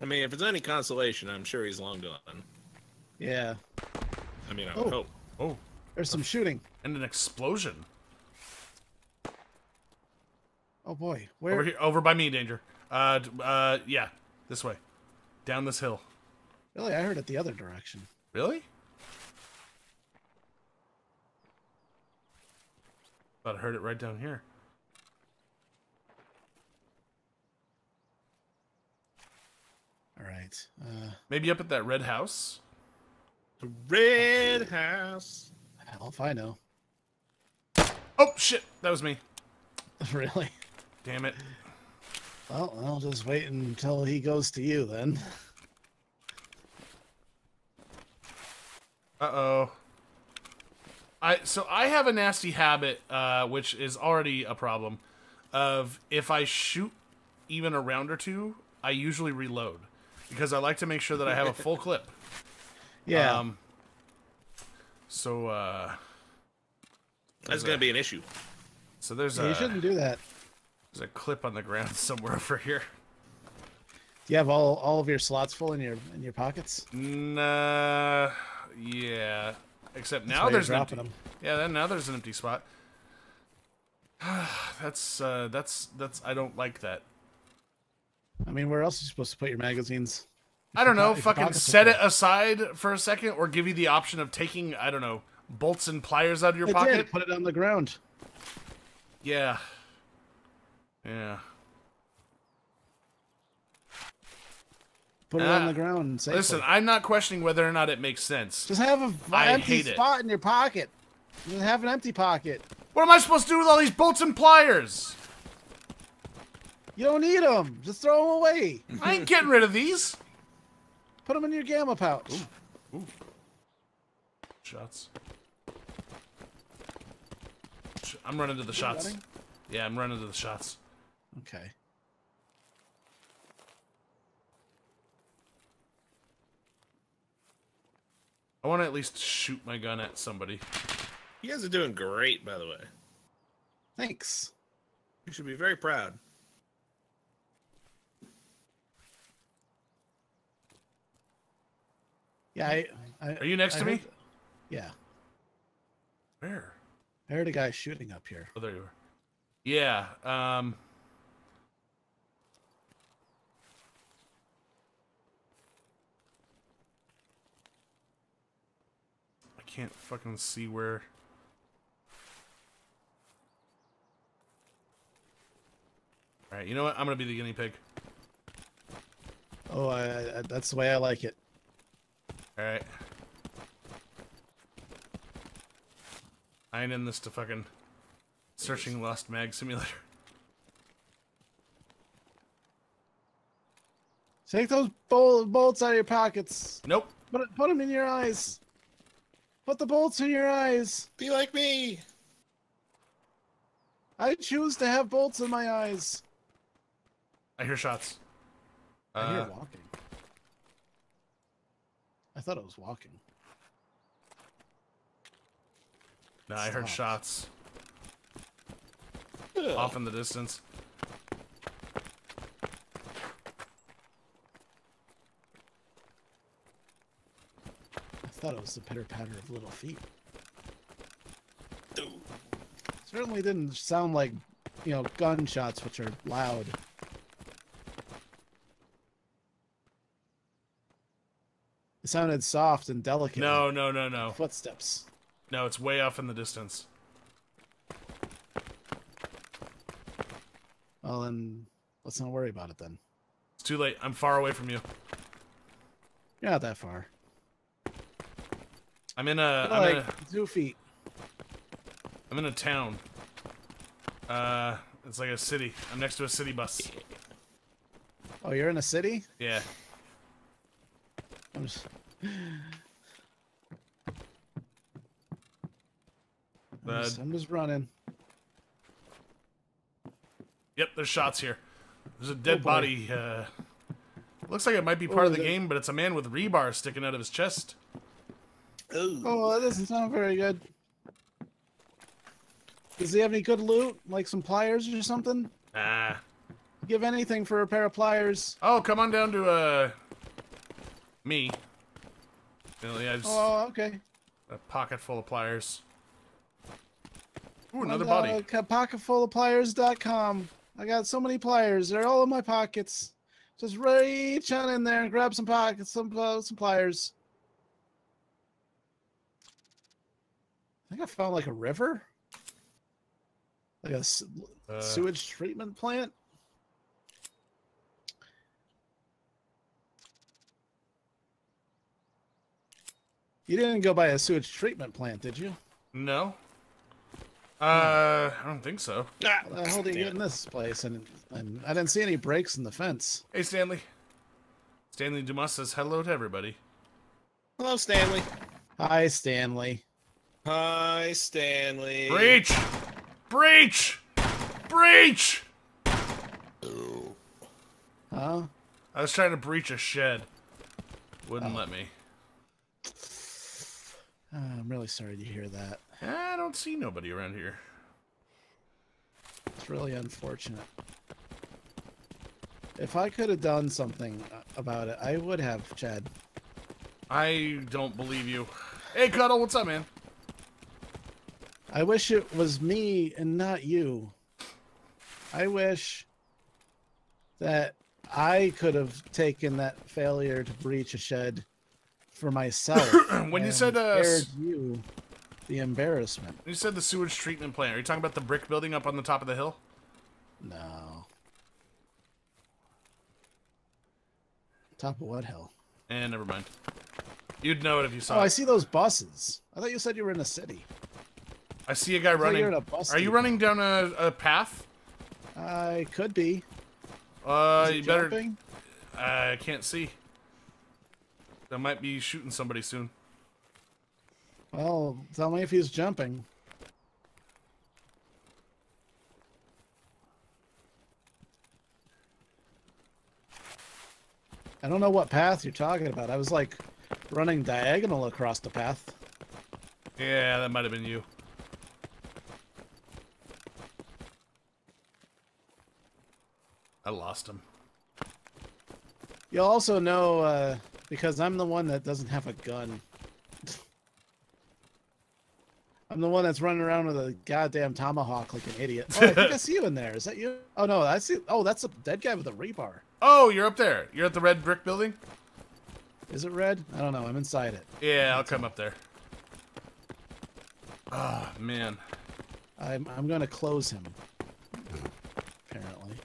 I mean, if it's any consolation, I'm sure he's long gone. Yeah. I mean, I Oh. hope. oh, There's some shooting. and an explosion Oh boy. over here, over by me. Danger. Uh, uh, yeah, this way, down this hill. Really? I heard it the other direction. Really? Thought I heard it right down here. All right. Uh, Maybe up at that red house. The Red House. hell if I know. Oh shit, that was me. really? Damn it. Well, I'll just wait until he goes to you then. Uh oh. I so I have a nasty habit, uh, which is already a problem, of if I shoot even a round or two, I usually reload because I like to make sure that I have a full clip. Yeah. Um, so uh, That's gonna be an issue. so there's Yeah, you shouldn't do that. There's a clip on the ground somewhere over here. Do you have all, all of your slots full in your in your pockets? Nah, yeah. Except That's now there's an empty, them. yeah. Then now there's an empty spot. that's uh, that's that's I don't like that. I mean, where else are you supposed to put your magazines? I don't know. Fucking set it aside for a second, or give you the option of taking I don't know bolts and pliers out of your I pocket. did. Put it on the ground. Yeah. Yeah. Put it Ah, on the ground. Listen, I'm not questioning whether or not it makes sense. just have a I empty hate it. spot in your pocket. Just have an empty pocket. What am I supposed to do with all these bolts and pliers? You don't need them. Just throw them away. I ain't getting rid of these. Put them in your gamma pouch. Shots. I'm running to the shots. Yeah, I'm running to the shots. Okay. I want to at least shoot my gun at somebody. You guys are doing great, by the way. Thanks. You should be very proud. Yeah. I, I, Are you next I to me? Yeah. Where? I heard a guy shooting up here. Oh, there you are. Yeah. Um. Can't fucking see where. All right, you know what? I'm gonna be the guinea pig. Oh, I, I, that's the way I like it. All right. I ain't in this to fucking searching lost mag simulator. Take those bol- bolts out of your pockets. Nope. Put put them in your eyes. Put the bolts in your eyes. Be like me. I choose to have bolts in my eyes. I hear shots. I hear Uh, walking. I thought it was walking. no, I heard shots Ugh. off in the distance. Thought it was the pitter patter of little feet. Dude. Certainly didn't sound like, you know, gunshots, which are loud. It sounded soft and delicate. No, no, no, no. Footsteps. No, it's way off in the distance. Well, then let's not worry about it then. It's too late. I'm far away from you. You're not that far. I'm in a. I'm in like a, two feet. I'm in a town. Uh, it's like a city. I'm next to a city bus. Oh, you're in a city? Yeah. I'm just... I'm, just, I'm just running. Yep. There's shots here. There's a dead Oh, body. Uh, looks like it might be part Oh, of the- game, but it's a man with rebar sticking out of his chest. Ooh. Oh, that doesn't sound very good. Does he have any good loot? Like some pliers or something? Ah. Give anything for a pair of pliers. Oh, come on down to uh me. Well, yeah, just Oh, okay. a pocket full of pliers. Ooh, another And, body. Uh, ca- pocketfulofpliers.com. I got so many pliers. They're all in my pockets. Just reach on in there and grab some pockets, some uh, some pliers. I think I found like a river, like a uh, sewage treatment plant. You didn't go by a sewage treatment plant, did you? No. Hmm. Uh, I don't think so. Ah, How the hell you get in this place? And, and I didn't see any breaks in the fence. Hey, Stanley. Stanley Dumas says hello to everybody. Hello, Stanley. Hi, Stanley. Hi, Stanley. Breach! Breach! Breach! Huh? I was trying to breach a shed. Wouldn't Oh. let me. Uh, I'm really sorry to hear that. I don't see nobody around here. It's really unfortunate. If I could have done something about it, I would have, Chad. I don't believe you. Hey, Cuddle, what's up, man? I wish it was me and not you. I wish that I could have taken that failure to breach a shed for myself. When you said, uh, you the embarrassment. You said the sewage treatment plant. Are you talking about the brick building up on the top of the hill? No. Top of what hill? Eh, never mind. You'd know it if you saw. It. Oh, saw I see those buses. I thought you said you were in a city. I see a guy running. you were in a Are you running down a, a path? I could be. Uh, you better. jumping? I can't see. I might be shooting somebody soon. Well, tell me if he's jumping. I don't know what path you're talking about. I was like running diagonal across the path. Yeah, that might have been you. I lost him. You'll also know uh, because I'm the one that doesn't have a gun. I'm the one that's running around with a goddamn tomahawk like an idiot. Oh, I think I see you in there. Is that you? Oh no, I see. Oh, that's a dead guy with a rebar. Oh, you're up there. You're at the red brick building? Is it red? I don't know. I'm inside it. Yeah, I'll come up there. Ah, man. I'm I'm gonna close him. Apparently.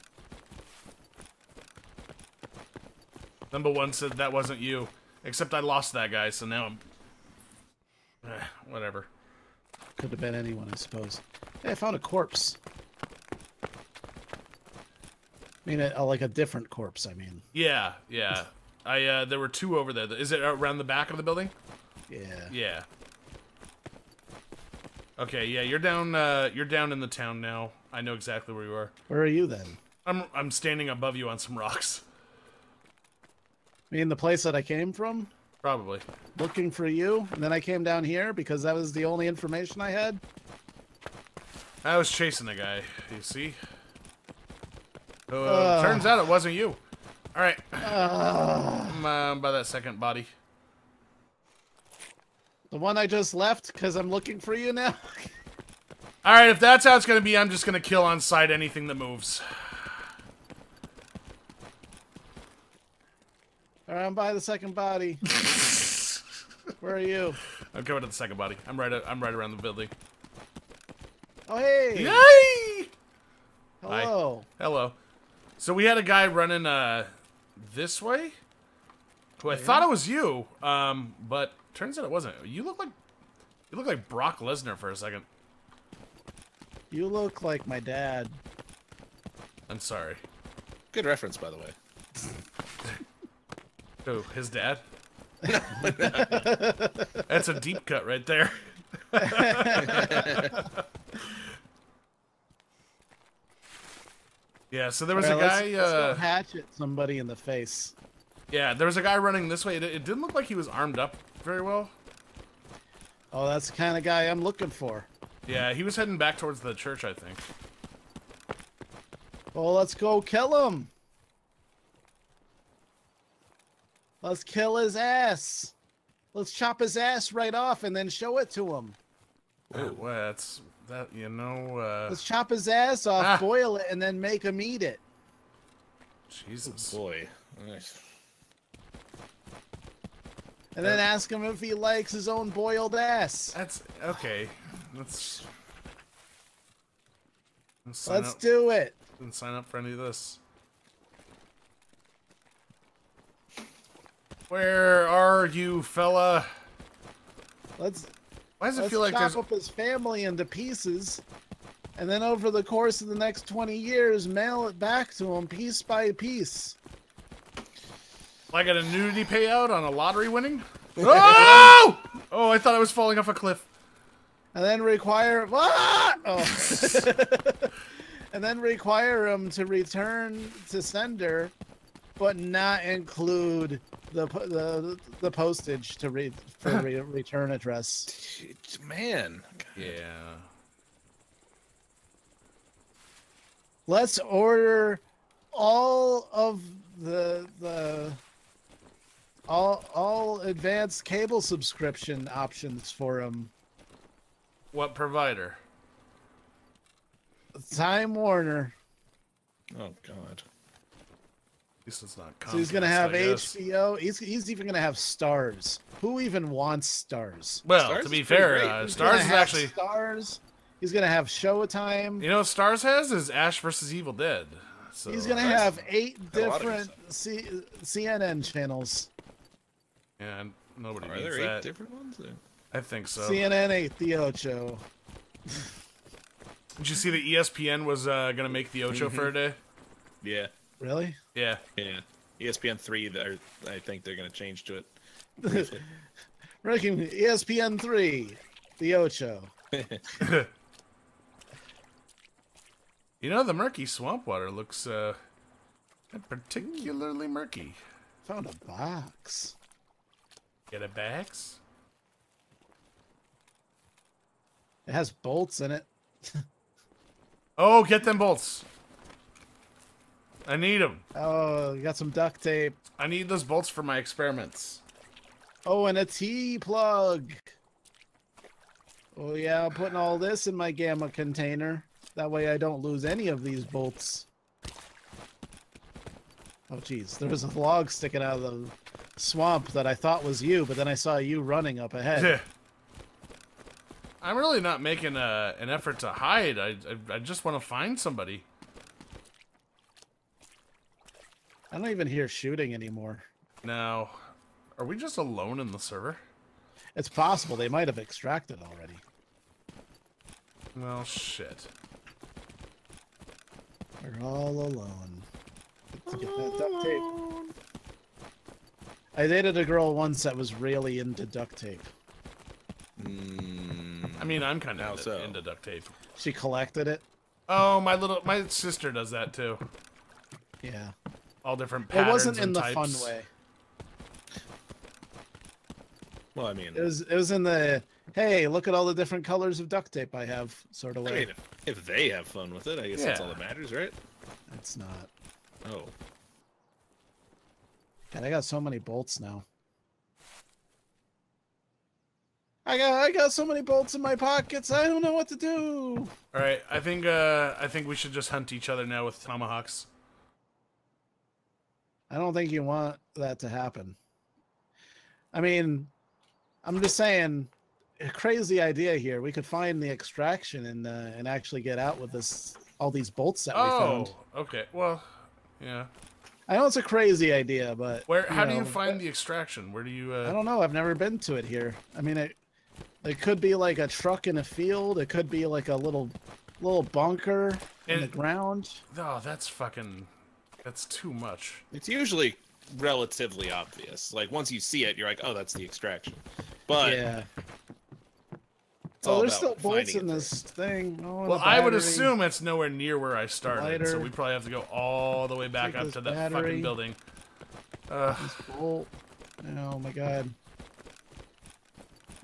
Number one said that wasn't you. Except I lost that guy, so now I'm. Eh, whatever. Could have been anyone, I suppose. Hey, I found a corpse. I mean, a, a- like a different corpse. I mean, Yeah, yeah. I uh there were two over there. Is it around the back of the building? yeah. Yeah. Okay, yeah, you're down uh you're down in the town now. I know exactly where you are. Where are you then? I'm I'm standing above you on some rocks. Mean, the place that I came from, Probably. looking for you, and then I came down here because that was the only information I had. I was chasing a guy, you see? Uh, Ugh. turns out it wasn't you. Alright. Uh, I'm uh, by that second body. the one I just left because I'm looking for you now. Alright, if that's how it's gonna be, I'm just gonna kill on sight anything that moves. All right, I'm by the second body. Where are you? I'm coming to the second body. I'm right I'm right around the building. Oh, hey. Yay! Hello. Hello. So we had a guy running uh this way. Who I thought it was you, um, but turns out it wasn't. You look like you look like Brock Lesnar for a second. You look like my dad. I'm sorry. Good reference, by the way. Who? His dad? That's a deep cut right there. yeah, so there was All a guy. let's, let's uh, hatchet somebody in the face. yeah, there was a guy running this way. It, it didn't look like he was armed up very well. Oh, that's the kind of guy I'm looking for. Yeah, he was heading back towards the church, I think. Well, let's go kill him. Let's kill his ass. Let's chop his ass right off and then show it to him. Well, that's that. You know, uh, Let's chop his ass off, Ah. boil it, and then make him eat it. Jesus. Boy. Nice. And then ask him if he likes his own boiled ass. That's okay. Let's. Let's sign Let's up. do it. and sign up for any of this. Where are you, fella? Let's Why does it feel like chop there's up his family into pieces, and then over the course of the next twenty years, mail it back to him piece by piece. like an annuity payout on a lottery winning? oh! Oh, I thought I was falling off a cliff. and then require ah! oh. and then require him to return to sender, but not include the the the postage to read for re- return address. Man. Yeah. Let's order all of the the all all advanced cable subscription options for him. What provider? Time Warner. Oh God. At least it's not So he's gonna have I. HBO. He's he's even gonna have Starz. Who even wants Starz? Well, Starz to be fair, uh, Starz is actually. Starz. He's gonna have Showtime. You know what Starz has is Ash versus Evil Dead. So He's gonna Starz- have eight got a lot of different C- CNN channels. Yeah, and nobody Are needs there eight that. different ones? or- I think so. CNN eight the Ocho. Did you see that ESPN was uh, gonna make the Ocho for a day? Yeah. Really? Yeah. Yeah. ESPN three. They're, I think they're gonna change to it. Ranking ESPN three, the Ocho. You know the murky swamp water looks uh, particularly murky. Found a box. Get a box. It has bolts in it. Oh, get them bolts. I need them. Oh, you got some duct tape. I need those bolts for my experiments. Oh, and a T plug. Oh yeah, I'm putting all this in my gamma container. That way I don't lose any of these bolts. Oh jeez, there was a log sticking out of the swamp that I thought was you, but then I saw you running up ahead. I'm really not making a, an effort to hide. I, I, I just want to find somebody. I don't even hear shooting anymore. Now, are we just alone in the server? It's possible they might have extracted already. Well, shit. We're all alone. To get that duct tape. I dated a girl once that was really into duct tape. Mm, I mean, I'm kind How of so? into duct tape. She collected it. Oh, my little my sister does that too. Yeah. All different It wasn't in and the types. fun way. well, I mean, It was it was in the hey, look at all the different colors of duct tape I have sort of I mean, if, if they have fun with it, I guess that's all that matters, right? It's not. Oh, God, I got so many bolts now. I got I got so many bolts in my pockets. I don't know what to do. All right, I think uh, I think we should just hunt each other now with tomahawks. I don't think you want that to happen. I mean, I'm just saying, a crazy idea here. We could find the extraction and uh, and actually get out with this all these bolts that we found. Oh, okay. Well, yeah. I know it's a crazy idea, but Where? How do you find the extraction? Where do you? I Uh... don't know. I've never been to it here. I mean, it it could be like a truck in a field. It could be like a little little bunker in the ground. Oh, that's fucking. That's too much. it's usually relatively obvious. Like once you see it, you're like, oh, that's the extraction. But yeah. it's Oh, all there's still bolts in it this thing. Oh, Well, a I would assume it's nowhere near where I started, so we probably have to go all the way back Take up to that battery. fucking building. Uh, This bolt. Oh my god.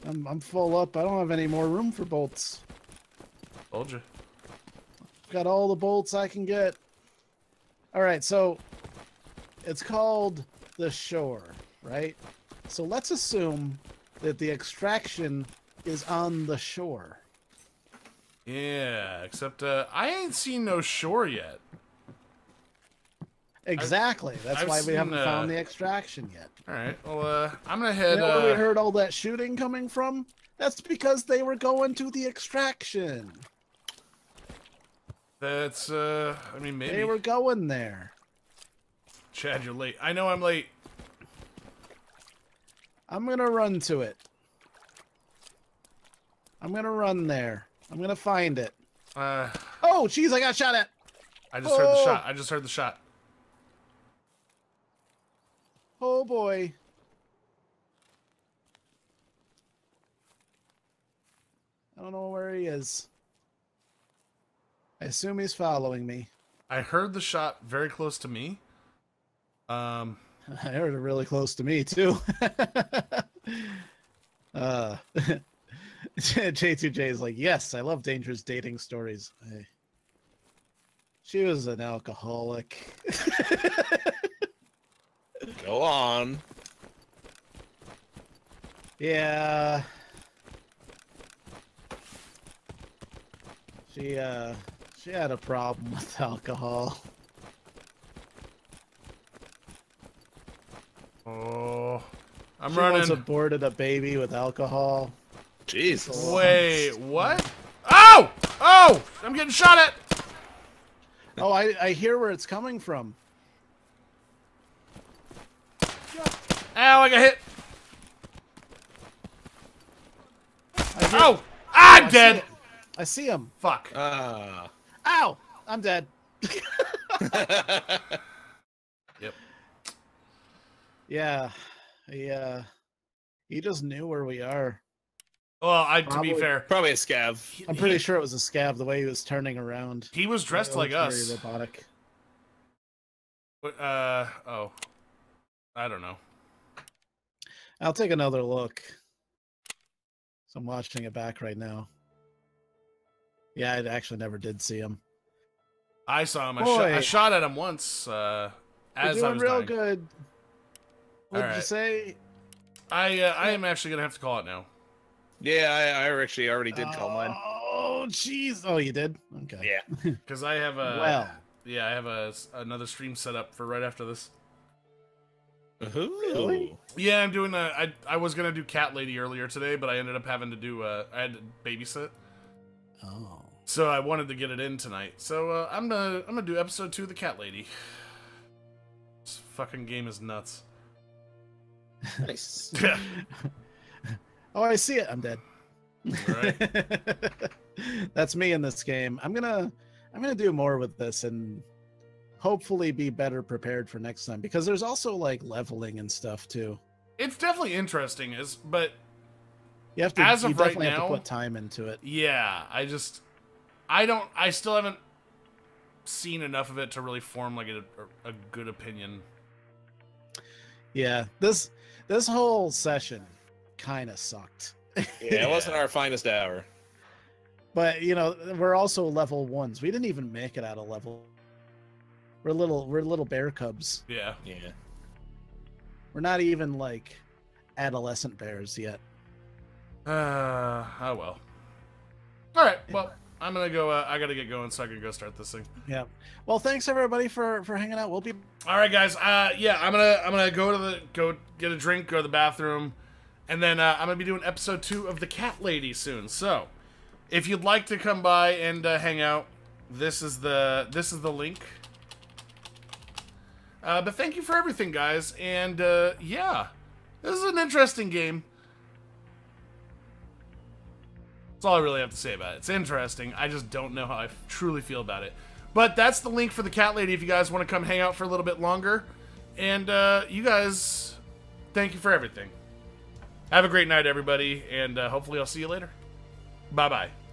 I'm I'm full up. I don't have any more room for bolts. told you. Got all the bolts I can get. All right, so it's called the shore, right? So let's assume that the extraction is on the shore. Yeah, except uh, I ain't seen no shore yet. Exactly. That's I've why we seen, haven't found uh, the extraction yet. All right. Well, uh, I'm gonna You head. know where we Uh, heard all that shooting coming from? That's because they were going to the extraction. That's. Uh, I mean, maybe. They were going there. Chad, you're late. I know I'm late. I'm gonna run to it. I'm gonna run there. I'm gonna find it. Uh, Oh, jeez, I got shot at. I just heard the Oh. shot. I just heard the shot. Oh boy. I don't know where he is. I assume he's following me. I heard the shot very close to me. Um, I heard it really close to me too. uh, J2J is like, yes, I love dangerous dating stories. I- She was an alcoholic. Go on. yeah. She uh she had a problem with alcohol. oh, I'm running. she once running. aborted a baby with alcohol. Jesus. Wait, what? Oh! Oh! I'm getting shot at! Oh, I, I hear where it's coming from. Ow, I got hit! I hear- Oh! I'm I see dead! I see him. Fuck. Ah. Ow! I'm dead. Yep. Yeah. He uh he just knew where we are. Well, I, to be fair, Probably a scav. I'm pretty sure it was a scav the way he was turning around. he was dressed like us. Very robotic. But, uh, oh. I don't know. I'll take another look. So I'm watching it back right now. Yeah, I actually never did see him. I saw him. I, shot, I Boy. shot at him once, uh, You're as I doing was real dying. good. What did you say? I, uh, I am actually gonna have to call it now. Yeah, I, I actually already did call mine. Oh, jeez. Oh, you did? Okay. Yeah. Because I have a... Well. Yeah, I have a, another stream set up for right after this. Really? Yeah, I'm doing a. I I was gonna do Cat Lady earlier today, but I ended up having to do. Uh, I had to babysit, Oh. So I wanted to get it in tonight. So uh, I'm gonna I'm gonna do episode two of the Cat Lady. This fucking game is nuts. Nice. oh, I see it. I'm dead. Right. That's me in this game. I'm gonna I'm gonna do more with this and hopefully be better prepared for next time because there's also like leveling and stuff too. It's definitely interesting, is but You have to As you of right now- to put time into it. yeah, I just I don't. I still haven't seen enough of it to really form like a, a good opinion. Yeah. This this whole session kind of sucked. Yeah, it wasn't our finest hour. But you know, we're also level ones. We didn't even make it out of level. We're little we're little bear cubs. Yeah. Yeah. We're not even like adolescent bears yet. Uh, oh well. All right. Well, I'm gonna go. Uh, I gotta get going so I can go start this thing. Yeah. Well, thanks everybody for for hanging out. We'll be All right, guys. Uh, yeah, I'm gonna I'm gonna go to the go get a drink, go to the bathroom, and then uh, I'm gonna be doing episode two of the Cat Lady soon. So, if you'd like to come by and uh, hang out, this is the this is the link. Uh, but thank you for everything, guys, and uh, yeah, this is an interesting game. That's all I really have to say about it. It's interesting. I just don't know how I truly feel about it. But that's the link for the cat lady if you guys want to come hang out for a little bit longer. And uh, you guys, thank you for everything. Have a great night, everybody, and uh, hopefully I'll see you later. Bye bye.